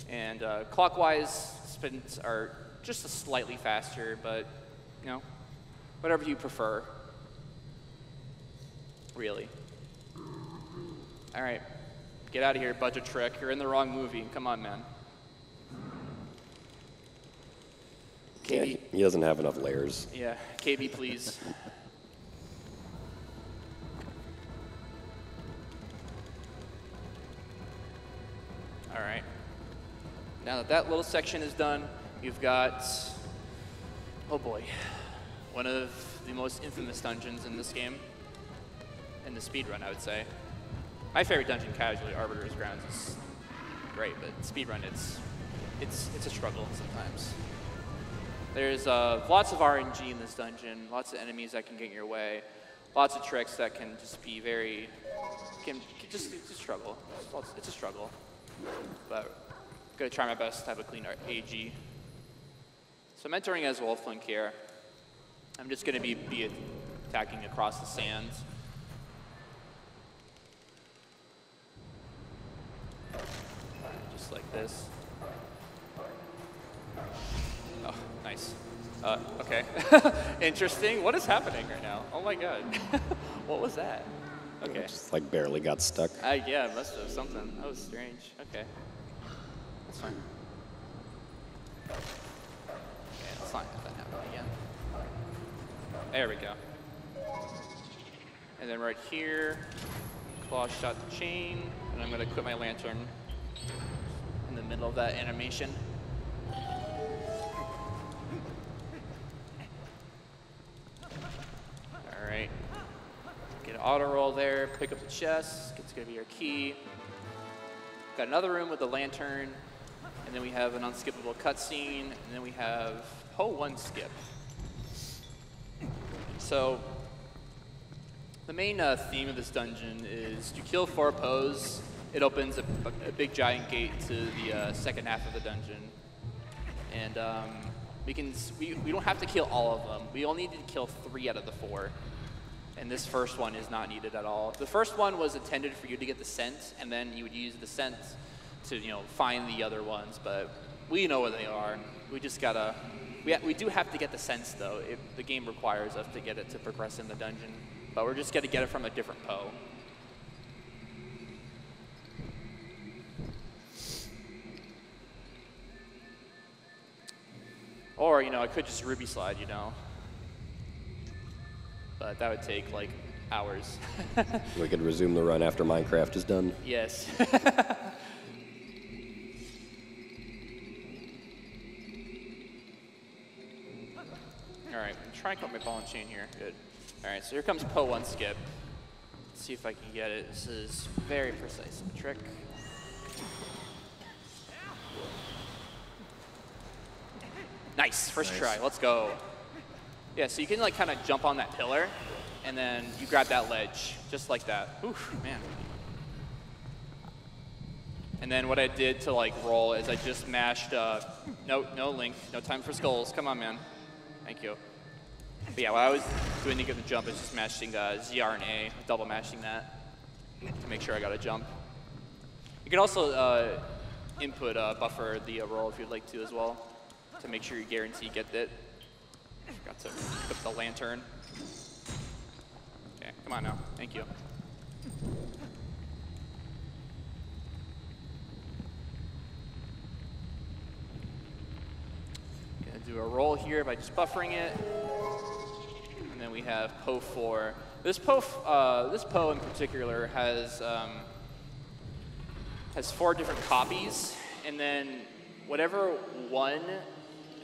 And uh, clockwise spins are just a slightly faster, but you know, whatever you prefer, really. All right, get out of here, budget trick. You're in the wrong movie. Come on, man. KB, he he doesn't have enough layers. yeah, KB, please. All right. Now that that little section is done, you've got, oh boy, one of the most infamous dungeons in this game, in the speedrun, I would say. My favorite dungeon, casually, Arbiter's Grounds, is great, but speedrun, it's, it's, it's a struggle sometimes. There's uh, lots of RNG in this dungeon, lots of enemies that can get in your way, lots of tricks that can just be very, can, can just, it's a struggle. It's, a struggle. But I'm gonna try my best to have a clean AG. So I'm entering as Wolflink here. I'm just gonna be, be attacking across the sands. Just like this. Nice. Uh, okay. Interesting. What is happening right now? Oh my god. what was that? Okay. Just like barely got stuck. Uh, yeah, it must have something. That was strange. Okay. That's fine. Okay, let's not have that happen again. There we go. And then right here, claw shot the chain, and I'm gonna quit my lantern in the middle of that animation. An auto roll there, pick up the chest, it's gonna be our key. Got another room with a lantern, and then we have an unskippable cutscene, and then we have oh one skip. So the main uh, theme of this dungeon is you kill four Poes, it opens a, a big giant gate to the uh, second half of the dungeon, and um, we can we, we don't have to kill all of them. We only need to kill three out of the four and this first one is not needed at all. The first one was intended for you to get the scent, and then you would use the scent to, you know, find the other ones, but we know where they are. We just gotta, we, we do have to get the sense though. If the game requires us to get it to progress in the dungeon. but we're just gonna get it from a different Poe. Or, you know, I could just Ruby slide, you know. But that would take like hours. We could resume the run after Minecraft is done. yes. All right, I'm trying to cut my ball and chain here. Good. All right, so here comes Poe one skip. Let's see if I can get it. This is very precise trick. Nice, first Nice. try. Let's go. Yeah, so you can like kind of jump on that pillar, and then you grab that ledge, just like that. Oof, man. And then what I did to like roll is I just mashed, uh, no, no link, no time for skulls. Come on, man. Thank you. But yeah, what I was doing to get the jump is just mashing uh, ZR and A, double mashing that to make sure I got a jump. You can also uh, input uh, buffer the uh, roll if you'd like to as well to make sure you guarantee get it. I forgot to equip the lantern. Okay, come on now. Thank you. Gonna do a roll here by just buffering it. And then we have Poe 4. This Poe, f- uh, this Poe in particular has um, has four different copies, and then whatever one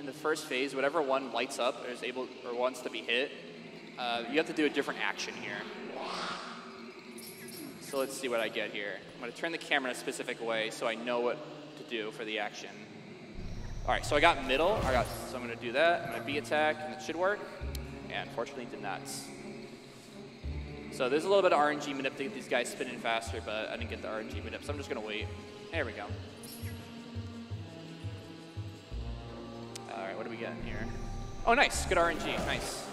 in the first phase, whatever one lights up or is able or wants to be hit, uh, you have to do a different action here. So let's see what I get here. I'm to turn the camera in a specific way so I know what to do for the action. All right, so I got middle. I got, so I'm to do that. I'm to B attack, and it should work. And unfortunately, it did not. So there's a little bit of RNG manip to get these guys spinning faster, but I didn't get the RNG manip, so I'm just to wait. There we go. All right, what do we got in here? Oh, nice. Good RNG. Nice.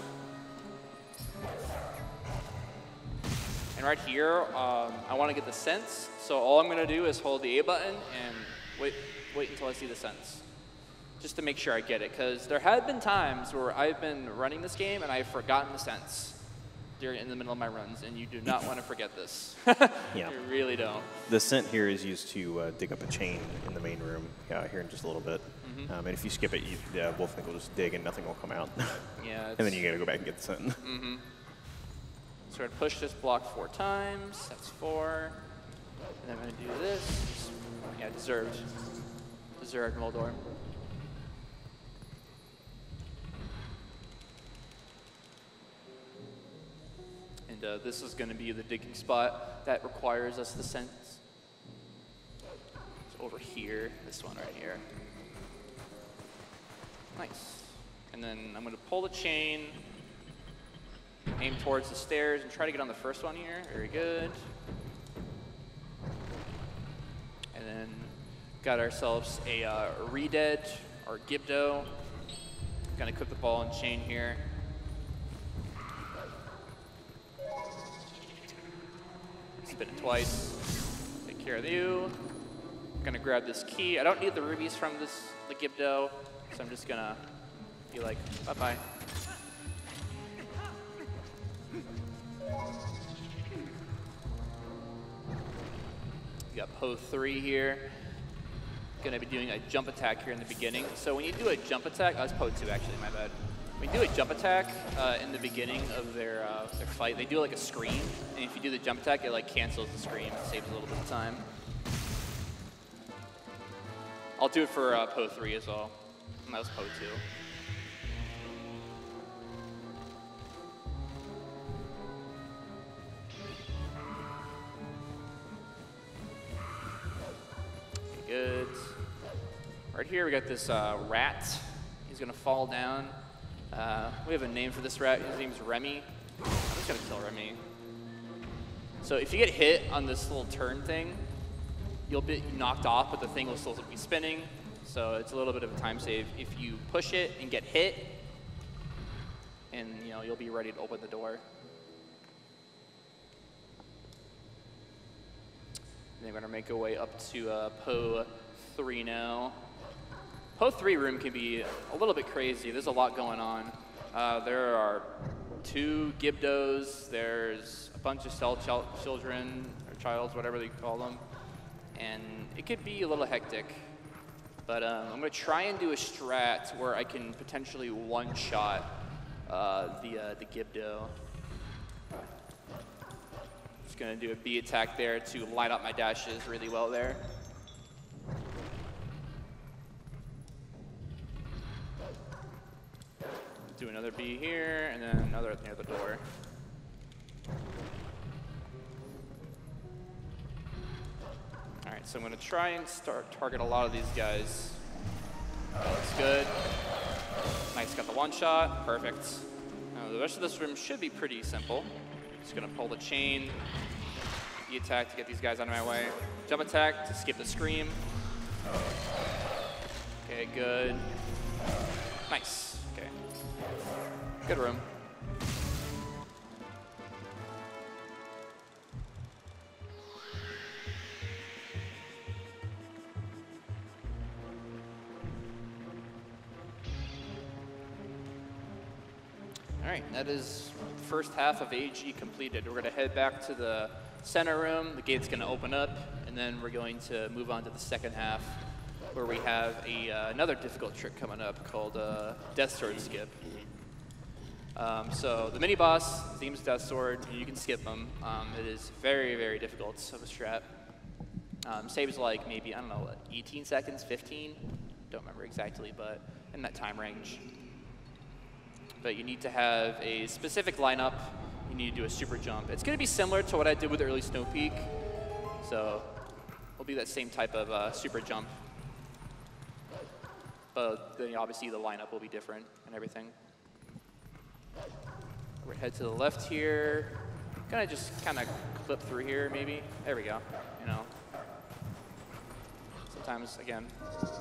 And right here, um, I want to get the sense. So all I'm going to do is hold the A button and wait, wait until I see the sense. Just to make sure I get it. Because there have been times where I've been running this game and I've forgotten the sense during in the middle of my runs, and you do not want to forget this. Yeah. You really don't. The scent here is used to uh, dig up a chain in the main room uh, here in just a little bit. Mm-hmm. Um, and if you skip it, you, uh, Wolflink will just dig and nothing will come out. Yeah. and then you gotta go back and get the scent. So we're gonna push this block four times. That's four. And then I'm gonna do this. Yeah, deserved. Deserved Moldorm. And uh, this is gonna be the digging spot that requires us the sense. It's over here, this one right here. Nice. And then I'm gonna pull the chain, aim towards the stairs and try to get on the first one here. Very good. And then got ourselves a uh, Redead or Gibdo. Gonna cook the ball and chain here. Spin it twice. Take care of you. Gonna grab this key. I don't need the rubies from this the Gibdo, so I'm just gonna be like, bye bye. We got Poe 3 here. Gonna be doing a jump attack here in the beginning. So when you do a jump attack, oh, it's Poe 2 actually, my bad. When you do a jump attack uh, in the beginning of their, uh, their fight, they do like a scream. And if you do the jump attack, it like cancels the scream, and saves a little bit of time. I'll do it for uh, Poe 3 as well. And that was Poe 2. Good. Right here, we got this uh, rat. He's gonna fall down. Uh, we have a name for this rat. His name's Remy. I'm just gonna kill Remy. So if you get hit on this little turn thing, you'll be knocked off, but the thing will still be spinning. So it's a little bit of a time save. If you push it and get hit, and you know you'll be ready to open the door. And we're gonna make our way up to uh, Poe 3 now. Poe 3 room can be a little bit crazy. There's a lot going on. Uh, there are two Gibdos, there's a bunch of cell chil- children, or childs, whatever they call them, and it could be a little hectic. But um, I'm going to try and do a strat where I can potentially one-shot uh, the, uh, the Gibdo. Just going to do a B attack there to line up my dashes really well there. Do another B here, and then another near the door. All right, so I'm going to try and start target a lot of these guys. Uh, looks good. Nice, got the one shot. Perfect. Now, the rest of this room should be pretty simple. Just going to pull the chain, the attack to get these guys out of my way. Jump attack to skip the scream. Okay, good. Nice. Okay. Good room. All right, that is first half of AG completed. We're going to head back to the center room. The gate's going to open up, and then we're going to move on to the second half, where we have a, uh, another difficult trick coming up called uh, Death Sword Skip. Um, so the mini boss, theme's Death Sword, you can skip them. Um, it is very, very difficult of a strat. Um, saves like maybe, I don't know, 18 seconds, 15? Don't remember exactly, but in that time range but you need to have a specific lineup. You need to do a super jump. It's going to be similar to what I did with early Snow Peak. So it'll be that same type of uh, super jump. But then obviously the lineup will be different and everything. We're head to the left here. Gonna just kind of clip through here maybe. There we go, you know. Sometimes, again,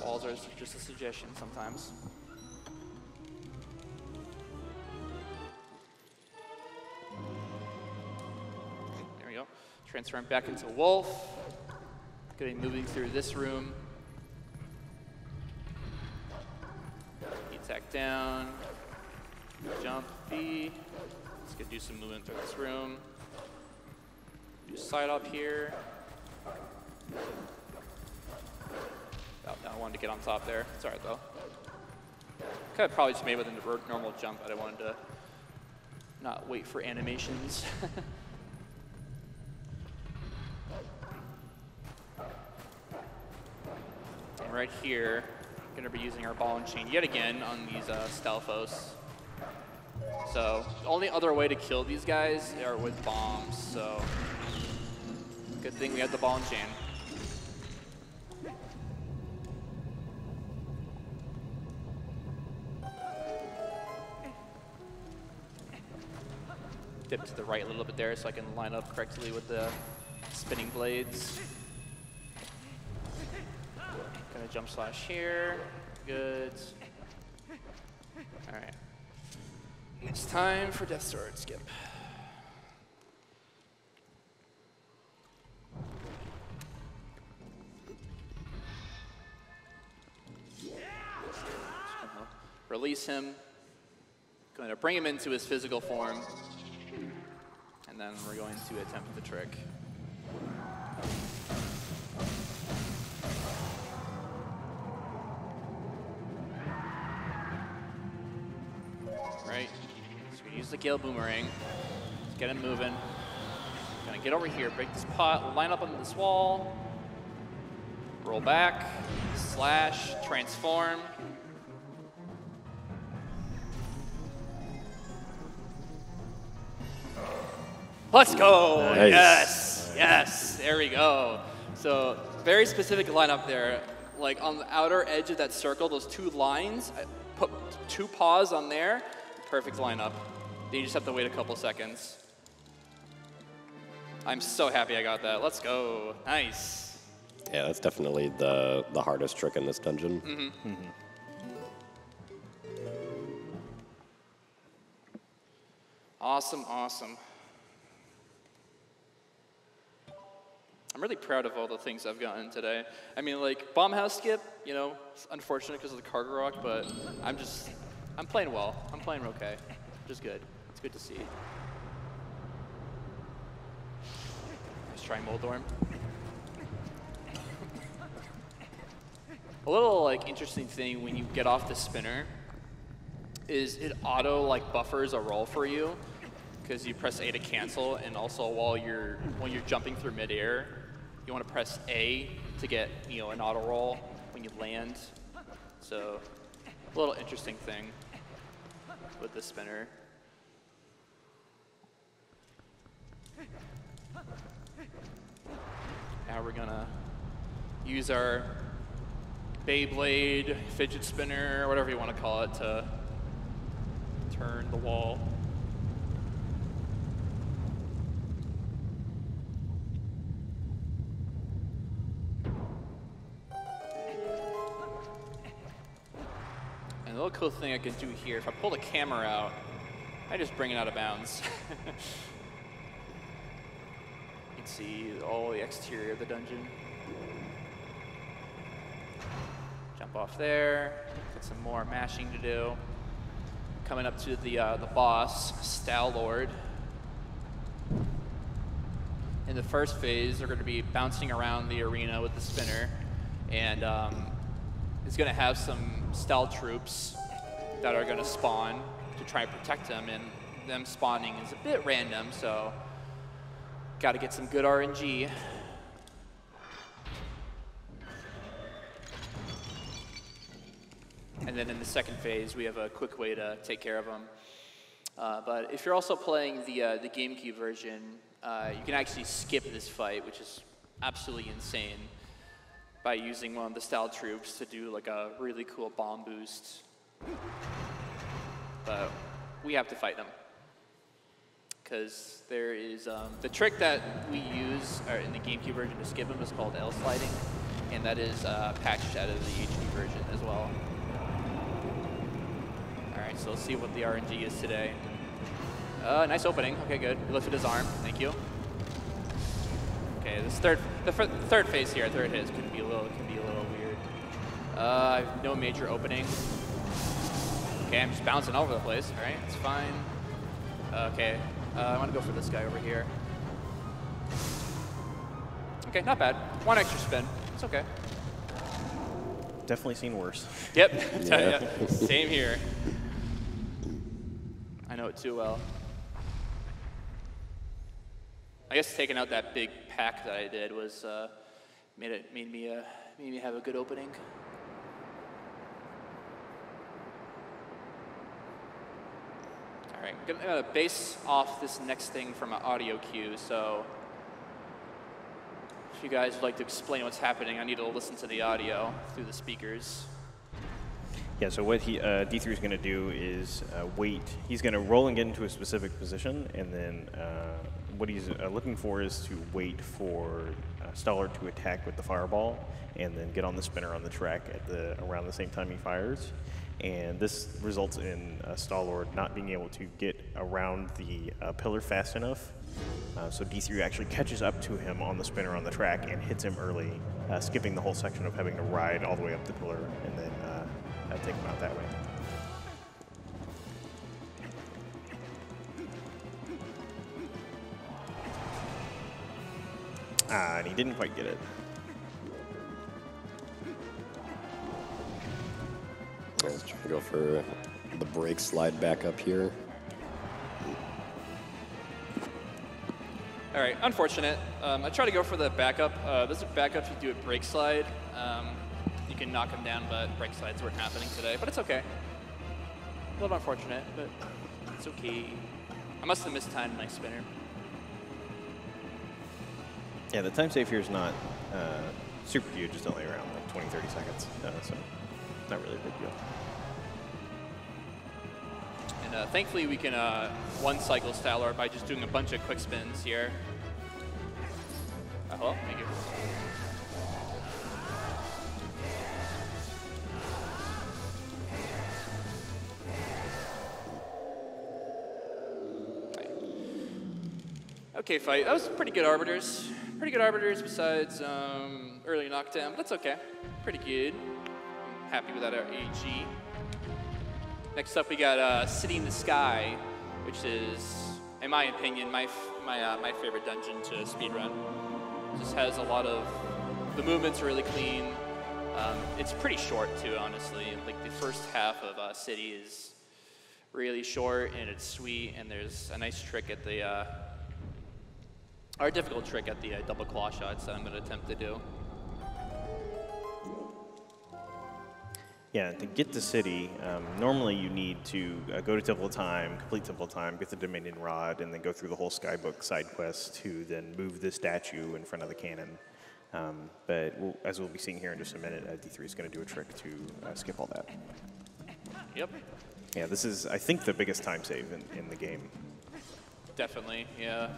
walls are just a suggestion sometimes. Transferring back into Wolf. Getting moving through this room. Attack down. Jump B. Let's get do some movement through this room. Do side up here. Oh, no, I wanted to get on top there. It's alright though. Could have probably just made it with a normal jump, but I wanted to not wait for animations. right here, going to be using our ball and chain yet again on these uh, Stalfos. So the only other way to kill these guys are with bombs, so good thing we had the ball and chain. Dip to the right a little bit there so I can line up correctly with the spinning blades. Gonna jump slash here. Good. All right. It's time for Death Sword skip. Release him. Going to bring him into his physical form. And then we're going to attempt the trick. So we use the Gale Boomerang. Let's get him moving. Gonna get over here, break this pot, line up on this wall. Roll back, slash, transform. Let's go! Nice. Yes, yes, there we go. So very specific lineup there. Like on the outer edge of that circle, those two lines, I put two paws on there, perfect lineup. Then you just have to wait a couple seconds. I'm so happy I got that. Let's go. Nice. Yeah, that's definitely the the hardest trick in this dungeon. Mhm. Mhm. Awesome, awesome. I'm really proud of all the things I've gotten today. I mean, like, Bomb House Skip, you know, it's unfortunate because of the Cargo Rock, but I'm just, I'm playing well. I'm playing okay. Just good. It's good to see. Nice try, Moldorm. A little like interesting thing when you get off the spinner is it auto like buffers a roll for you because you press A to cancel, and also while you're when you're jumping through midair, you want to press A to get you know an auto roll when you land. So a little interesting thing with the spinner. Now we're gonna use our Beyblade, fidget spinner, whatever you want to call it, to turn the wall. And the little cool thing I can do here, if I pull the camera out, I just bring it out of bounds. see all the exterior of the dungeon. Jump off there, got some more mashing to do. Coming up to the, uh, the boss, Stalord. In the first phase, they're going to be bouncing around the arena with the spinner, and um, it's going to have some Stal troops that are going to spawn to try and protect him, and them spawning is a bit random, so got to get some good RNG. And then in the second phase, we have a quick way to take care of them. Uh, but if you're also playing the, uh, the GameCube version, uh, you can actually skip this fight, which is absolutely insane, by using one of the Stal troops to do like a really cool bomb boost. But we have to fight them. Because there is, um, the trick that we use in the GameCube version to skip them is called L sliding, and that is uh, patched out of the HD version as well. All right, so let's see what the RNG is today. Uh, nice opening. Okay, good. He lifted his arm. Thank you. Okay, this third, the third phase here, third hit could be a little, could be a little weird. Uh, no major opening. Okay, I'm just bouncing all over the place. All right, it's fine. Okay, uh, I want to go for this guy over here. Okay, not bad. One extra spin. It's okay. Definitely seen worse. Yep. Yeah. Yeah, Same here. I know it too well. I guess taking out that big pack that I did was uh, made it made me uh, made me have a good opening. All right, I'm gonna uh, base off this next thing from an audio cue. So, if you guys would like to explain what's happening, I need to listen to the audio through the speakers. Yeah, so what he, uh, D3 is going to do is uh, wait. He's going to roll and get into a specific position, and then uh, what he's uh, looking for is to wait for uh, Stalord to attack with the fireball, and then get on the spinner on the track at the around the same time he fires. And this results in uh, Stalord not being able to get around the uh, pillar fast enough. Uh, so D3 actually catches up to him on the spinner on the track and hits him early, uh, skipping the whole section of having to ride all the way up the pillar and then uh, uh, take him out that way. Ah, and he didn't quite get it. Let's try to go for the brake slide back up here. All right, unfortunate. Um, I try to go for the backup. Uh, this is a backup if you do a brake slide. Um, you can knock him down, but brake slides weren't happening today. But it's okay. A little unfortunate, but it's okay. I must have mistimed my spinner. Yeah, the time save here is not uh, super huge. It's only around like 20, 30 seconds. Uh, so not really a big deal. And uh, thankfully, we can uh, one cycle Stalord by just doing a bunch of quick spins here. Uh, hello, thank you. Okay, fight. That was pretty good arbiters. Pretty good arbiters besides um, early knockdown, but that's okay. Pretty good. Happy with that uh, AG. Next up, we got uh, City in the Sky, which is, in my opinion, my my uh, my favorite dungeon to speedrun. Just has a lot of the movements are really clean. Um, it's pretty short too, honestly. Like the first half of uh, City is really short and it's sweet, and there's a nice trick at the uh, or a difficult trick at the uh, double claw shots that I'm going to attempt to do. Yeah, to get to city, um, normally you need to uh, go to Temple of Time, complete Temple of Time, get the Dominion Rod, and then go through the whole Skybook side quest to then move the statue in front of the cannon. Um, but we'll, as we'll be seeing here in just a minute, uh, D3 is going to do a trick to uh, skip all that. Yep, Yeah, this is, I think, the biggest time save in, in the game. definitely. Yeah.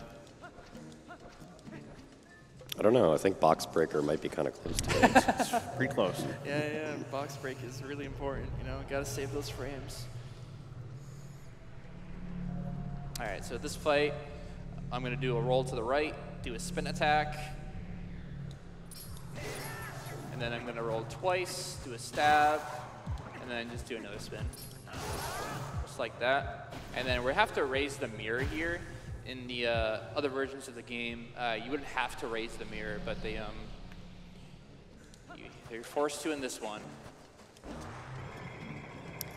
I don't know. I think Box Breaker might be kind of close to it. it's Pretty close. Yeah, yeah, box break is really important, you know, gotta save those frames. All right, so this fight, I'm going to do a roll to the right, do a spin attack, and then I'm going to roll twice, do a stab, and then just do another spin. Just like that. And then we have to raise the mirror here. In the uh, other versions of the game, uh, you wouldn't have to raise the mirror, but they, um, you, you're forced to in this one.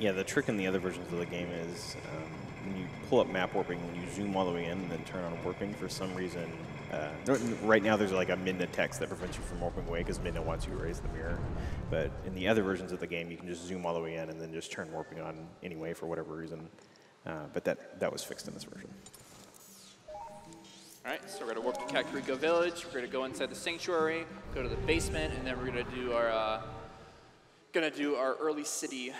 Yeah, the trick in the other versions of the game is um, when you pull up map warping, when you zoom all the way in and then turn on warping, for some reason, uh, right now there's like a Midna text that prevents you from warping away because Midna wants you to raise the mirror. But in the other versions of the game, you can just zoom all the way in and then just turn warping on anyway for whatever reason. Uh, but that, that was fixed in this version. All right, so we're gonna warp to Kakariko Village. We're gonna go inside the sanctuary, go to the basement, and then we're gonna do our uh, gonna do our early city,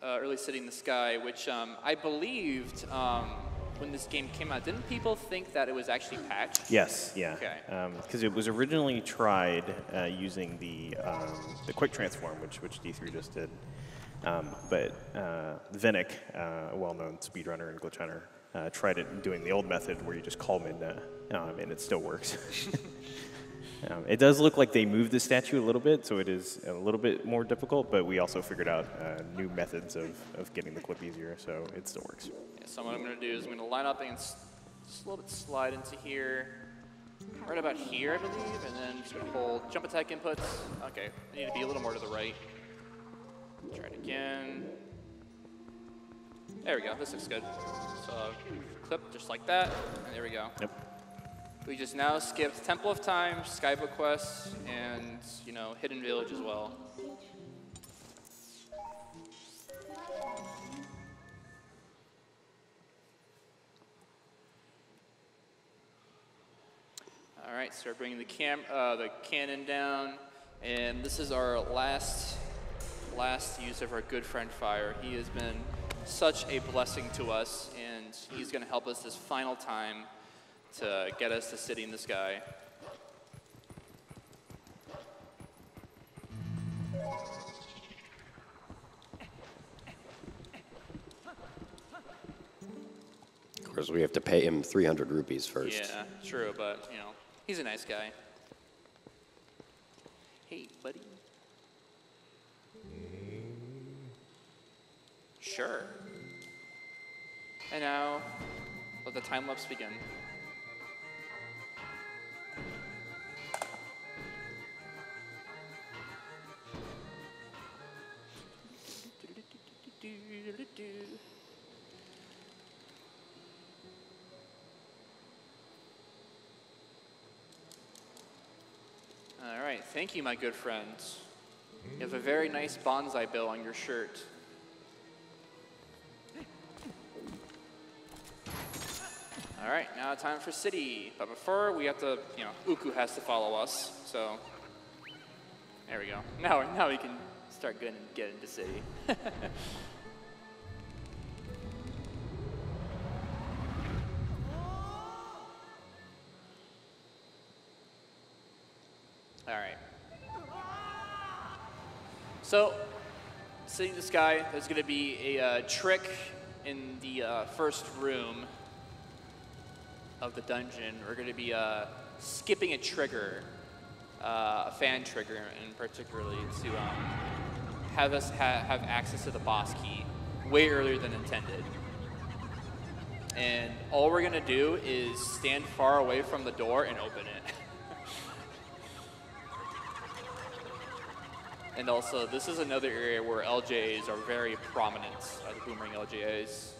uh, early city in the sky, which um, I believed um, when this game came out. Didn't people think that it was actually patched? Yes, yeah. Okay. Because it was originally tried uh, using the um, the quick transform, which which D3 just did. Um, but uh, Vinnick, uh, a well-known speedrunner and glitch hunter, uh, tried it doing the old method where you just call Midna, um, and it still works. um, it does look like they moved the statue a little bit, so it is a little bit more difficult. But we also figured out uh, new methods of, of getting the clip easier, so it still works. Yeah, so what I'm gonna do is I'm gonna line up and just a little bit slide into here, right about here, I believe, and then just gonna hold jump attack inputs. Okay, I need to be a little more to the right. Try it again. There we go. This looks good. So clip just like that, and there we go. Yep. We just now skipped Temple of Time, Skybook Quest, and you know Hidden Village as well. All right, so we're bringing the cam, uh, the cannon down, and this is our last, last use of our good friend Fyer. He has been such a blessing to us, and he's going to help us this final time to get us to City in the Sky. Of course, we have to pay him 300 rupees first. Yeah, true, but you know, he's a nice guy. Hey, buddy. Sure. And now, let the time lapse begin. All right, thank you, my good friends. You have a very nice bonsai bill on your shirt. All right, now time for city. But before we have to, you know, Ooccoo has to follow us. So there we go. Now, now we can start getting get into city. All right. So, in the sky, there's going to be a uh, trick in the uh, first room of the dungeon. We're going to be uh, skipping a trigger, uh, a fan trigger, in particularly to um, have us ha- have access to the boss key way earlier than intended. And all we're gonna do is stand far away from the door and open it. and also, this is another area where LJAs are very prominent, uh, the boomerang LJAs.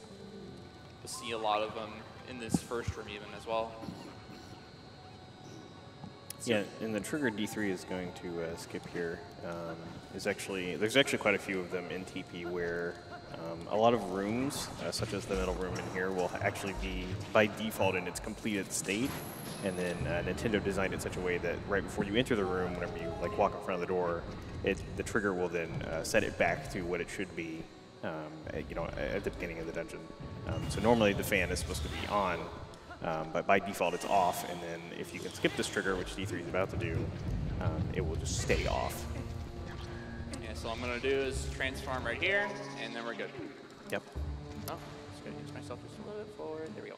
You'll see a lot of them in this first room even as well. Yeah, and the trigger D3 is going to uh, skip here. Um, is actually there's actually quite a few of them in TP where um, a lot of rooms, uh, such as the middle room in here, will actually be by default in its completed state, and then uh, Nintendo designed it such a way that right before you enter the room, whenever you like walk in front of the door, it the trigger will then uh, set it back to what it should be, um, you know, at the beginning of the dungeon. Um, so normally the fan is supposed to be on, um, but by default it's off, and then if you can skip this trigger, which D3 is about to do, um, it will just stay off. Yeah, so all I'm gonna do is transform right here, and then we're good. Yep. Oh, just gonna use myself just a little bit forward. There we go.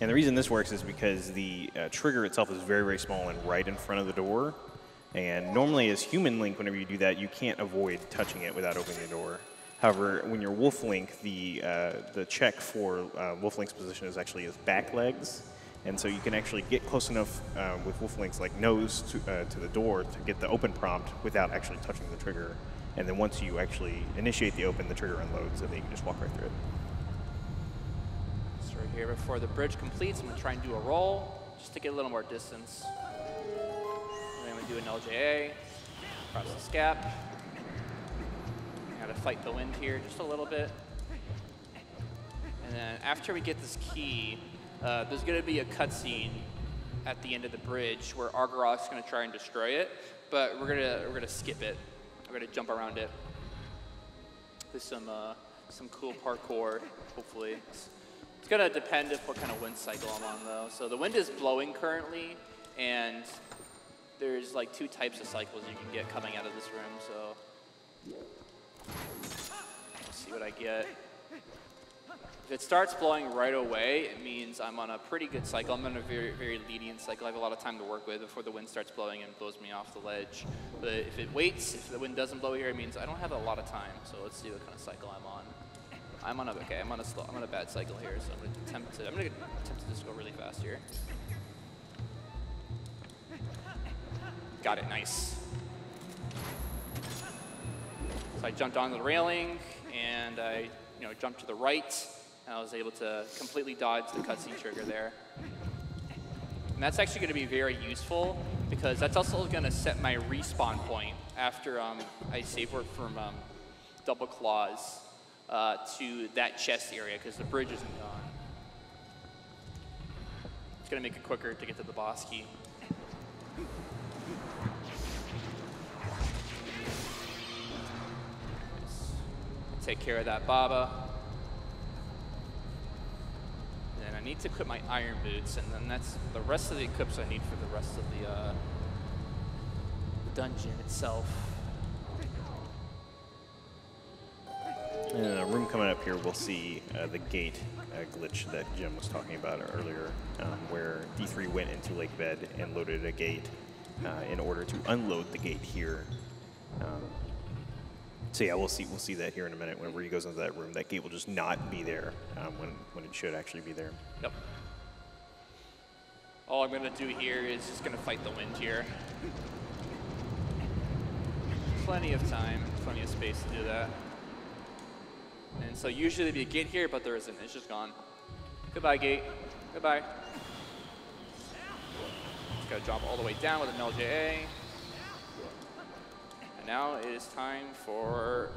And the reason this works is because the uh, trigger itself is very, very small and right in front of the door. And normally, as human Link, whenever you do that, you can't avoid touching it without opening the door. However, when you're Wolf Link, the uh, the check for uh, Wolf Link's position is actually his back legs, and so you can actually get close enough uh, with Wolf Link's like nose to, uh, to the door to get the open prompt without actually touching the trigger. And then once you actually initiate the open, the trigger unloads, and then you can just walk right through it. So right here, before the bridge completes, I'm gonna try and do a roll, just to get a little more distance. And then I'm gonna do an LJA, across this gap. Gotta fight the wind here just a little bit. And then after we get this key, uh, there's gonna be a cutscene at the end of the bridge where Argorok's gonna try and destroy it, but we're gonna we're gonna skip it. We're gonna jump around it. There's some uh, some cool parkour, hopefully. It's, it's gonna depend if what kind of wind cycle I'm on though. So the wind is blowing currently, and there's like two types of cycles you can get coming out of this room. So let's see what I get. If it starts blowing right away, it means I'm on a pretty good cycle. I'm on a very, very lenient cycle. I have a lot of time to work with before the wind starts blowing and blows me off the ledge. But if it waits, if the wind doesn't blow here, it means I don't have a lot of time. So let's see what kind of cycle I'm on. I'm on a okay. I'm on a slow. I'm on a bad cycle here, so I'm gonna attempt to. I'm gonna attempt to just go really fast here. Got it. Nice. So I jumped onto the railing and I, you know, jumped to the right. And I was able to completely dodge the cutscene trigger there. And that's actually going to be very useful because that's also going to set my respawn point after um, I save work from um, double claws uh, to that chest area because the bridge isn't gone. It's going to make it quicker to get to the boss key. Take care of that Baba. And I need to equip my iron boots, and then that's the rest of the equips I need for the rest of the, uh, the dungeon itself. In a room coming up here, we'll see uh, the gate uh, glitch that Jim was talking about earlier, um, where D3 went into Lakebed and loaded a gate uh, in order to unload the gate here. Um, so yeah, we'll see. We'll see that here in a minute. Whenever he goes into that room, that gate will just not be there um, when when it should actually be there. Yep. All I'm gonna do here is just gonna fight the wind here. Plenty of time, plenty of space to do that. And so usually there'd be a gate here, but there isn't. It's just gone. Goodbye, gate. Goodbye. Just gotta drop all the way down with an LJA. Now it is time for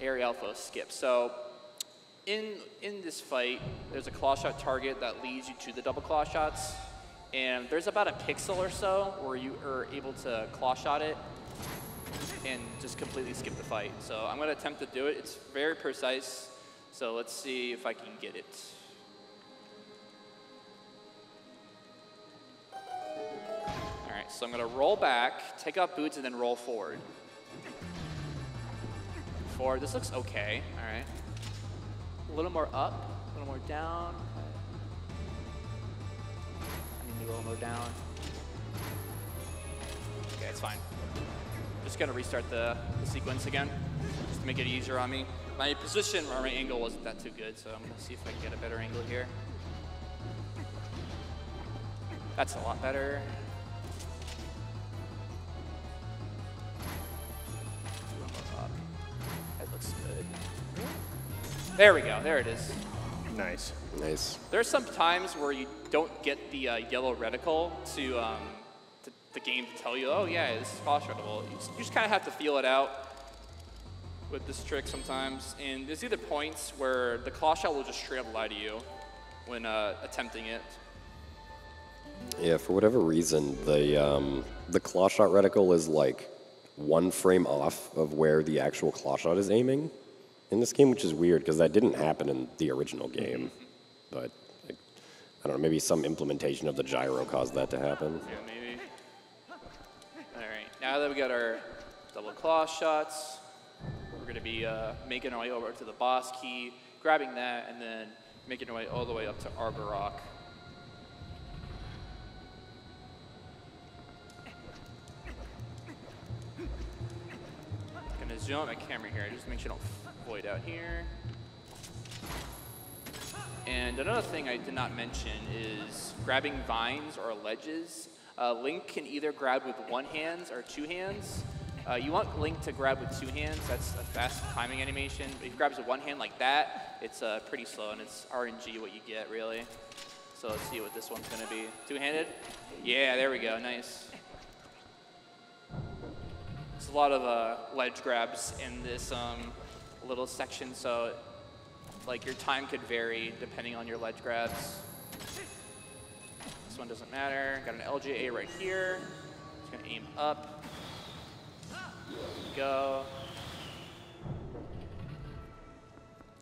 Aeralfos skip. So in, in this fight, there's a claw shot target that leads you to the double claw shots. And there's about a pixel or so where you are able to claw shot it and just completely skip the fight. So I'm going to attempt to do it. It's very precise. So let's see if I can get it. All right, so I'm going to roll back, take out boots, and then roll forward forward. This looks okay, all right. A little more up, a little more down. I need to a little more down. Okay, it's fine. Just gonna restart the, the sequence again, just to make it easier on me. My position or my angle wasn't that too good, so I'm gonna see if I can get a better angle here. That's a lot better. That looks good. There we go. There it is. Nice. Nice. There's some times where you don't get the uh, yellow reticle to, um, to the game to tell you, oh yeah, this is flash reticle. You just, just kind of have to feel it out with this trick sometimes. And there's either points where the claw shot will just straight up lie to you when uh, attempting it. Yeah, for whatever reason, the um, the claw shot reticle is like one frame off of where the actual claw shot is aiming in this game, which is weird because that didn't happen in the original game. But like, I don't know, maybe some implementation of the gyro caused that to happen. Yeah, maybe. All right, now that we got our double claw shots, we're going to be uh, making our way over to the boss key, grabbing that, and then making our way all the way up to Argorok. Gonna zoom out my camera here, just make sure I don't void out here. And another thing I did not mention is grabbing vines or ledges. Uh, Link can either grab with one hand or two hands. Uh, you want Link to grab with two hands. That's a fast climbing animation. But if he grabs with one hand like that, it's uh, pretty slow, and it's RNG what you get, really. So let's see what this one's going to be. Two-handed? Yeah, there we go. Nice. A lot of uh, ledge grabs in this um, little section, so like your time could vary depending on your ledge grabs. This one doesn't matter. Got an LJA right here. Just gonna aim up. Go.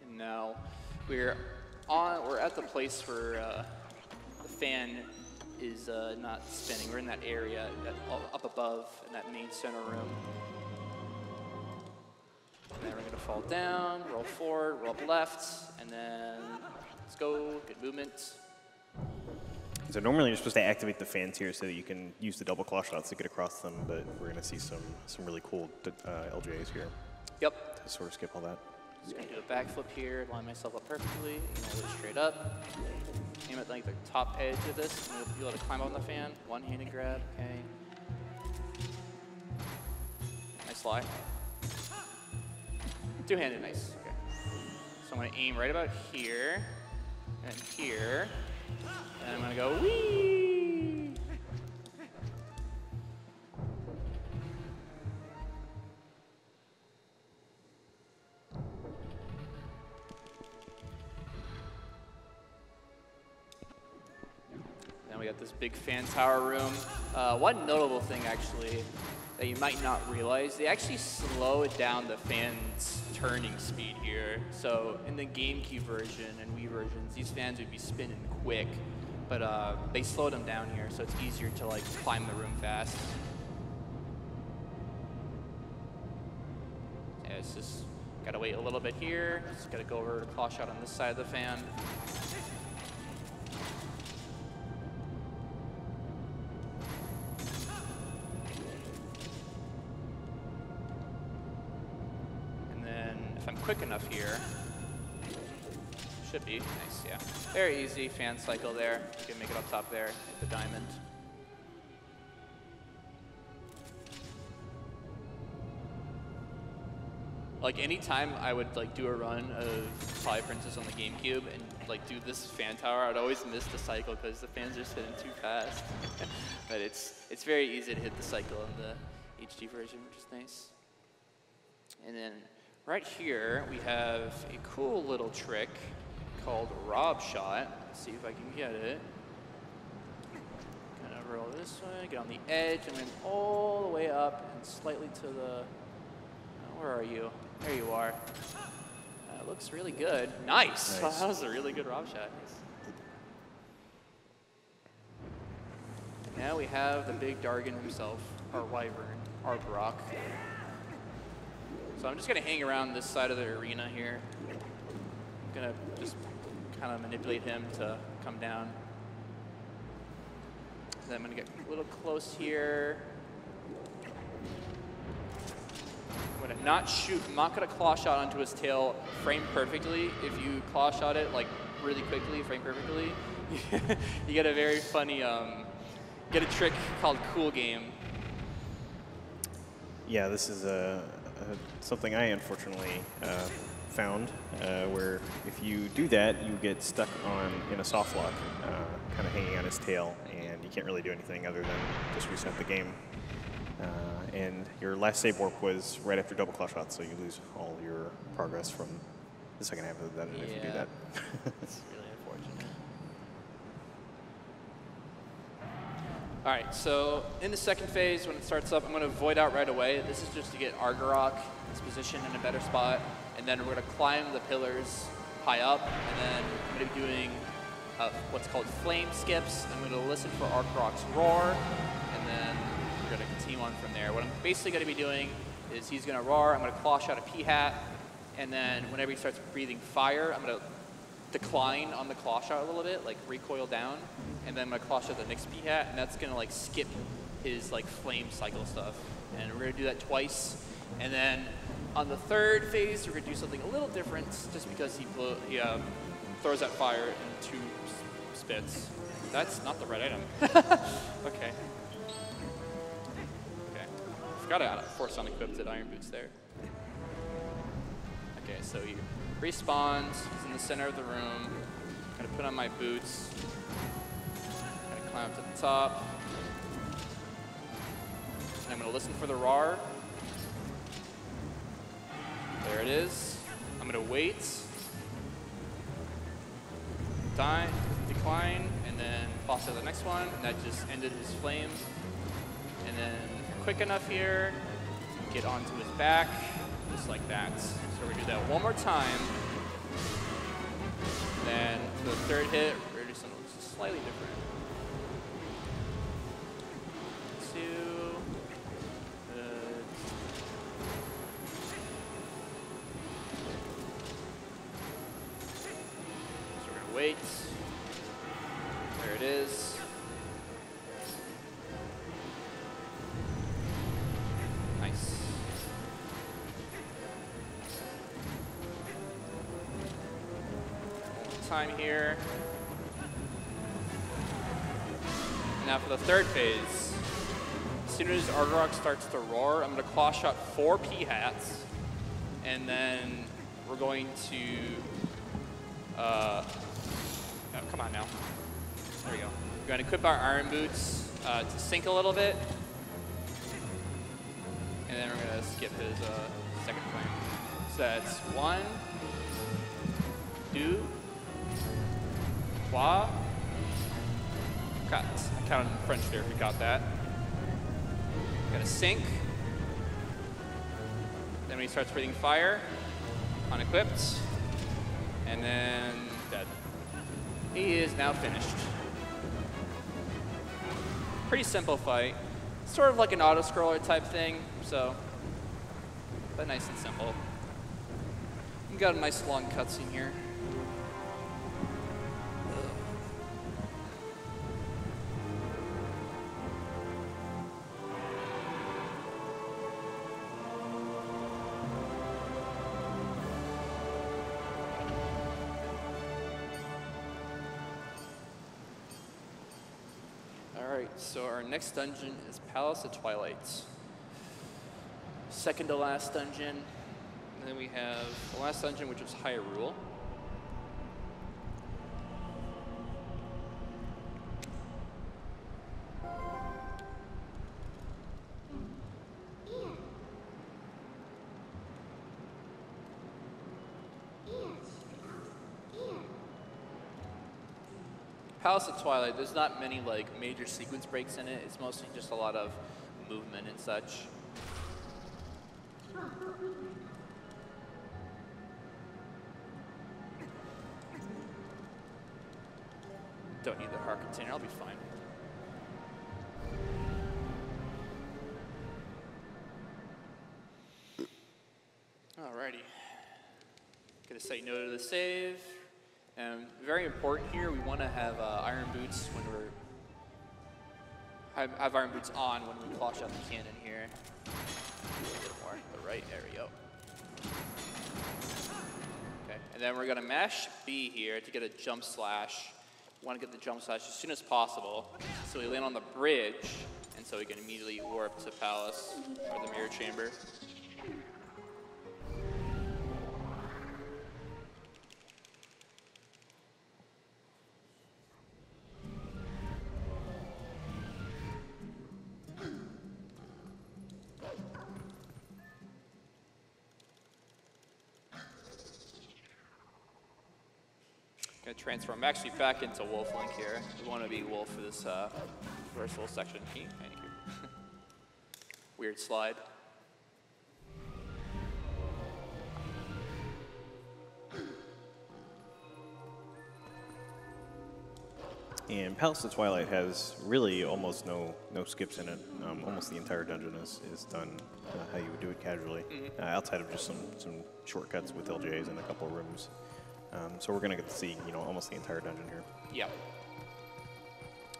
And now we're on. We're at the place where uh, the fan is uh, not spinning. We're in that area that, up above in that main center room. And then we're gonna fall down, roll forward, roll up left, and then let's go, good movement. So normally you're supposed to activate the fans here so that you can use the double claw shots to get across them, but we're going to see some some really cool uh, LJs here Yep, to sort of skip all that. Just gonna do a backflip here, line myself up perfectly, the way straight up. Aim at like the top edge of this, and you'll be able to climb on the fan. One-handed grab, okay. Nice fly. Two-handed, nice, okay. So I'm gonna aim right about here, and here, and I'm gonna go wee. We got this big fan tower room. Uh, one notable thing, actually, that you might not realize, they actually slowed down the fan's turning speed here. So in the GameCube version and Wii versions, these fans would be spinning quick, but uh, they slowed them down here, so it's easier to like climb the room fast. Yeah, it's just gotta wait a little bit here. Just gotta go over to claw shot on this side of the fan. Quick enough here, should be, nice, yeah. Very easy, fan cycle there. You can make it up top there, hit the diamond. Like anytime I would like do a run of Twilight Princess on the GameCube and like do this fan tower, I'd always miss the cycle because the fans are spinning too fast. but it's it's very easy to hit the cycle in the HD version, which is nice. And then right here we have a cool little trick called Rob Shot. Let's see if I can get it. Kind of roll this way, get on the edge, and then all the way up and slightly to the. oh, Where are you? There you are. That looks really good. Nice. Nice. That was a really good Rob shot. Now we have the big Dargan himself, our Wyvern, our Argorok. So I'm just gonna hang around this side of the arena here. I'm gonna just kind of manipulate him to come down. Then I'm gonna get a little close here. I'm gonna not shoot, I'm not gonna claw shot onto his tail frame perfectly. If you claw shot it like really quickly, frame perfectly, you get a very funny um, get a trick called Cool Game. Yeah, this is a something I unfortunately uh, found uh, where if you do that, you get stuck on in a soft lock, uh, kind of hanging on his tail, and you can't really do anything other than just reset the game. Uh, and your last save warp was right after double claw shots, so you lose all your progress from the second half of that if you do Yeah. that. It's really unfortunate. All right, so in the second phase, when it starts up, I'm going to void out right away. This is just to get Argorok, his position in a better spot, and then we're going to climb the pillars high up, and then I'm going to be doing uh, what's called flame skips. I'm going to listen for Argorok's roar, and then we're going to continue on from there. What I'm basically going to be doing is he's going to roar, I'm going to claw shot a Peahat, and then whenever he starts breathing fire, I'm going to decline on the claw shot a little bit, like recoil down, and then I'm gonna claw shot the next Peahat, and that's gonna like skip his like flame cycle stuff. And we're gonna do that twice. And then on the third phase, we're gonna do something a little different, just because he blow, he um, throws that fire in two spits. That's not the right item. okay. Okay. Forgot I got force on equipped at Iron Boots there. Okay, so he respawns. He's in the center of the room. Gonna put on my boots. Climb up to the top. And I'm gonna listen for the RAR. There it is. I'm gonna wait. Die, decline, and then toss out the next one. And that just ended his flame. And then quick enough here, get onto his back, just like that. So gonna do that one more time. Then for the third hit, we're just slightly different. Time here. Now for the third phase. As soon as Argorok starts to roar, I'm going to claw shot four Peahats, and then we're going to. Uh, oh, come on now. There we go. We're going to equip our iron boots uh, to sink a little bit, and then we're going to skip his uh, second flame. So that's one, two, trois. Got, I counted in French there if you got that. Gonna sink. Then when he starts breathing fire, unequipped, and then dead. He is now finished. Pretty simple fight. Sort of like an auto-scroller type thing, so, but nice and simple. We got a nice long cutscene here. So our next dungeon is Palace of Twilight. Second to last dungeon. And then we have the last dungeon, which is Hyrule. Palace of Twilight, there's not many like major sequence breaks in it. It's mostly just a lot of movement and such. Don't need the heart container, I'll be fine. Alrighty. Gonna say no to the save. And very important here, we want to have uh, iron boots when we're have, have iron boots on when we claw out the cannon here. A little bit more, the right, there we go. Okay, and then we're gonna mash B here to get a jump slash We want to get the jump slash as soon as possible. So we land on the bridge, and so we can immediately warp to Palace or the Mirror Chamber. Transform actually back into Wolf Link here. We want to be Wolf for this uh, first little section. Thank you. Weird slide. And Palace of Twilight has really almost no no skips in it. Um, almost the entire dungeon is, is done uh, how you would do it casually, uh, outside of just some, some shortcuts with LJs and a couple of rooms. Um, so we're gonna get to see you know almost the entire dungeon here. Yep.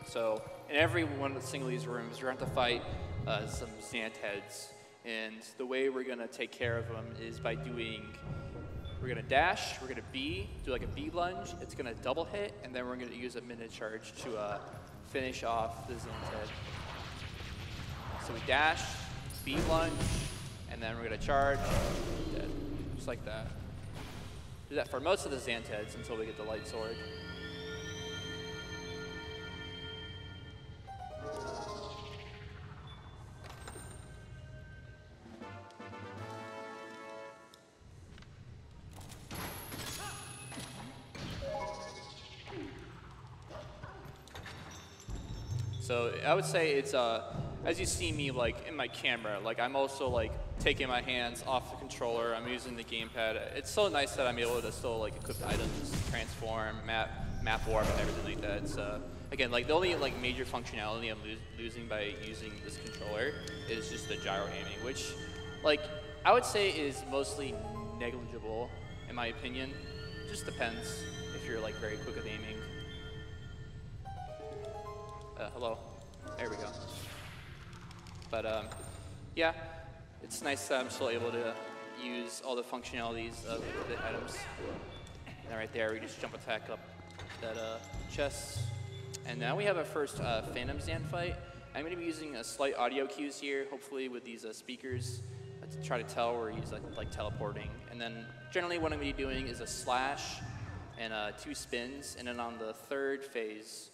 So in every one of the single these rooms, you're going to to fight uh, some Zant heads. And the way we're going to take care of them is by doing, we're going to dash, we're going to B, do like a B lunge, it's going to double hit, and then we're going to use a Midna charge to uh, finish off the Zant head. So we dash, B lunge, and then we're going to charge, dead. Just like that. Do that for most of the Zant heads until we get the light sword. So I would say it's uh, as you see me like in my camera, like I'm also like taking my hands off the controller. I'm using the gamepad. It's so nice that I'm able to still like equip items, transform, map, map warp, and everything like that. So again, like the only like major functionality I'm lo- losing by using this controller is just the gyro aiming, which like I would say is mostly negligible in my opinion. Just depends if you're like very quick at aiming. Uh, hello. There we go. But um, yeah, it's nice that I'm still able to use all the functionalities of the items. And right there, we just jump attack up that uh, chest. And now we have our first uh, Phantom Zant fight. I'm going to be using a slight audio cues here, hopefully with these uh, speakers, uh, to try to tell where he's like, like teleporting. And then generally what I'm going to be doing is a slash and uh, two spins. And then on the third phase,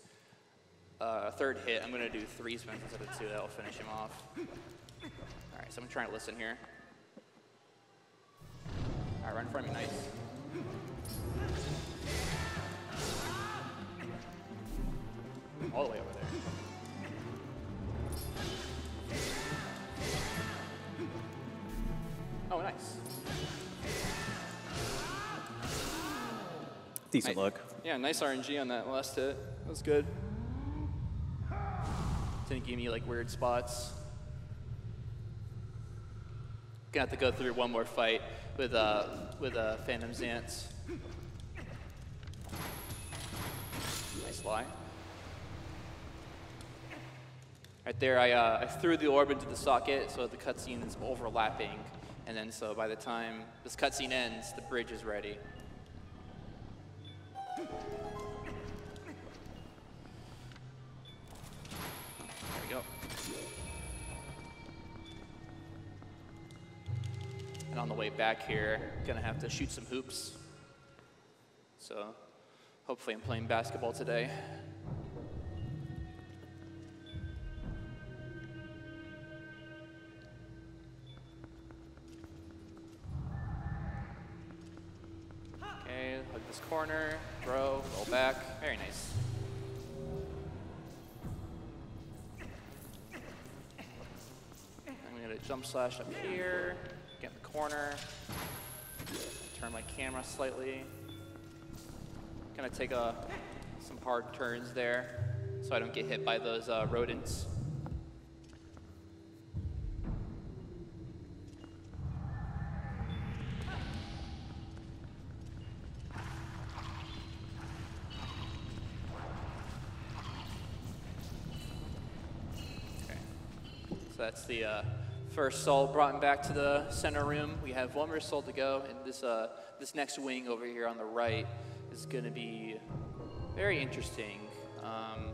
uh, third hit, I'm going to do three spins instead of two. That'll finish him off. Right, so I'm trying to listen here. All right, run in front of me, nice. All the way over there. Oh, nice. Decent Nice. luck. Yeah, nice RNG on that last hit. That was good. Didn't give me like weird spots. Gonna have to go through one more fight with uh with uh Phantom Zants. Nice lie. Right there, I, uh, I threw the orb into the socket so the cutscene is overlapping, and then so by the time this cutscene ends, the bridge is ready. And on the way back here, gonna have to shoot some hoops. So hopefully I'm playing basketball today. Okay, hug this corner, throw, roll back. Very nice. I'm gonna jump slash up here, corner, turn my camera slightly. Kind of take a, some hard turns there so I don't get hit by those uh, rodents. That's the uh, first soul brought him back to the center room. We have one more soul to go, and this uh, this next wing over here on the right is going to be very interesting. Um,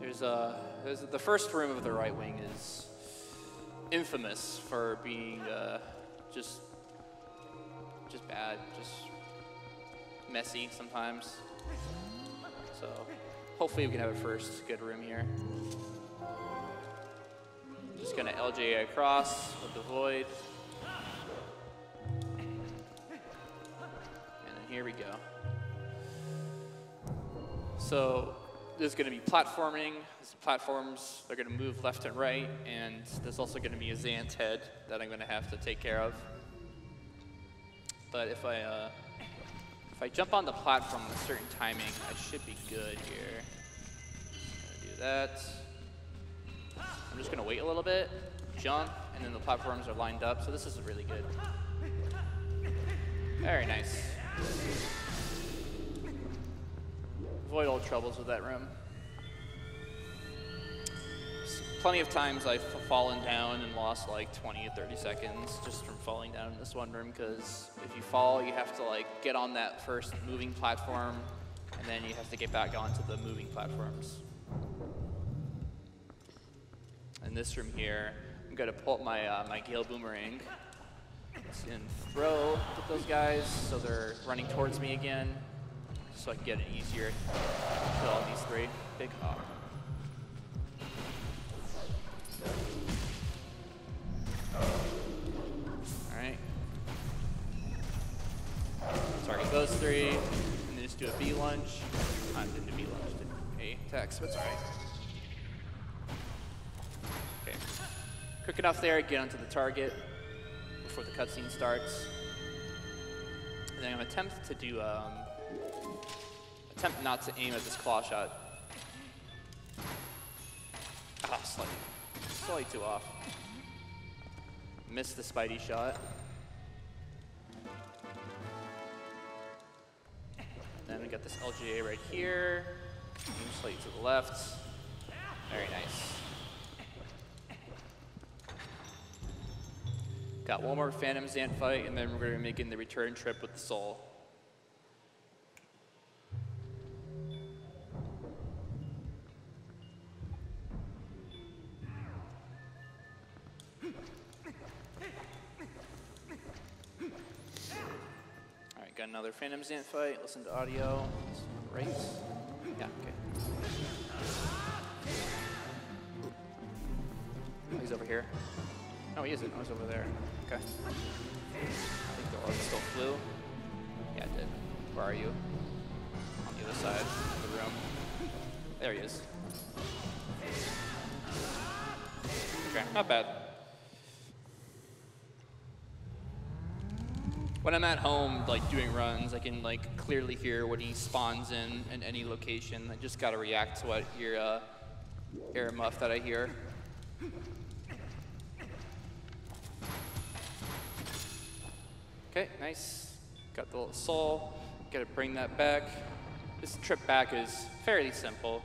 there's a there's the first room of the right wing is infamous for being uh, just just bad, just messy sometimes. So hopefully we can have a first good room here. Just gonna LJ across with the void. And then here we go. So there's going to be platforming. These platforms they're going to move left and right, and there's also going to be a Zant head that I'm going to have to take care of. But if I uh, if I jump on the platform with a certain timing, I should be good here. Do that. I'm just going to wait a little bit, jump, and then the platforms are lined up. So this is really good. Very nice. Avoid all troubles with that room. Plenty of times I've fallen down and lost like 20 or 30 seconds just from falling down in this one room because if you fall, you have to like get on that first moving platform and then you have to get back onto the moving platforms. In this room here, I'm gonna pull up my, uh, my Gale Boomerang and throw at those guys so they're running towards me again so I can get an easier kill on these three. Big hawk. Alright. Target those three, and then just do a B lunge. I didn't do B lunge, did A attacks, but it's alright. Quick enough there, get onto the target before the cutscene starts. And then I'm gonna attempt to do um, attempt not to aim at this claw shot. Ah, slightly, slightly too off. Missed the Spidey shot. Then we got this LJA right here. Aim slightly to the left. Very nice. Got one more Phantom Zant fight, and then we're going to be making the return trip with the Soul. All right, got another Phantom Zant fight. Listen to audio. Right? Yeah, okay. Oh, he's over here. No, he isn't. Oh, he's over there. Okay. I think the orb still flew. Yeah, it did. Where are you? On the other side of the room. There he is. Okay, not bad. When I'm at home, like doing runs, I can like clearly hear when he spawns in in any location. I just gotta react to what your uh, air muff that I hear. Okay, nice. Got the little soul. Gotta bring that back. This trip back is fairly simple.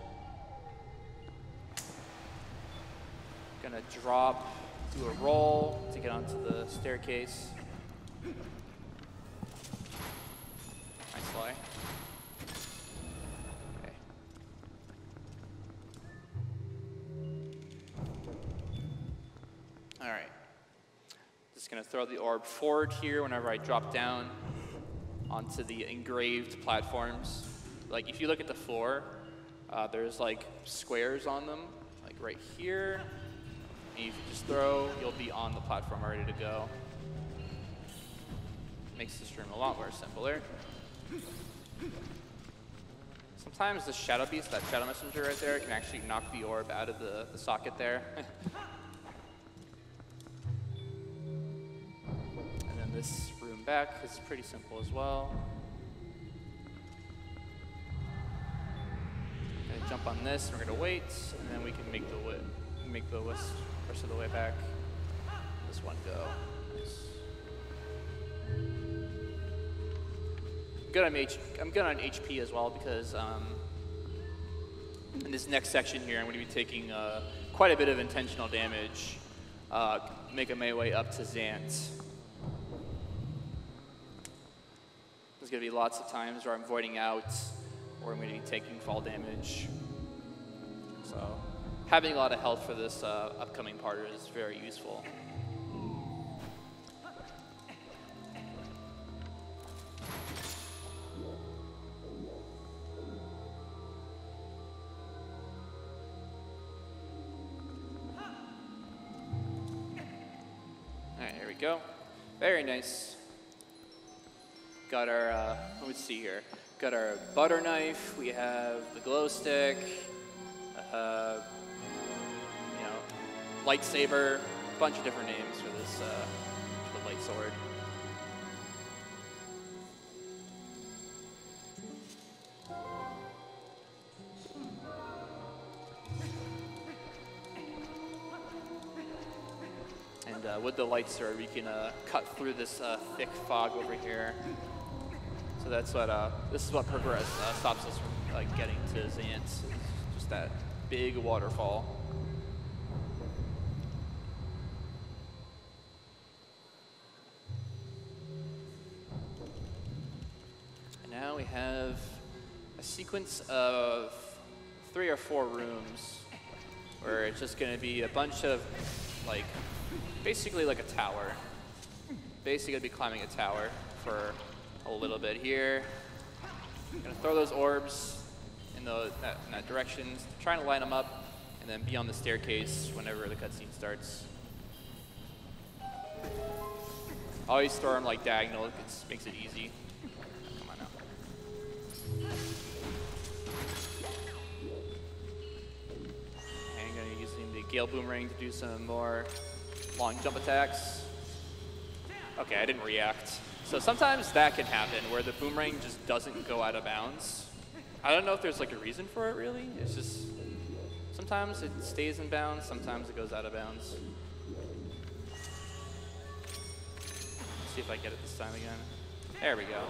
Gonna drop, do a roll to get onto the staircase. Nice fly. Okay. All right. Just gonna throw the orb forward here whenever I drop down onto the engraved platforms. Like if you look at the floor, uh, there's like squares on them, like right here. And if you just throw, you'll be on the platform ready to go. Makes this room a lot more simpler. Sometimes the Shadow Beast, that Shadow Messenger right there, can actually knock the orb out of the, the socket there. This room back is pretty simple as well. Gonna jump on this, and we're gonna wait, and then we can make the make the rest of the way back. This one go. Nice. Good on H- I'm good on HP as well because um, in this next section here, I'm to be taking uh, quite a bit of intentional damage, uh, making my way up to Zant. This going to be lots of times where I'm voiding out or I'm going to be taking fall damage. So having a lot of health for this uh, upcoming part is very useful. All right, here we go. Very nice. Got our, uh, let's see here. Got our butter knife. We have the glow stick. Uh, you know, lightsaber. a Bunch of different names for this uh, for the light sword. And uh, with the light we can uh, cut through this uh, thick fog over here. So that's what uh, this is what progress uh, stops us from like getting to Zant. is Just that big waterfall. And now we have a sequence of three or four rooms where it's just going to be a bunch of like basically like a tower. Basically gonna be climbing a tower for a little bit here. I'm Gonna throw those orbs in, the, that, in that direction, trying to line them up, and then be on the staircase whenever the cutscene starts. Always throw them like diagonal, it makes it easy. Come on now. And gonna using the Gale Boomerang to do some more long jump attacks. Okay, I didn't react. So sometimes that can happen where the boomerang just doesn't go out of bounds. I don't know if there's like a reason for it really. It's just sometimes it stays in bounds, sometimes it goes out of bounds. Let's see if I get it this time again. There we go.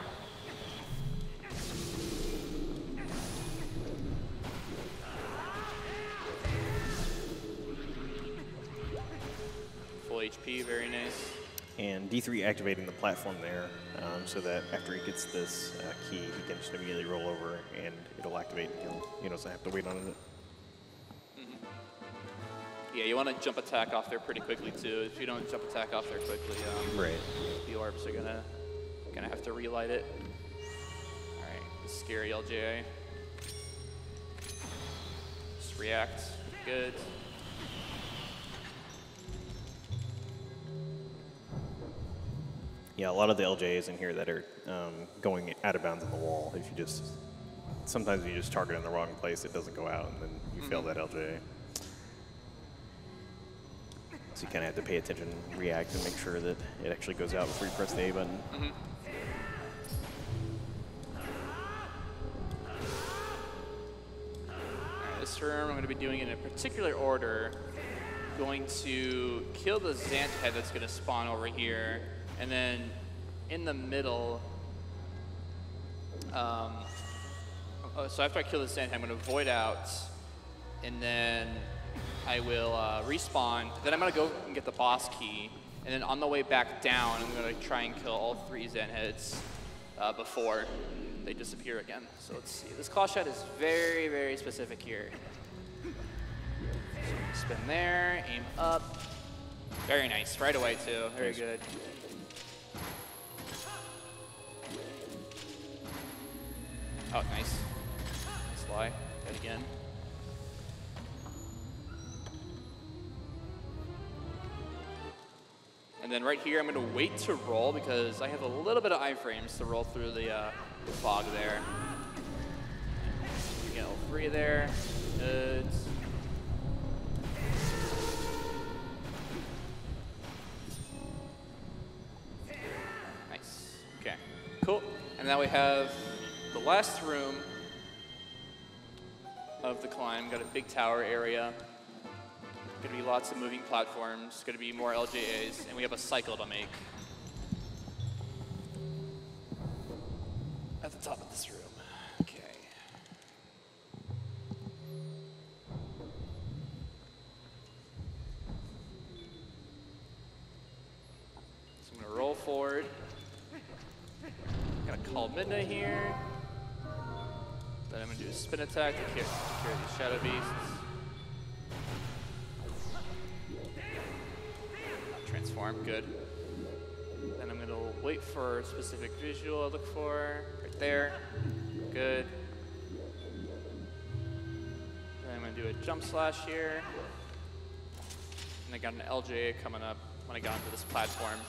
Full HP, very nice. And D3 activating the platform there um, so that after he gets this uh, key, he can just immediately roll over and it'll activate. He'll, he doesn't have to wait on it. Yeah, you want to jump attack off there pretty quickly too. If you don't jump attack off there quickly, um, Right. the orbs are gonna gonna have to relight it. All right, scary LJA. Just react. Good. Yeah, a lot of the LJs in here that are um, going out of bounds on the wall. If you just, sometimes you just target in the wrong place, it doesn't go out, and then you fail that LJ. So you kind of have to pay attention, react, and make sure that it actually goes out before you press the A button. Alright, this room I'm going to be doing it in a particular order. Going to kill the Zant head that's going to spawn over here, and then in the middle. Um, oh, so after I kill the Zant I'm going to void out, and then I will uh, respawn. Then I'm going to go and get the boss key, and then on the way back down, I'm going to try and kill all three Zant heads uh, before they disappear again. So let's see. This claw shot is very, very specific here. So spin there, aim up. Very nice. Right away, too. Very good. Oh, nice. Nice fly. Good again. And then right here, I'm going to wait to roll because I have a little bit of iframes to roll through the, uh, the fog there. We get all three there. Good. Nice. Okay. Cool. And now we have the last room of the climb. Got a big tower area. Gonna be lots of moving platforms. Gonna be more LJAs, and we have a cycle to make. At the top of this room. Okay. So I'm gonna roll forward. Gonna call Midna here. Then I'm gonna do a spin attack to to clear these Shadow Beasts. Transform, good. Then I'm gonna wait for a specific visual I look for. Right there. Good. Then I'm gonna do a jump slash here. And I got an LJA coming up when I got onto this platform.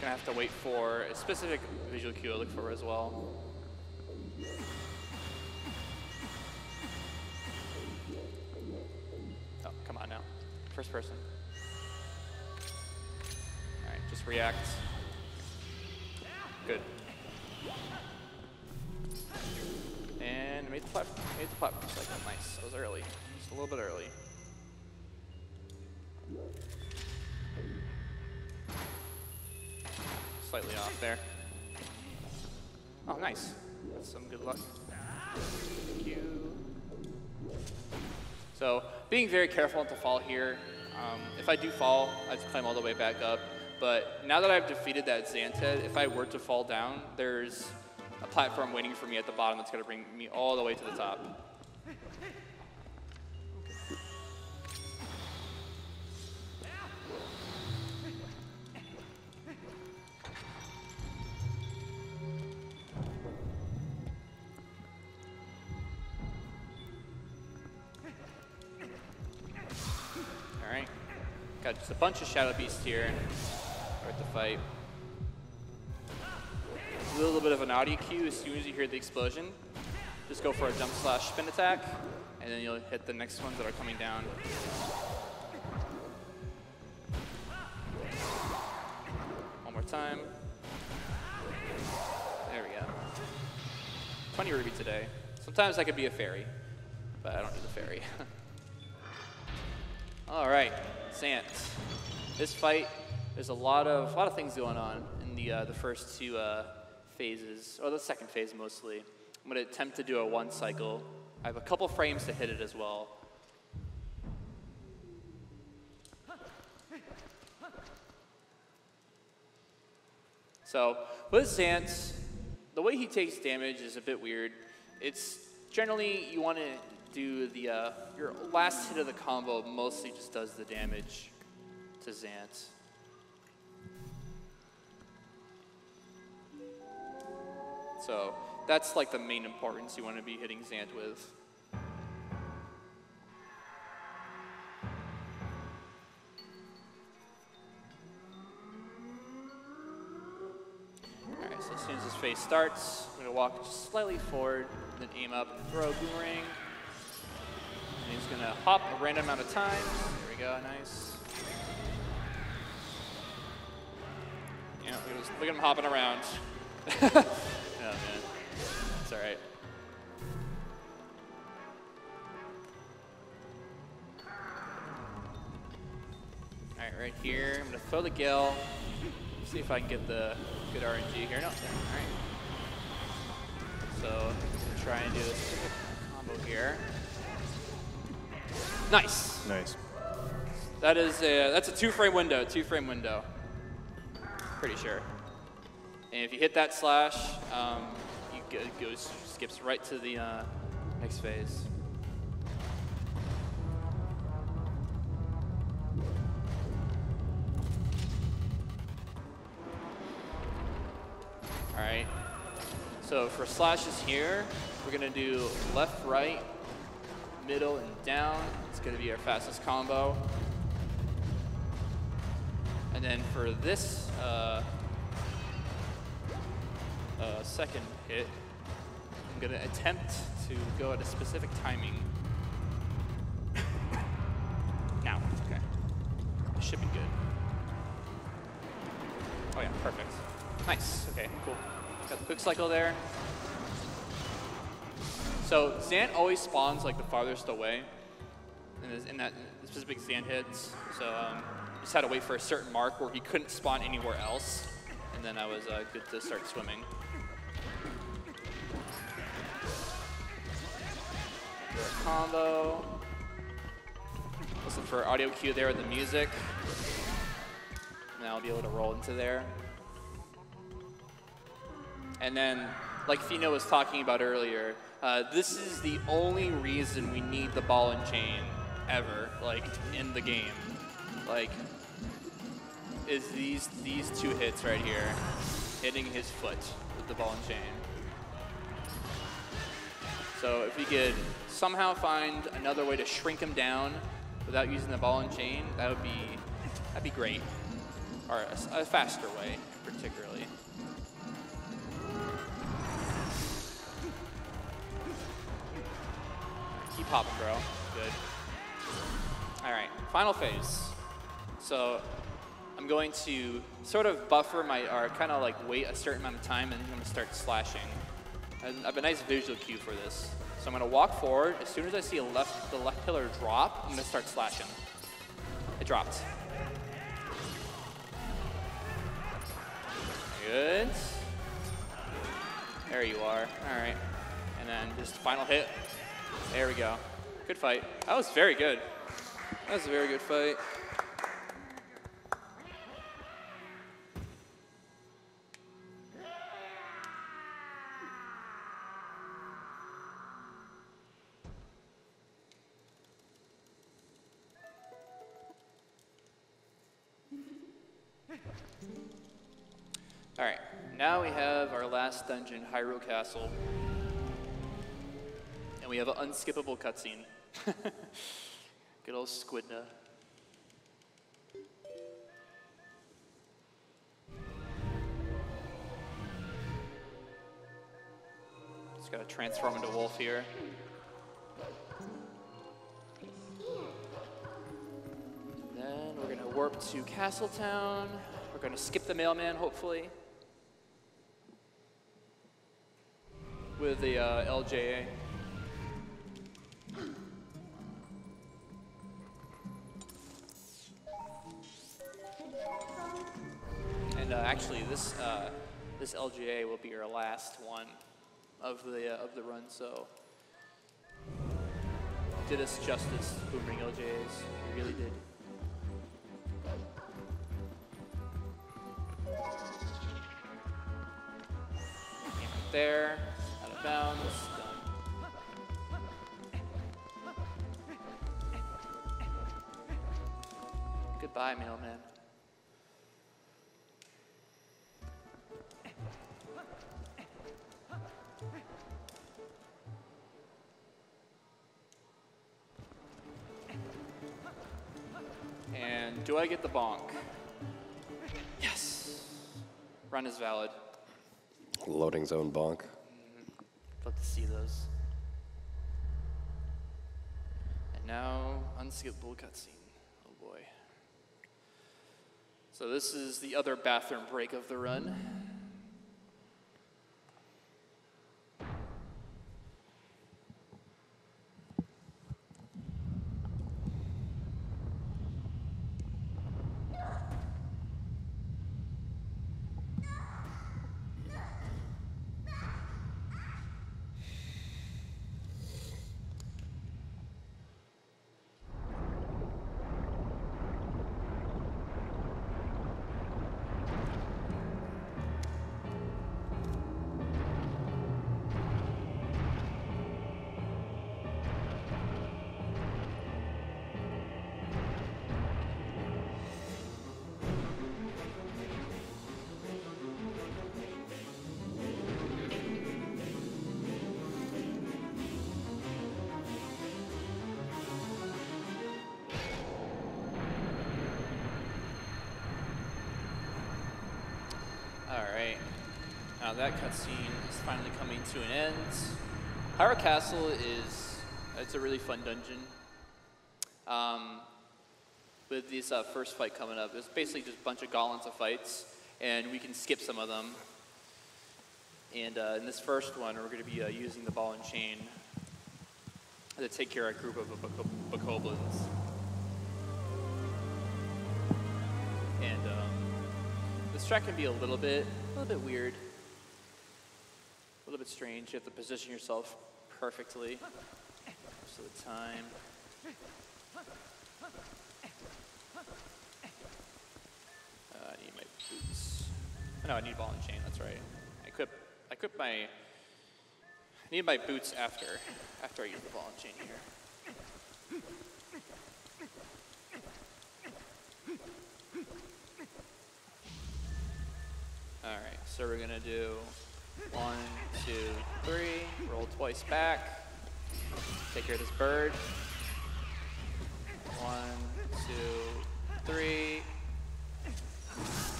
Gonna have to wait for a specific visual cue I look for as well. First person. Alright, just react. Good. And made the platform, made the platform cycle. Nice. I was early. Just a little bit early. Slightly off there. Oh, nice. That's some good luck. So, being very careful not to fall here. Um, if I do fall, I have to climb all the way back up. But now that I've defeated that Xanted, if I were to fall down, there's a platform waiting for me at the bottom that's going to bring me all the way to the top. Got just a bunch of Shadow Beasts here. Start the fight. A little bit of an audio cue as soon as you hear the explosion. Just go for a jump slash spin attack, and then you'll hit the next ones that are coming down. One more time. There we go. 20 ruby today. Sometimes I could be a fairy, but I don't do the fairy. All right, Zant. This fight, there's a lot of a lot of things going on in the uh, the first two uh, phases, or the second phase mostly. I'm to attempt to do a one cycle. I have a couple frames to hit it as well. So with Zant, the way he takes damage is a bit weird. It's generally you want to do the uh, your last hit of the combo mostly just does the damage to Zant. So that's like the main importance you want to be hitting Zant with. Alright, so as soon as this phase starts, I'm gonna walk just slightly forward, then aim up and throw a boomerang. And he's gonna hop a random amount of times. There we go, nice. Yeah, look at, look at him hopping around. oh man, it's all right. All right, right here, I'm gonna throw the Gale. See if I can get the good RNG here. No, all right. So, gonna try and do this combo here. Nice. Nice. That is a, that's a two frame window, two frame window. Pretty sure. And if you hit that slash, um, you go, it goes skips right to the uh, next phase. All right. So for slashes here, we're gonna do left, right, middle, and down. It's gonna be our fastest combo. And then for this uh, uh, second hit, I'm gonna attempt to go at a specific timing. now, okay. This should be good. Oh yeah, perfect. Nice, okay, cool. Got the quick cycle there. So Zant always spawns like the farthest away in, that specific Zant hits. So um, just had to wait for a certain mark where he couldn't spawn anywhere else, and then I was uh, good to start swimming. Combo. Listen for audio cue there with the music. And I'll be able to roll into there. And then, like Pheenoh was talking about earlier, uh, this is the only reason we need the ball and chain ever, like in the game. Like, is these these two hits right here, hitting his foot with the ball and chain. So if we could somehow find another way to shrink him down without using the ball and chain, that would be that'd be great, or a faster way, particularly. Keep popping, bro. Good. All right, final phase. So I'm going to sort of buffer my, or kind of like wait a certain amount of time, and then I'm gonna start slashing. And I have a nice visual cue for this. So I'm gonna walk forward. As soon as I see a left, the left pillar drop, I'm gonna start slashing. It dropped. Good. There you are. All right. And then just final hit. There we go. Good fight. That was very good. That was a very good fight. All right, now we have our last dungeon, Hyrule Castle. We have an unskippable cutscene. Good old Squidna. Just gotta transform into wolf here. Then we're gonna warp to Castletown. We're gonna skip the mailman, hopefully. With the uh, LJA. And uh, actually, this uh, this LJA will be our last one of the uh, of the run. So did us justice, Boomerang LJAs. We really did. There, out of bounds, Goodbye, mailman. And do I get the bonk? Yes. Run is valid. Loading zone bonk. Mm-hmm. Love to see those. And now, unskippable cutscene. So this is the other bathroom break of the run. Now that cutscene is finally coming to an end. Hyrule Castle is it's a really fun dungeon. Um, with this uh, first fight coming up, it's basically just a bunch of gauntlets of fights, and we can skip some of them. And uh, in this first one, we're going to be uh, using the ball and chain to take care of a group of Boko- Bokoblins. And um, this track can be a little bit, a little bit weird, strange. You have to position yourself perfectly most of the time. Uh, I need my boots. Oh, no, I need ball and chain. That's right. I equip, I equip my, I need my boots after, after I use the ball and chain here. All right, so we're gonna do one, two, three, roll twice back, take care of this bird. One, two, three.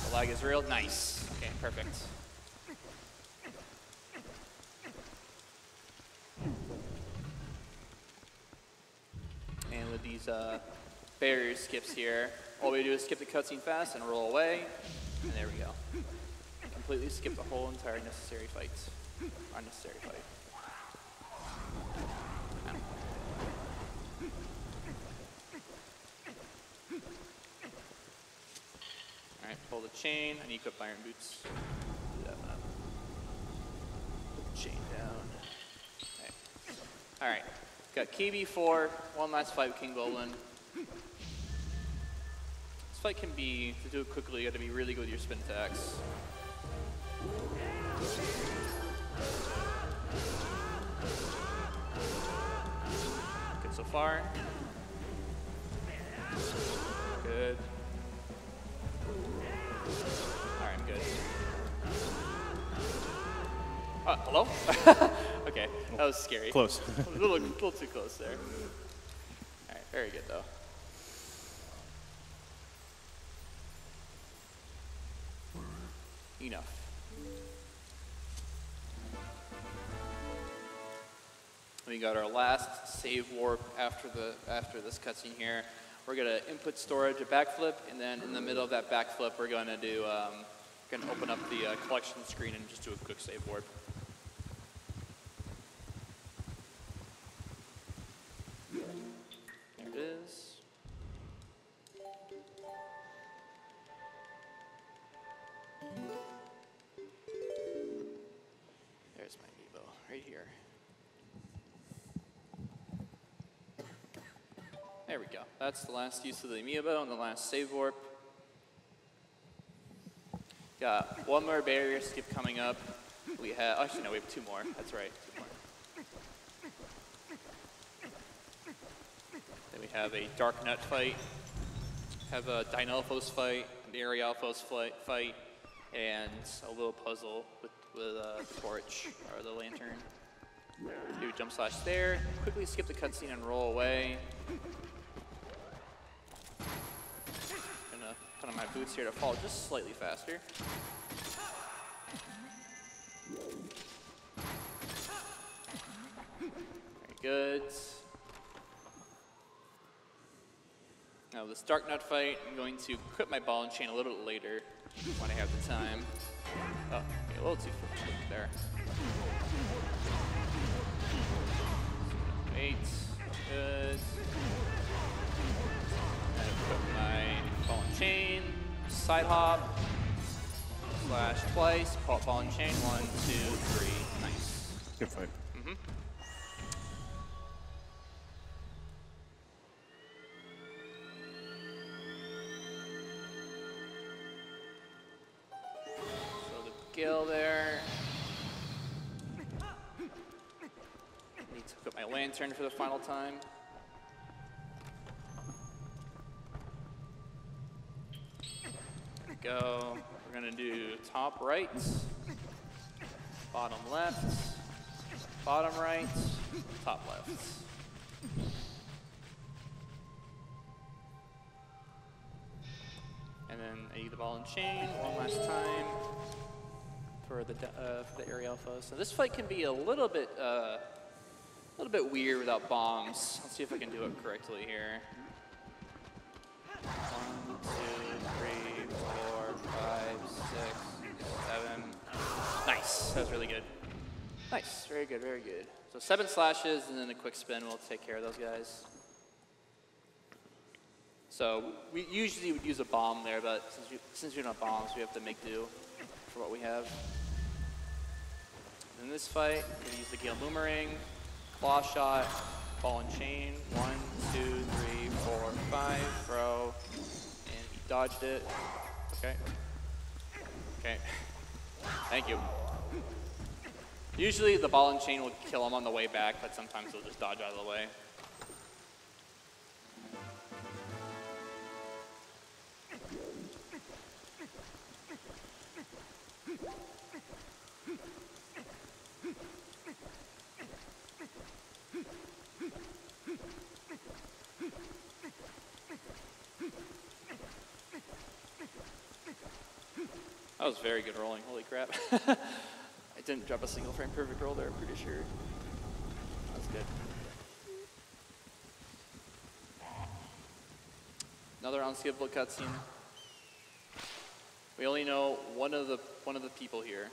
The lag is real, nice. Okay, perfect. And with these uh, barrier skips here, all we do is skip the cutscene fast and roll away, and there we go. Completely skip the whole entire necessary fight. Unnecessary fight. Alright, pull the chain. I need to equip iron boots. Up. Uh, put the chain down. Alright. Got Kibi 4, one last fight with King Bulblin. This fight can be, to do it quickly, you gotta be really good with your spin attacks. Good so far. Good. Alright, I'm good. Uh, hello? okay, that was scary. Close. a little, a little too close there. Alright, very good though. Enough. We got our last save warp after the after this cutscene here. We're gonna input storage a backflip, and then in the middle of that backflip, we're gonna do um, gonna open up the uh, collection screen and just do a quick save warp. There we go. That's the last use of the amiibo and the last save warp. Got one more barrier skip coming up. We have, actually no, we have two more. That's right. Then we have a Darknut fight, have a Dinolfos fight, an Aeralfos fight, fight, and a little puzzle with, with uh, the torch, or the lantern. Do a jump slash there, quickly skip the cutscene and roll away. On my boots here to fall just slightly faster. Very good. Now this Darknut fight, I'm going to quit my ball and chain a little bit later when I have the time. Oh, okay, a little too quick there. Eight, good. And put my chain, side hop, slash twice, pop ball and chain, one, two, three, nice. Good fight. Mm-hmm. So the gill there. Need to put my lantern for the final time. Go. We're gonna do top right, bottom left, bottom right, top left. And then I need the ball and chain one last time for the uh, for the aerial foe. So this fight can be a little bit uh, a little bit weird without bombs. Let's see if I can do it correctly here. One, two, three, five, six, seven. Nice. That was really good. Nice. Very good. Very good. So seven slashes and then a quick spin will take care of those guys. So we usually would use a bomb there, but since, we, since we're not have bombs, we have to make do for what we have. In this fight, we're gonna use the Gale Boomerang, Claw Shot, Ball and Chain, one, two, three, four, five, throw, and he dodged it. Okay. Okay. Thank you. Usually the ball and chain will kill him on the way back, but sometimes he'll just dodge out of the way. That was very good rolling, holy crap. I didn't drop a single frame perfect roll there, I'm pretty sure. That's good. Another unskippable cutscene. We only know one of the one of the people here.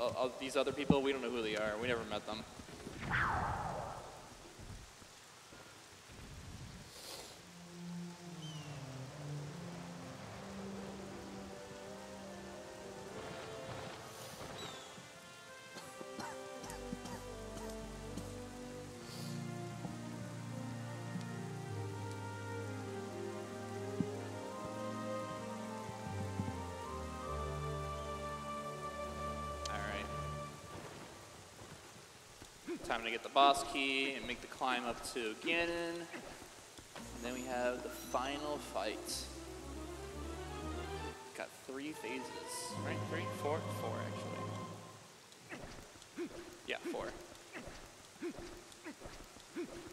Uh, uh, these other people, we don't know who they are. We never met them. Time to get the boss key and make the climb up to Ganon. And then we have the final fight. Got three phases, right? Three, four, four actually. Yeah, four.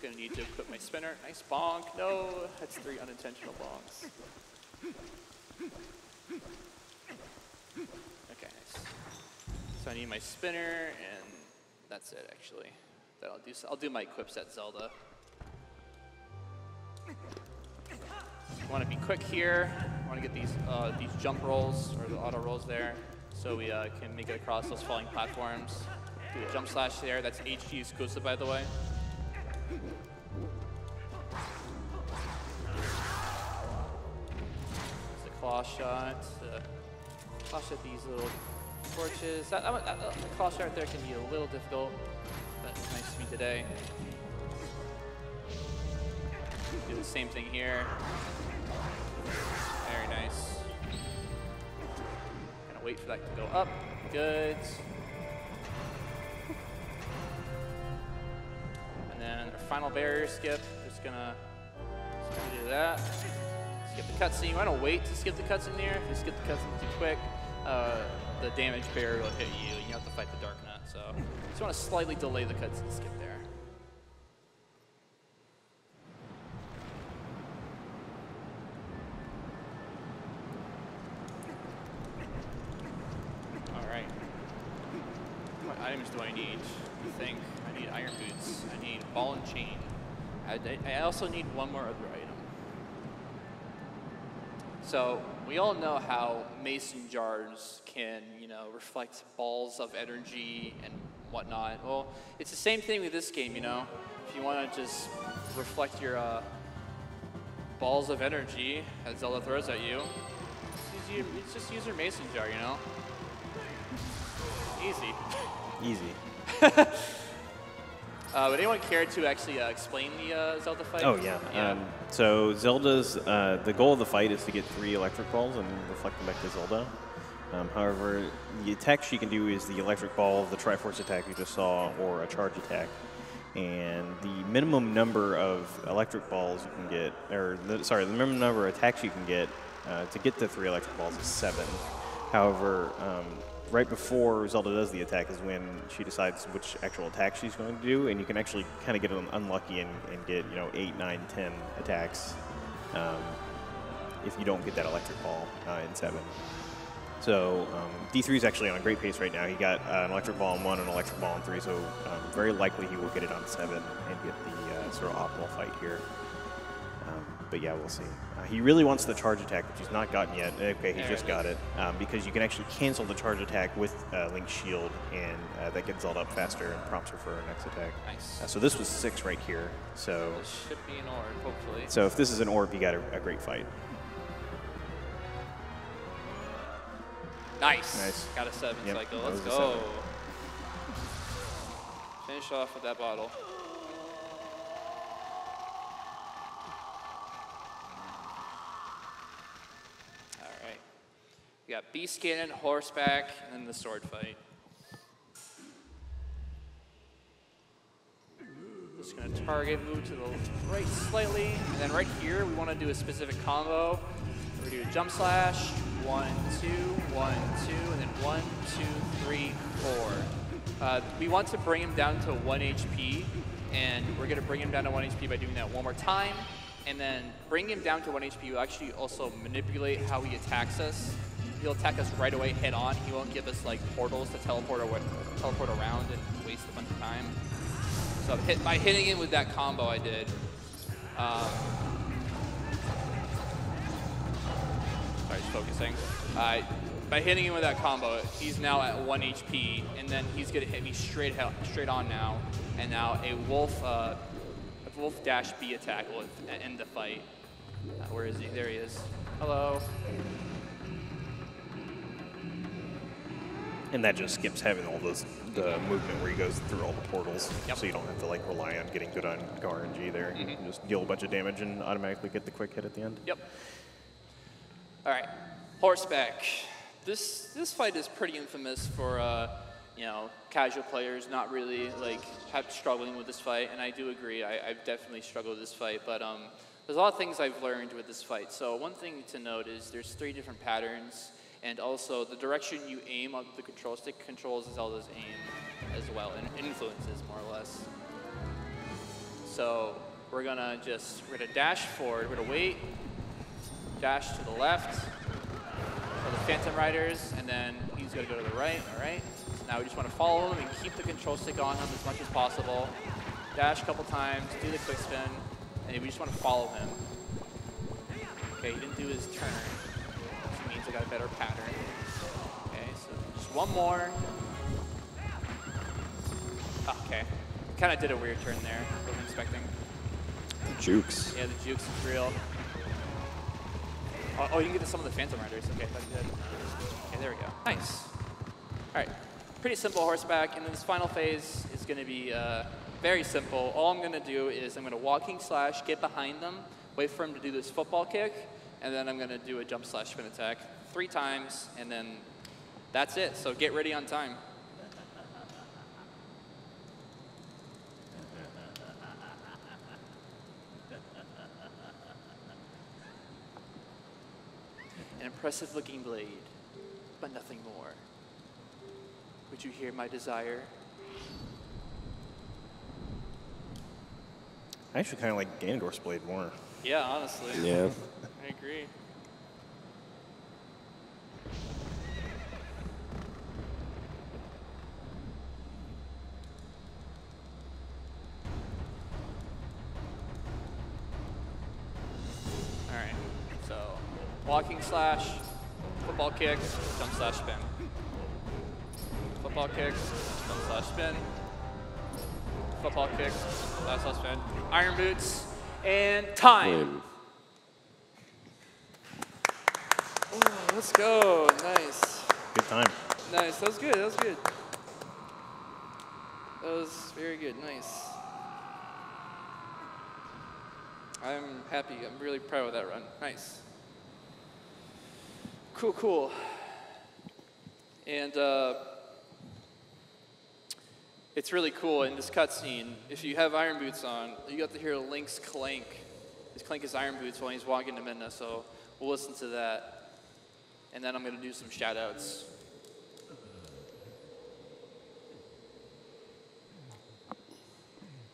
Gonna need to equip my spinner. Nice bonk. No, that's three unintentional bonks. Okay, nice. So I need my spinner, and that's it actually. That I'll do. I'll do my equip set Zelda. Want to be quick here. I Want to get these uh, these jump rolls or the auto rolls there, so we uh, can make it across those falling platforms. Do a jump slash there. That's HD exclusive, by the way. It's a claw shot. Uh, claw shot these little torches. That, that, that, that shot right there can be a little difficult, but nice to me today. Do the same thing here. Very nice. Gonna wait for that to go up. Good. And then our final barrier skip. Just gonna, just gonna do that. Skip the cutscene. Why don't wait to skip the cutscene here? If you skip the cutscene too quick, uh, the damage barrier will hit you, and you have to fight the Darknut. So, just want to slightly delay the cuts cutscene skip there. All right. What items do I need? I think I need iron boots. I need ball and chain. I, I also need one more other item. So we all know how mason jars can, you know, reflect balls of energy and whatnot. Well, it's the same thing with this game, you know. If you want to just reflect your uh, balls of energy that Zelda throws at you, just use, your, just use your mason jar, you know. Easy. Easy. Uh, would anyone care to actually uh, explain the uh, Zelda fight? Oh yeah. Um, so Zelda's uh, the goal of the fight is to get three electric balls and reflect them back to Zelda. Um, however, the attack she can do is the electric ball, the Triforce attack you just saw, or a charge attack. And the minimum number of electric balls you can get, or the, sorry, the minimum number of attacks you can get uh, to get the three electric balls is seven. However, um, right before Zelda does the attack is when she decides which actual attack she's going to do, and you can actually kind of get un- unlucky and, and get you know eight, nine, ten attacks um, if you don't get that electric ball uh, in seven. So um, D3 is actually on a great pace right now. He got uh, an electric ball in one and an electric ball in three, so um, very likely he will get it on seven and get the uh, sort of optimal fight here. But yeah, we'll see. Uh, he really wants the charge attack, which he's not gotten yet. Okay, he There just got it um, because you can actually cancel the charge attack with uh, Link's shield, and uh, that gets Zelda up faster and prompts her for her next attack. Nice. Uh, so this was six right here. So This should be an orb, hopefully. so if this is an orb, you got a, a great fight. Nice. Nice. Got a seven Yep, cycle. Let's go. seven. Finish off with that bottle. We got beast cannon, horseback, and the sword fight. Just gonna target, move to the right slightly, and then right here we want to do a specific combo. We're gonna do a jump slash, one, two, one, two, and then one, two, three, four. Uh, we want to bring him down to one HP, and we're gonna bring him down to one HP by doing that one more time, and then bring him down to one HP will actually also manipulate how he attacks us. He'll attack us right away head on. He won't give us like portals to teleport away, teleport around and waste a bunch of time. So hit, by hitting him with that combo I did, um, sorry, just focusing. Uh, by hitting him with that combo, he's now at one HP, and then he's gonna hit me straight straight on now, and now a wolf, uh, a wolf dash B attack will end the fight. Uh, where is he? There he is. Hello. And that just skips having all those the movement where he goes through all the portals, Yep. so you don't have to like rely on getting good on RNG there. You can just deal a bunch of damage and automatically get the quick hit at the end. Yep. All right, horseback. This this fight is pretty infamous for uh, you know casual players not really like have struggling with this fight, and I do agree. I, I've definitely struggled with this fight, but um, there's a lot of things I've learned with this fight. So one thing to note is there's three different patterns, and also the direction you aim on the control stick controls Zelda's aim as well, and influences more or less. So we're gonna just we're gonna dash forward. We're gonna wait, dash to the left for the Phantom Riders, and then he's gonna go to the right, all right? So now we just wanna follow him and keep the control stick on him as much as possible. Dash a couple times, do the quick spin, and we just wanna follow him. Okay, he didn't do his turn, which got a better pattern. Okay, so just one more. Okay, kinda did a weird turn there, wasn't expecting. Jukes. Yeah, the jukes is real. Oh, oh, you can get to some of the Phantom Riders. Okay, that's good. Okay, there we go. Nice. All right, pretty simple horseback. And then this final phase is going to be uh, very simple. All I'm going to do is I'm going to walking slash, get behind them, wait for him to do this football kick, and then I'm going to do a jump slash spin attack three times, and then that's it. So get ready on time. An impressive looking blade, but nothing more. Would you hear my desire? I actually kind of like Ganondorf's blade more. Yeah, honestly. Yeah. I agree. All right. So, walking slash, football kick, jump slash spin. Football kick, jump slash spin. Football kick, jump slash spin. Iron boots, and time. Oh, let's go. Nice. Good time. Nice. That was good. That was good. That was very good. Nice. I'm happy. I'm really proud of that run. Nice. Cool, cool. And uh, it's really cool in this cutscene. If you have iron boots on, you got to hear Link's clank. His clank his iron boots while he's walking to Midna, so we'll listen to that. And then I'm going to do some shout outs.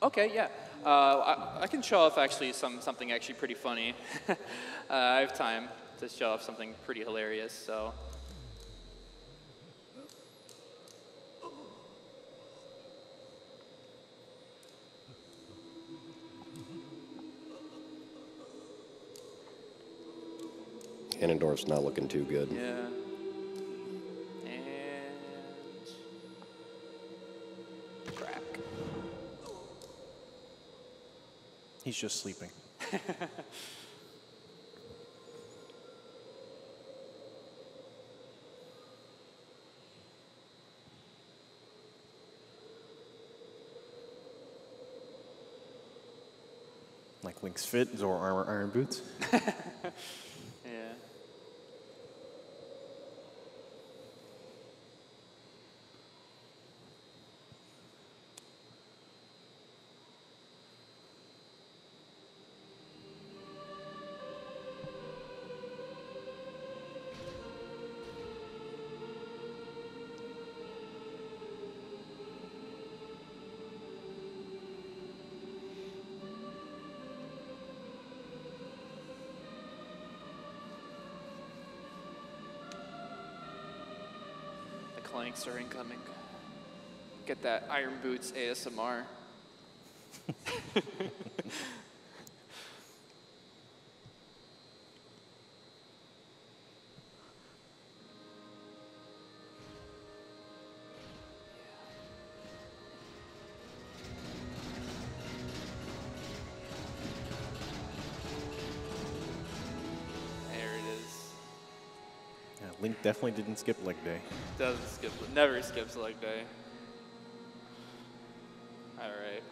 Okay, yeah. Uh, I, I can show off actually some something actually pretty funny. uh, I have time to show off something pretty hilarious. So. Ganondorf's not looking too good. Yeah. And crack. He's just sleeping. like Link's fit, Zora armor, iron boots. planks are incoming. Get that Iron Boots ASMR. Link definitely didn't skip leg day. Doesn't skip, never skips leg day. All right.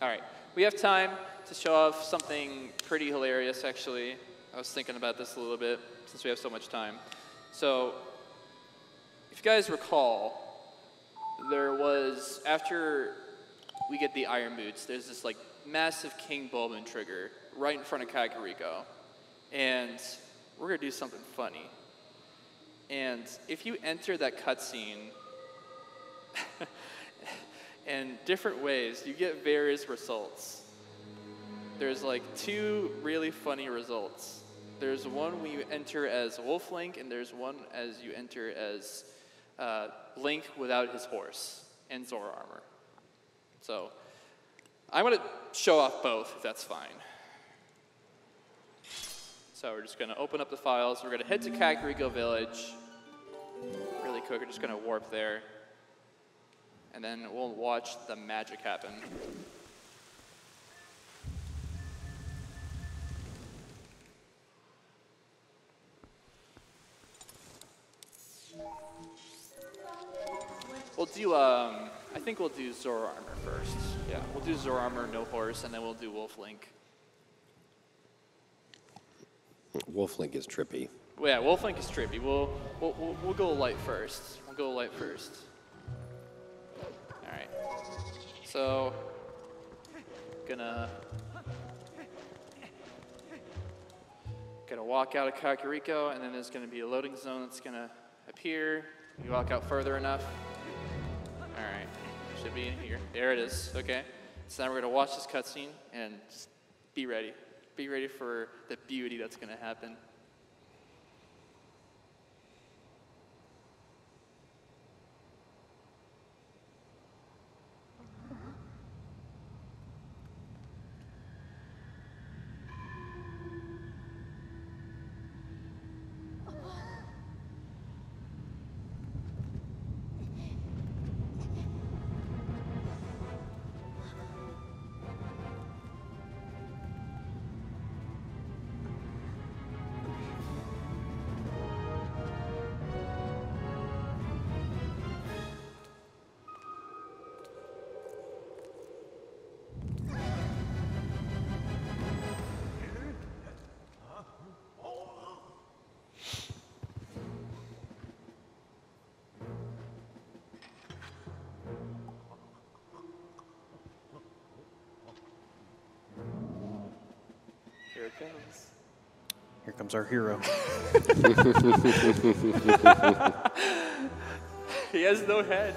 All right. We have time to show off something pretty hilarious, actually. I was thinking about this a little bit since we have so much time. So, if you guys recall, there was, after we get the Iron Boots, there's this like massive King Bulblin trigger right in front of Kakariko. And we're gonna do something funny. And if you enter that cutscene in different ways, you get various results. There's like two really funny results. There's one when you enter as Wolf Link, and there's one as you enter as uh, Link without his horse and Zora armor. So I'm gonna show off both, if that's fine. So we're just gonna open up the files. We're gonna head to Kakariko Village. Really quick, we're just gonna warp there. And then we'll watch the magic happen. We'll do, um, I think we'll do Zora Armor first. Yeah, we'll do Zora Armor, no horse, and then we'll do Wolf Link. Wolf Link is trippy. Well, yeah, Wolf Link is trippy. We'll, we'll, we'll, go light first. We'll go light first. All right. So, gonna gonna walk out of Kakariko, and then there's gonna be a loading zone that's gonna appear. You walk out further enough. All right, should be in here. There it is. Okay. So now we're gonna watch this cutscene and be ready. Be ready for the beauty that's gonna happen. Here our hero. He has no head.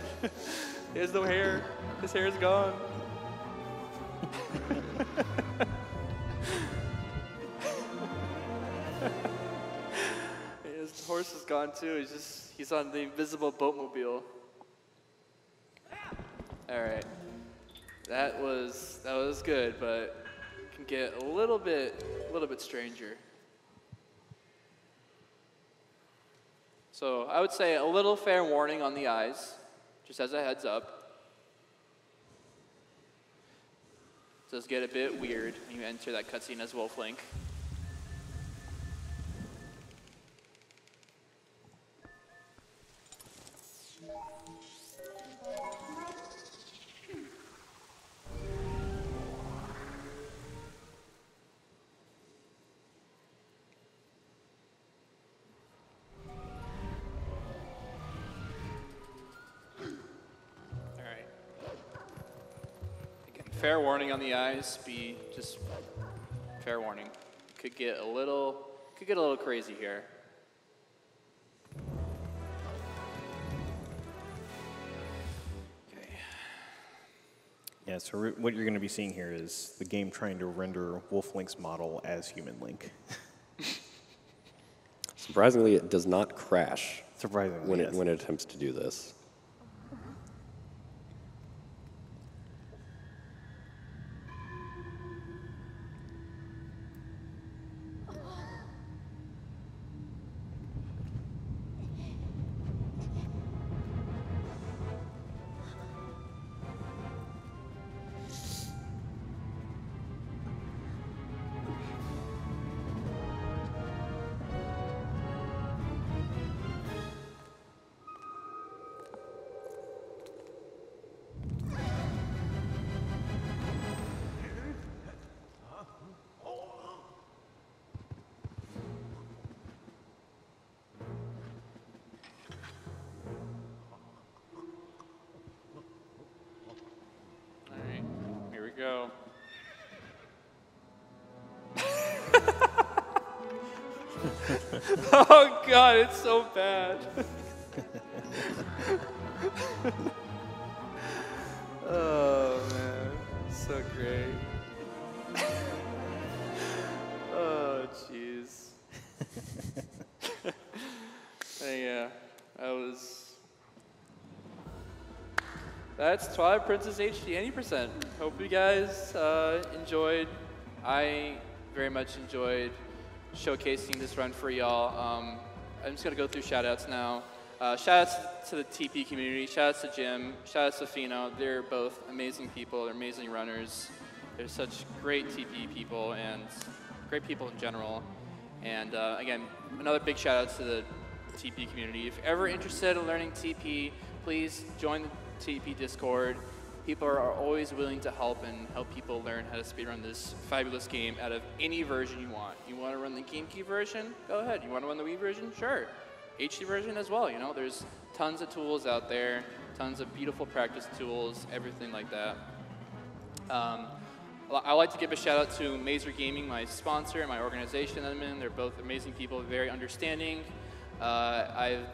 he has no hair. His hair is gone. His horse is gone too. He's just he's on the invisible boatmobile. All right. That was that was good, but can get a little bit a little bit stranger. So I would say a little fair warning on the eyes, just as a heads up. It does get a bit weird when you enter that cutscene as Wolf Link. Fair warning on the eyes. Be just fair warning. Could get a little could get a little crazy here. Okay. Yeah, so what you're going to be seeing here is the game trying to render Wolf Link's model as Human Link. Surprisingly, it does not crash Surprisingly, when yes. it when it attempts to do this. God, it's so bad. oh man, so great. oh jeez. yeah, that was. That's Twilight Princess HD Any%. Hope you guys uh, enjoyed. I very much enjoyed showcasing this run for y'all. Um, I'm just gonna go through shoutouts now. Uh, shoutouts to the TP community. Shoutouts to Jim. Shoutouts to Pheenoh. They're both amazing people. They're amazing runners. They're such great TP people and great people in general. And uh, again, another big shout out to the TP community. If you're ever interested in learning TP, please join the TP Discord. People are always willing to help and help people learn how to speedrun this fabulous game out of any version you want. You want to run the GameCube version? Go ahead. You want to run the Wii version? Sure. HD version as well. You know, there's tons of tools out there, tons of beautiful practice tools, everything like that. Um, I like to give a shout out to Mazer Gaming, my sponsor and my organization I'm in. They're both amazing people, very understanding. Uh, I've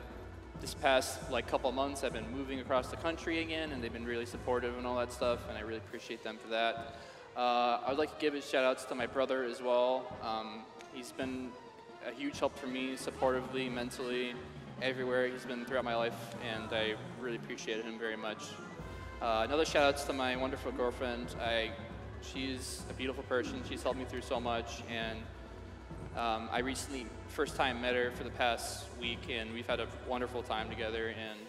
this past like couple months, I've been moving across the country again, and they've been really supportive and all that stuff, and I really appreciate them for that. Uh, I would like to give a shout outs to my brother as well. Um, he's been a huge help for me, supportively, mentally, everywhere. He's been throughout my life, and I really appreciate him very much. Uh, another shout outs to my wonderful girlfriend. I, she's a beautiful person. She's helped me through so much, and um, I recently, first time met her for the past week, and we've had a wonderful time together, and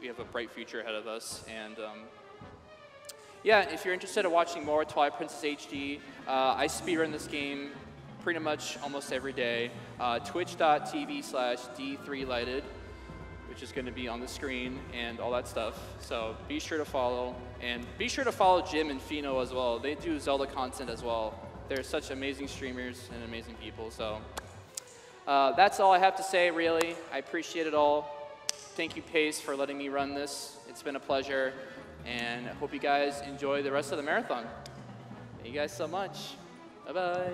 we have a bright future ahead of us. And um, yeah, if you're interested in watching more Twilight Princess HD, uh, I speedrun this game pretty much almost every day. Uh, Twitch.tv slash D3lighted, which is going to be on the screen and all that stuff. So be sure to follow. And be sure to follow Jim and Pheenoh as well. They do Zelda content as well. They're such amazing streamers and amazing people. So uh, that's all I have to say, really. I appreciate it all. Thank you, Pace, for letting me run this. It's been a pleasure. And I hope you guys enjoy the rest of the marathon. Thank you guys so much. Bye-bye.